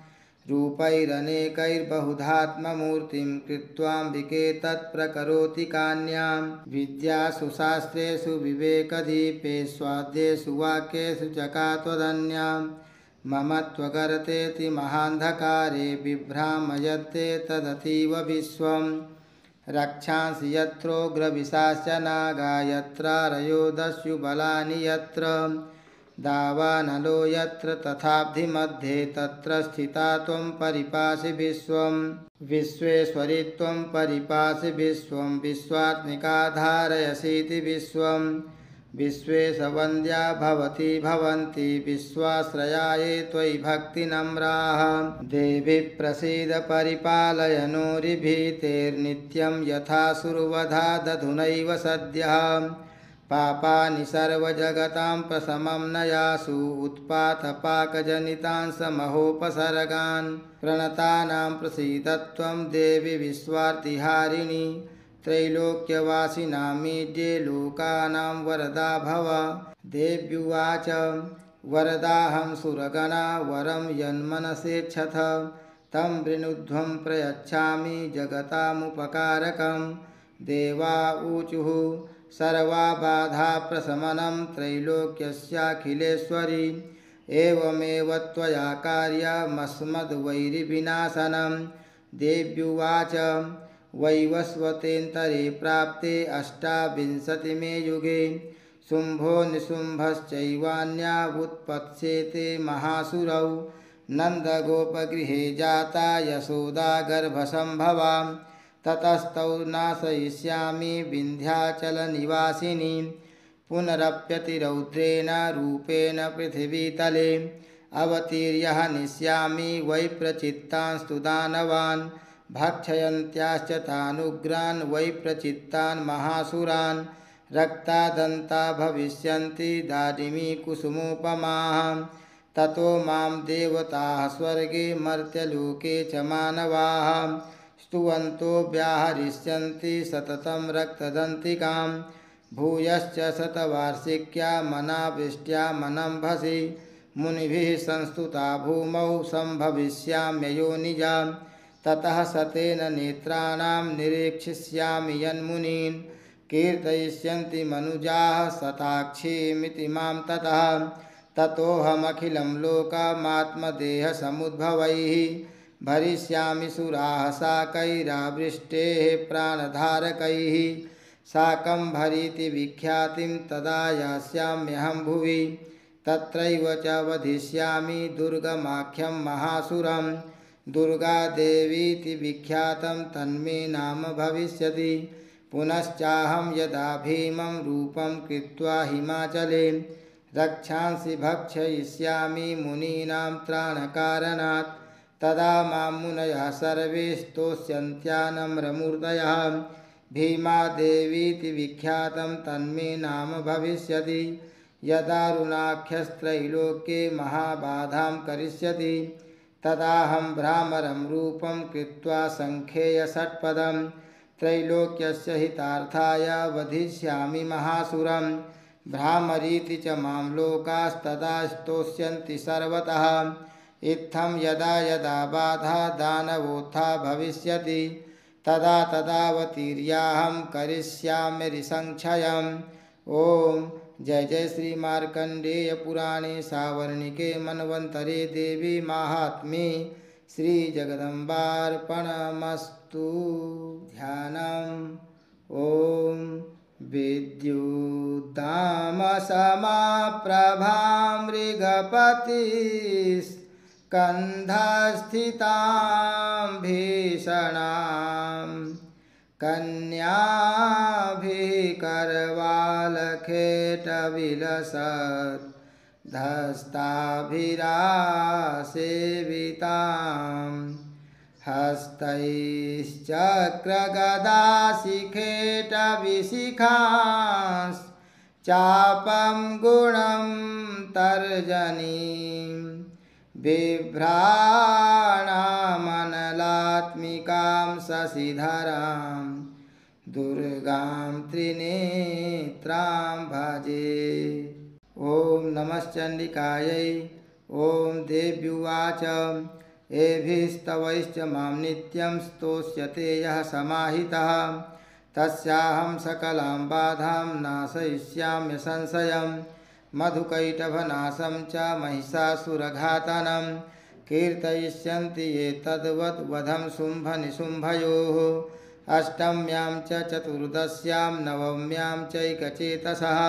रूपैरनेकैर्बहुधात्ममूर्तिं कृत्वाम्बिके तत्प्रकरोति कान्यां। विद्यासु शास्त्रेषु विवेकदीपे स्वाद्येषु वाक्येषु च त्वदन्यां मम त्वगर्तेति महान्धकारे बिभ्रामयत्ते तदतीव विश्वं रक्षांसि यत्रोग्रविशाश्च नागा यत्रारयो दस्युबलानि यत्र। दावानलो यत्र तथाब्धिमध्ये तत्र स्थिता त्वं परिपासि विश्वं। विश्वेश्वरि त्वं परिपासि विश्वं। विश्वात्मिका विश्वं विश्वेशवन्द्या भवति भवन्ति विश्वाश्रयाये त्वयि भक्तिनम्राः। देवि प्रसीद परिपालयनोरिभीतेर्नित्यं यथा सुरवधा दधुनैव सद्यः। पापानि सर्वजगतां प्रशमं न यासु उत्पातपाकजनितान् समहोपसर्गान्। प्रणतानां प्रसीदत्वं देवि विश्वार्तिहारिणि। त्रैलोक्यवासिनामीड्ये लोकानां वरदा भव। देव्युवाच, वरदाहं सुरगणा, वरं यन्मनसेच्छथ तं वृणुध्वं प्रयच्छामि जगतामुपकारकं। देवा ऊचुः, सर्वा बाधाप्रशमनं त्रैलोक्यस्याखिलेश्वरी। एवमेव त्वया कार्यमस्मद्वैरिविनाशनं देव्युवाच वैवस्वतेन्तरे प्राप्ते अष्टाविंशतिमे युगे। शुम्भो निशुम्भश्चैवान्यावुत्पत्स्येते महासुरौ। नन्दगोपगृहे जाता यशोदा यशोदागर्भसम्भवां ततस्तौ नाशयिष्यामि विन्ध्याचलनिवासिनी। पुनरप्यतिरौद्रेण रूपेण पृथिवीतले। अवतीर्य हनिष्यामि वै प्रचित्तांस्तु दानवान्। भक्षयन्त्याश्च तानुग्रान् वै प्रचित्तान् महासुरान्, रक्तादन्ता भविष्यन्ति दाडिमीकुसुमोपमाः ततो माँ देवताः स्वर्गे मर्त्यलोके च मानवाः। स्तुवन्तो व्याहरिष्यन्ति सततं रक्तदन्तिकां। भूयश्च शतवार्षिक्या मनावृष्ट्या मनम्भसि मुनिभिः संस्तुता भूमौ सम्भविष्याम्ययो निजाम् ततः सतेन नेत्राणां निरीक्षिष्यामि यन्मुनीन्। कीर्तयिष्यन्ति मनुजाः शताक्षीमिति माँ ततः। ततोऽहमखिलं लोकमात्मदेहसमुद्भवैः। भरिष्यामि सुराः साकैरावृष्टेः प्राणधारकैः। साकं भरीति विख्यातिं तदा यास्याम्यहं भुवि। तत्रैव च वधिष्यामि दुर्गमाख्यं महासुरम्। दुर्गादेवीति विख्यातं तन्मे नाम भविष्यति। पुनश्चाहं यदा भीमं रूपं कृत्वा हिमाचले रक्षांसि भक्षयिष्यामि मुनीनां त्राणकारणात्। तदा माँ मुनयः सर्वे स्तोष्यन्त्यानम्रमूर्तयः भीमादेवीति विख्यातं तन्मे नाम भविष्यति। यदारुणाख्यस्त्रैलोक्ये महाबाधां करिष्यति। तदाहं भ्रामरं रूपं कृत्वा सङ्ख्येयषट्पदं त्रैलोक्यस्य हितार्थाय वधिष्यामि महासुरं। भ्रामरीति च माँ लोकास्तदा स्तोष्यन्ति सर्वतः। इत्थं यदा यदा बाधा दानवोत्था भविष्यति, तदा तदावतीर्याहं करिष्यामि ऋसङ्क्षयम् ॐ जय जय श्री मार्कंडेय पुराणे सावर्णिके मनवंतरे देवी महात्मे श्री जगदम्बार्पणमस्तु। ध्यानम् ॐ विद्युद्दामसमाप्रभां मृगपतिस्कन्धस्थितां भीषणाम्। कन्याभि कर्वालखेटविलस धस्ताभिरासेवितां हस्तैश्चक्रगदाशिखेटविशिखाश्चापं गुणं तर्जनीम्। बिभ्राणामनलात्मिकां शशिधरां दुर्गां त्रिनेत्रां भजे। ॐ नमश्चण्डिकायै ॐ देव्युवाच। एभिस्तवैश्च माँ नित्यं स्तोष्यते यः समाहितः। तस्याहं सकलां बाधां नाशयिष्याम्य संशयम्। मधुकैटभनाशं च महिषासुरघातनं कीर्तयिष्यन्ति ये तद्वद्वधं शुम्भनिशुम्भयोः। अष्टम्यां च चतुर्दश्यां नवम्यां चैकचेतसः।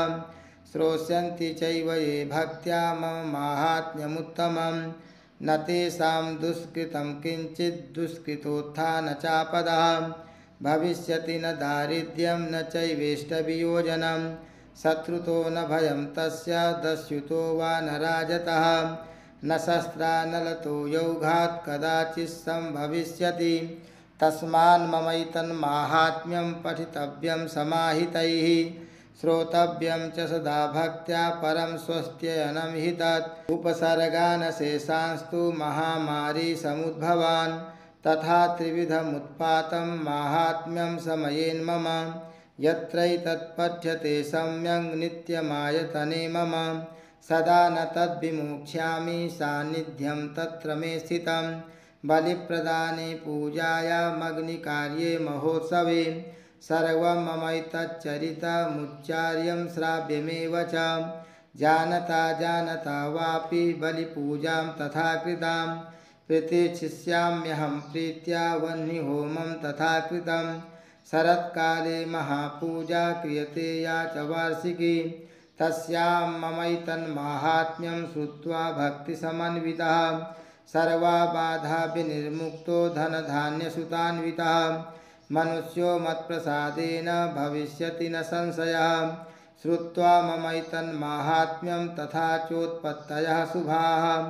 श्रोष्यन्ति चैव ये भक्त्या मम माहात्म्यमुत्तमं न तेषां दुष्कृतं किञ्चित् दुष्कृतोत्थानचापदः भविष्यति न दारिद्र्यं न चैवेष्टवियोजनं शत्रुतो न भयं तस्य दस्युतो वा न न शस्त्रा न लतो यौघात् कदाचित् सम्भविष्यति। तस्मान्ममैतन्माहात्म्यं पठितव्यं समाहितैः। श्रोतव्यं सदा भक्त्या परं स्वस्त्ययनं हि तत् उपसर्गानशेषांस्तु महामारी समुद्भवान्। तथा यत्रैतत्पठ्यते सम्यङ् नित्यमायतने मम। सदा न तद्विमोक्ष्यामि सान्निध्यं तत्र मे स्थितं। बलिप्रदाने पूजायामग्निकार्ये महोत्सवे सर्वं ममैतच्चरितमुच्चार्यं श्राव्यमेव च। जानता जानता वापि बलिपूजां तथा कृतां। प्रतीक्षिष्याम्यहं प्रीत्या वह्निहोमं तथा कृतं शरत्काले महापूजा क्रियते या च वार्षिकी। तस्यां ममैतन्माहात्म्यं श्रुत्वा भक्तिसमन्वितः। सर्वा बाधा विनिर्मुक्तो धनधान्यसुतान्वितः। मनुष्यो मत्प्रसादेन भविष्यति न संशयः। श्रुत्वा ममैतन्माहात्म्यं तथा चोत्पत्तयः शुभाः।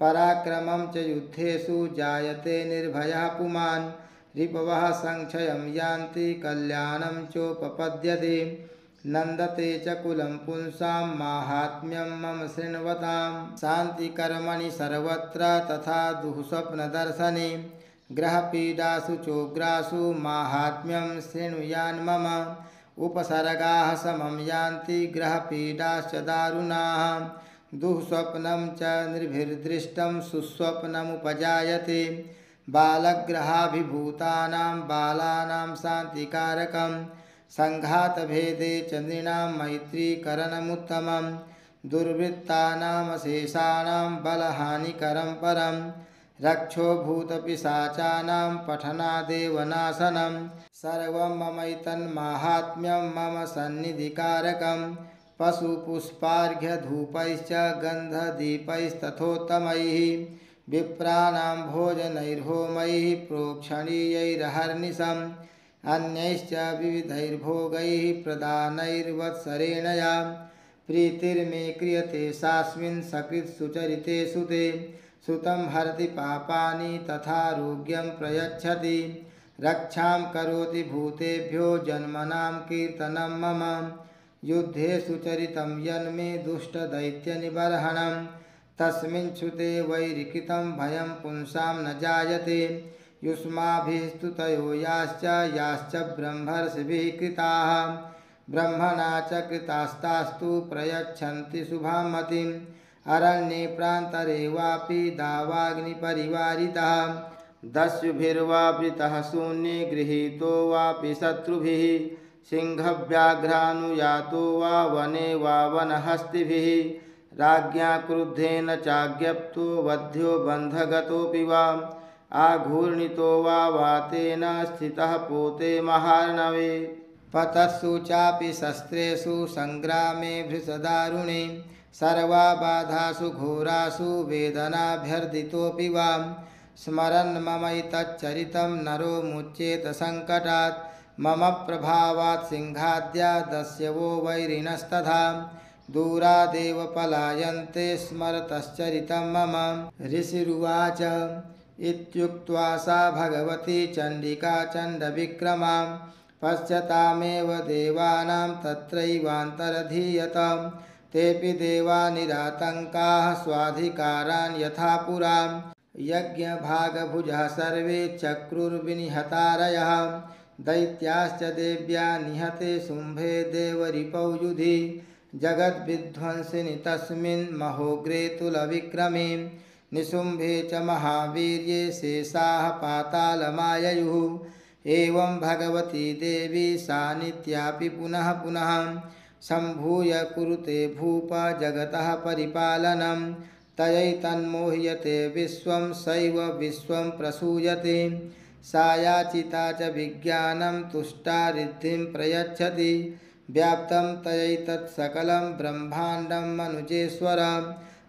पराक्रमं च युद्धेषु जायते निर्भयः पुमान्। रिपवः संक्षयं यान्ति कल्याणं चोपपद्यते। नन्दते च कुलं पुंसां माहात्म्यं मम शृण्वतां। शान्तिकर्मणि सर्वत्र तथा दुःस्वप्नदर्शने। ग्रहपीडासु चोग्रासु माहात्म्यं शृणुयान्मम उपसर्गाः समं यान्ति ग्रहपीडाश्च दारुणाः। दुःस्वप्नं च निर्भिर्दृष्टं सुस्वप्नमुपजायते। बालग्रहाभिभूतानां बालानां शान्तिकारकं सङ्घातभेदे चन्द्रिणां मैत्रीकरणमुत्तमं, दुर्वृत्तानामशेषाणां बलहानिकरं परम् रक्षो भूतपिशाचानां पठनादेव नाशनं सर्वं ममैतन्माहात्म्यं मम सन्निधिकारकं, पशुपुष्पार्घ्यधूपैश्च गन्धदीपैस्तथोत्तमैः विप्राणां भोजनैर्होमैः प्रोक्षणीयैरहर्निशम्। अन्यैश्च विविधैर्भोगैः प्रदानैर्वत्सरेण या प्रीतिर्मे क्रियते सास्मिन् सकृत्सुचरितेषु ते सुतं। हरति पापानि तथारोग्यं प्रयच्छति। रक्षां करोति भूतेभ्यो जन्मनां कीर्तनं मम। युद्धे सुचरितं यन्मे दुष्टदैत्यनिबर्हणं तस्मिन् श्रुते वैरिकृतं भयं पुंसां न जायते। ब्रह्मर्षिभिः कृताः। ब्रह्मणा च कृतास्तास्तु प्रयच्छन्ति शुभां मतिम्। अरण्ये प्रान्तरे वापि दावाग्निपरिवारितः। दस्युभिर्वावृतः शून्ये गृहीतो वापि शत्रुभिः। सिंहव्याघ्रानुयातो वा वने वा वनहस्तिभिः। राज्ञा क्रुद्धेन चाज्ञप्तो वध्यो बन्धगतोऽपि वा आघूर्णितो वा वातेन स्थितः पोते महार्णवे। पतत्सु चापि सङ्ग्रामे भृशदारुणे। सर्वा बाधासु घोरासु वेदनाभ्यर्दितोऽपि वा स्मरन् ममैतच्चरितं नरो मुच्येत सङ्कटात्। मम प्रभावात् सिंहाद्या दस्यवो वैरिणस्तथा दूरादेव पलायन्ते स्मरतश्चरितं मम। ऋषिरुवाच, इत्युक्त्वा सा भगवती चण्डिका चण्डविक्रमा। पश्यतामेव देवानां तत्रैवान्तरधीयताम् तेऽपि देवा निरातङ्काः स्वाधिकारान् यथा पुरा। यज्ञभागभुजः सर्वे चक्रुर्विनिहतारयः। दैत्याश्च देव्या निहते शुम्भे देवरिपौ युधि। जगद्विध्वंसिनि तस्मिन् महोग्रे तुलविक्रमे निशुम्भे च महावीर्ये शेषाः पातालमाययुः। एवं भगवती देवी सा नित्यापि पुनः पुनः सम्भूय कुरुते भूप जगतः परिपालनं तयैतन्मोह्यते विश्वं सैव विश्वं प्रसूयते। सा याचिता च विज्ञानं तुष्टा रिद्धिं प्रयच्छति। व्याप्तं तयैतत् सकलं ब्रह्माण्डं मनुजेश्वर।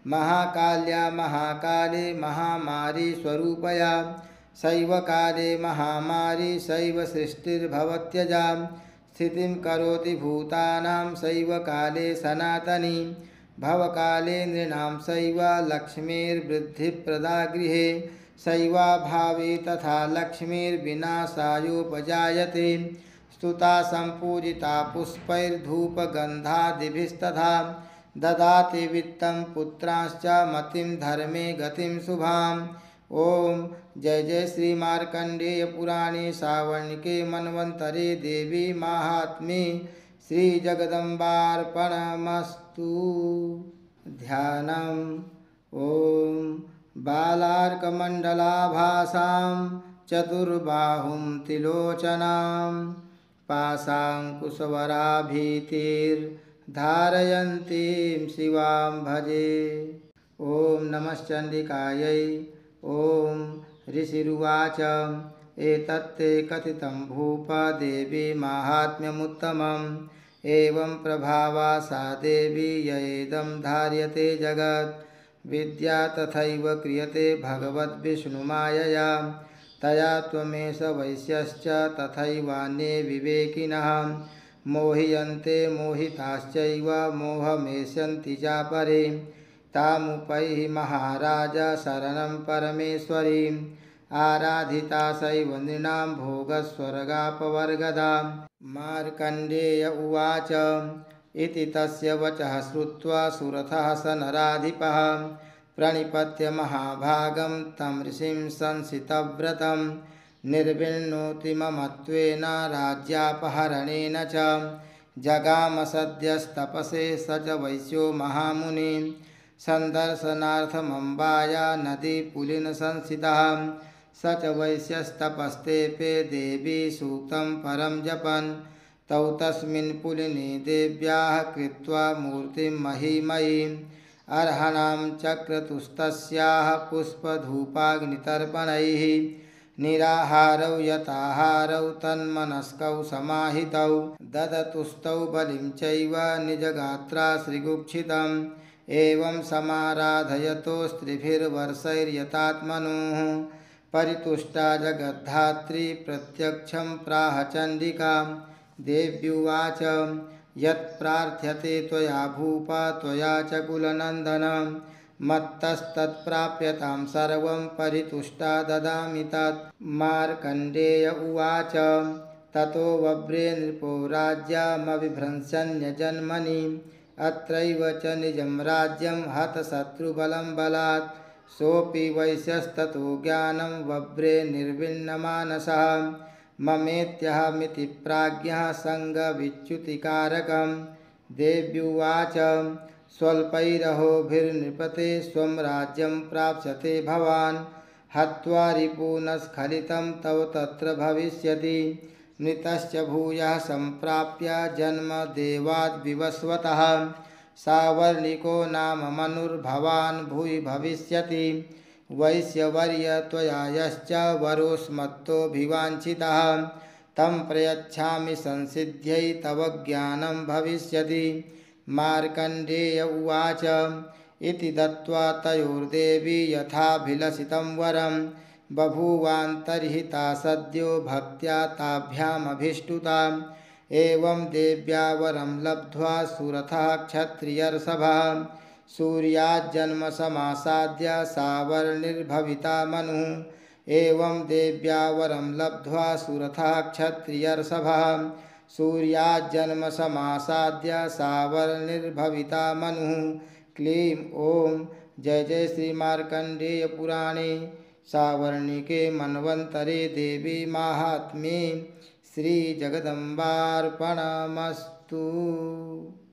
महाकाल्या महाकाले महामारी स्वरूपया। सैव काले महामारी सैव सृष्टिर्भवत्यजा स्थितिं करोति भूतानां सैव काले सनातनी। भवकाले नृणां सैव लक्ष्मीर्वृद्धिप्रदा गृहे सैवाभावे तथा लक्ष्मीर्विनाशायोपजायते। स्तुता सम्पूजिता पुष्पैर्धूपगन्धादिभिस्तथा ददाति वित्तं पुत्रांश्च मतिं धर्मे गतिं शुभाम्। ॐ जय जय श्री मार्कंडेय पुराणे सावर्णिके मन्वन्तरे देवी माहात्म्ये श्रीजगदम्बार्पणमस्तु। ध्यानम्। ॐ बालार्कमण्डलाभासां चतुर्बाहुं त्रिलोचनां पाशाङ्कुशवराभीतिर्धारयन्तीं शिवां भजे। ॐ नमश्चण्डिकायै, ॐ ऋषिरुवाच। एतत्ते कथितं भूपदेवी माहात्म्यमुत्तमम्। एवं प्रभावा सा देवी येदं धार्यते जगत्। विद्या तथैव क्रियते भगवद्विष्णुमायया। तया त्वमेष वैश्यश्च तथैवान्ये विवेकिनः। मोह्यन्ते मोहिताश्चैव मोहमेष्यन्ति चापरे। तामुपैः महाराज शरणं परमेश्वरीम् आराधिता सैव नृणां भोगस्वर्गापवर्गदा। मार्कण्डेय उवाच। इति तस्य वचः श्रुत्वा सुरथः स नराधिपः। प्रणिपत्य महाभागं तं ऋषिं संसितव्रतं निर्विण्णोति ममत्वेन राज्यापहरणेन च। जगाम सद्यस्तपसे स च वैश्यो महामुनि। सन्दर्शनार्थमम्बाया नदीपुलिनसंसितः। स च वैश्यस्तपस्तेपे देवी सूक्तं परं जपन्। तौ तस्मिन् पुलिनि देव्याः कृत्वा अर्हणां चक्रतुस्तस्याः पुष्पधूपाग्नितर्पणैः निराहारौ यताहारौ तन्मनस्कौ समाहितौ ददतुस्तौ बलिं चैव निजगात्रा श्रीगुक्षितम् एवं समाराधयतो स्त्रिभिर्वर्षैर्यतात्मनोः परितुष्टा जगद्धात्री प्रत्यक्षं प्राह चण्डिका। देव्युवाच यत्प्रार्थ्यते त्वया भूपा, त्वया च कुलनन्दन। मत्तस्तत्प्राप्यतां सर्वं परितुष्टा ददामि तत्। मार्कण्डेय उवाच, ततो वव्रे नृपो राज्यमविभ्रंशन्यजन्मनि अत्रैव च निजं राज्यं हतशत्रुबलं बलात्। सोऽपि वैश्यस्ततो ज्ञानं वव्रे निर्विण्णमानसः। ममेत्यहमिति प्राज्ञः सङ्गविच्युतिकारकं देव्युवाच, स्वल्पैरहोभिर्नृपते स्वं राज्यं प्राप्स्यते भवान्। हत्वा रिपूनस्खलितं तव तत्र भविष्यति। मृतश्च भूयः सम्प्राप्य जन्म देवाद्विवस्वतः। सावर्णिको नाम मनुर्भवान् भूयि भविष्यति। वैश्यवर्य त्वया यश्च वरोस्मत्तोऽभिवाञ्छितः तं प्रयच्छामि संसिद्ध्यै तव ज्ञानं भविष्यति। मार्कण्डेय उवाच, इति दत्त्वा तयोर्देवी यथाभिलषितं वरं। बभूवान्तर्हिता सद्यो भक्त्या ताभ्यामभिष्टुताम् एवं देव्या वरं लब्ध्वा सुरथः क्षत्रियर्षभः। सूर्याज्जन्मसमासाद्य सावर्णिर्भविता मनुः। एवं देव्या वरं लब्ध्वा सुरथः क्षत्रियर्षभः सूर्याज्जन्मसमासाद्य सावर्णिर्भविता मनुः। क्लीं ॐ। जय जय श्रीमार्कण्डेयपुराणे। सावर्णिके मन्वन्तरे देवी माहात्म्ये। श्रीजगदम्बार्पणमस्तु।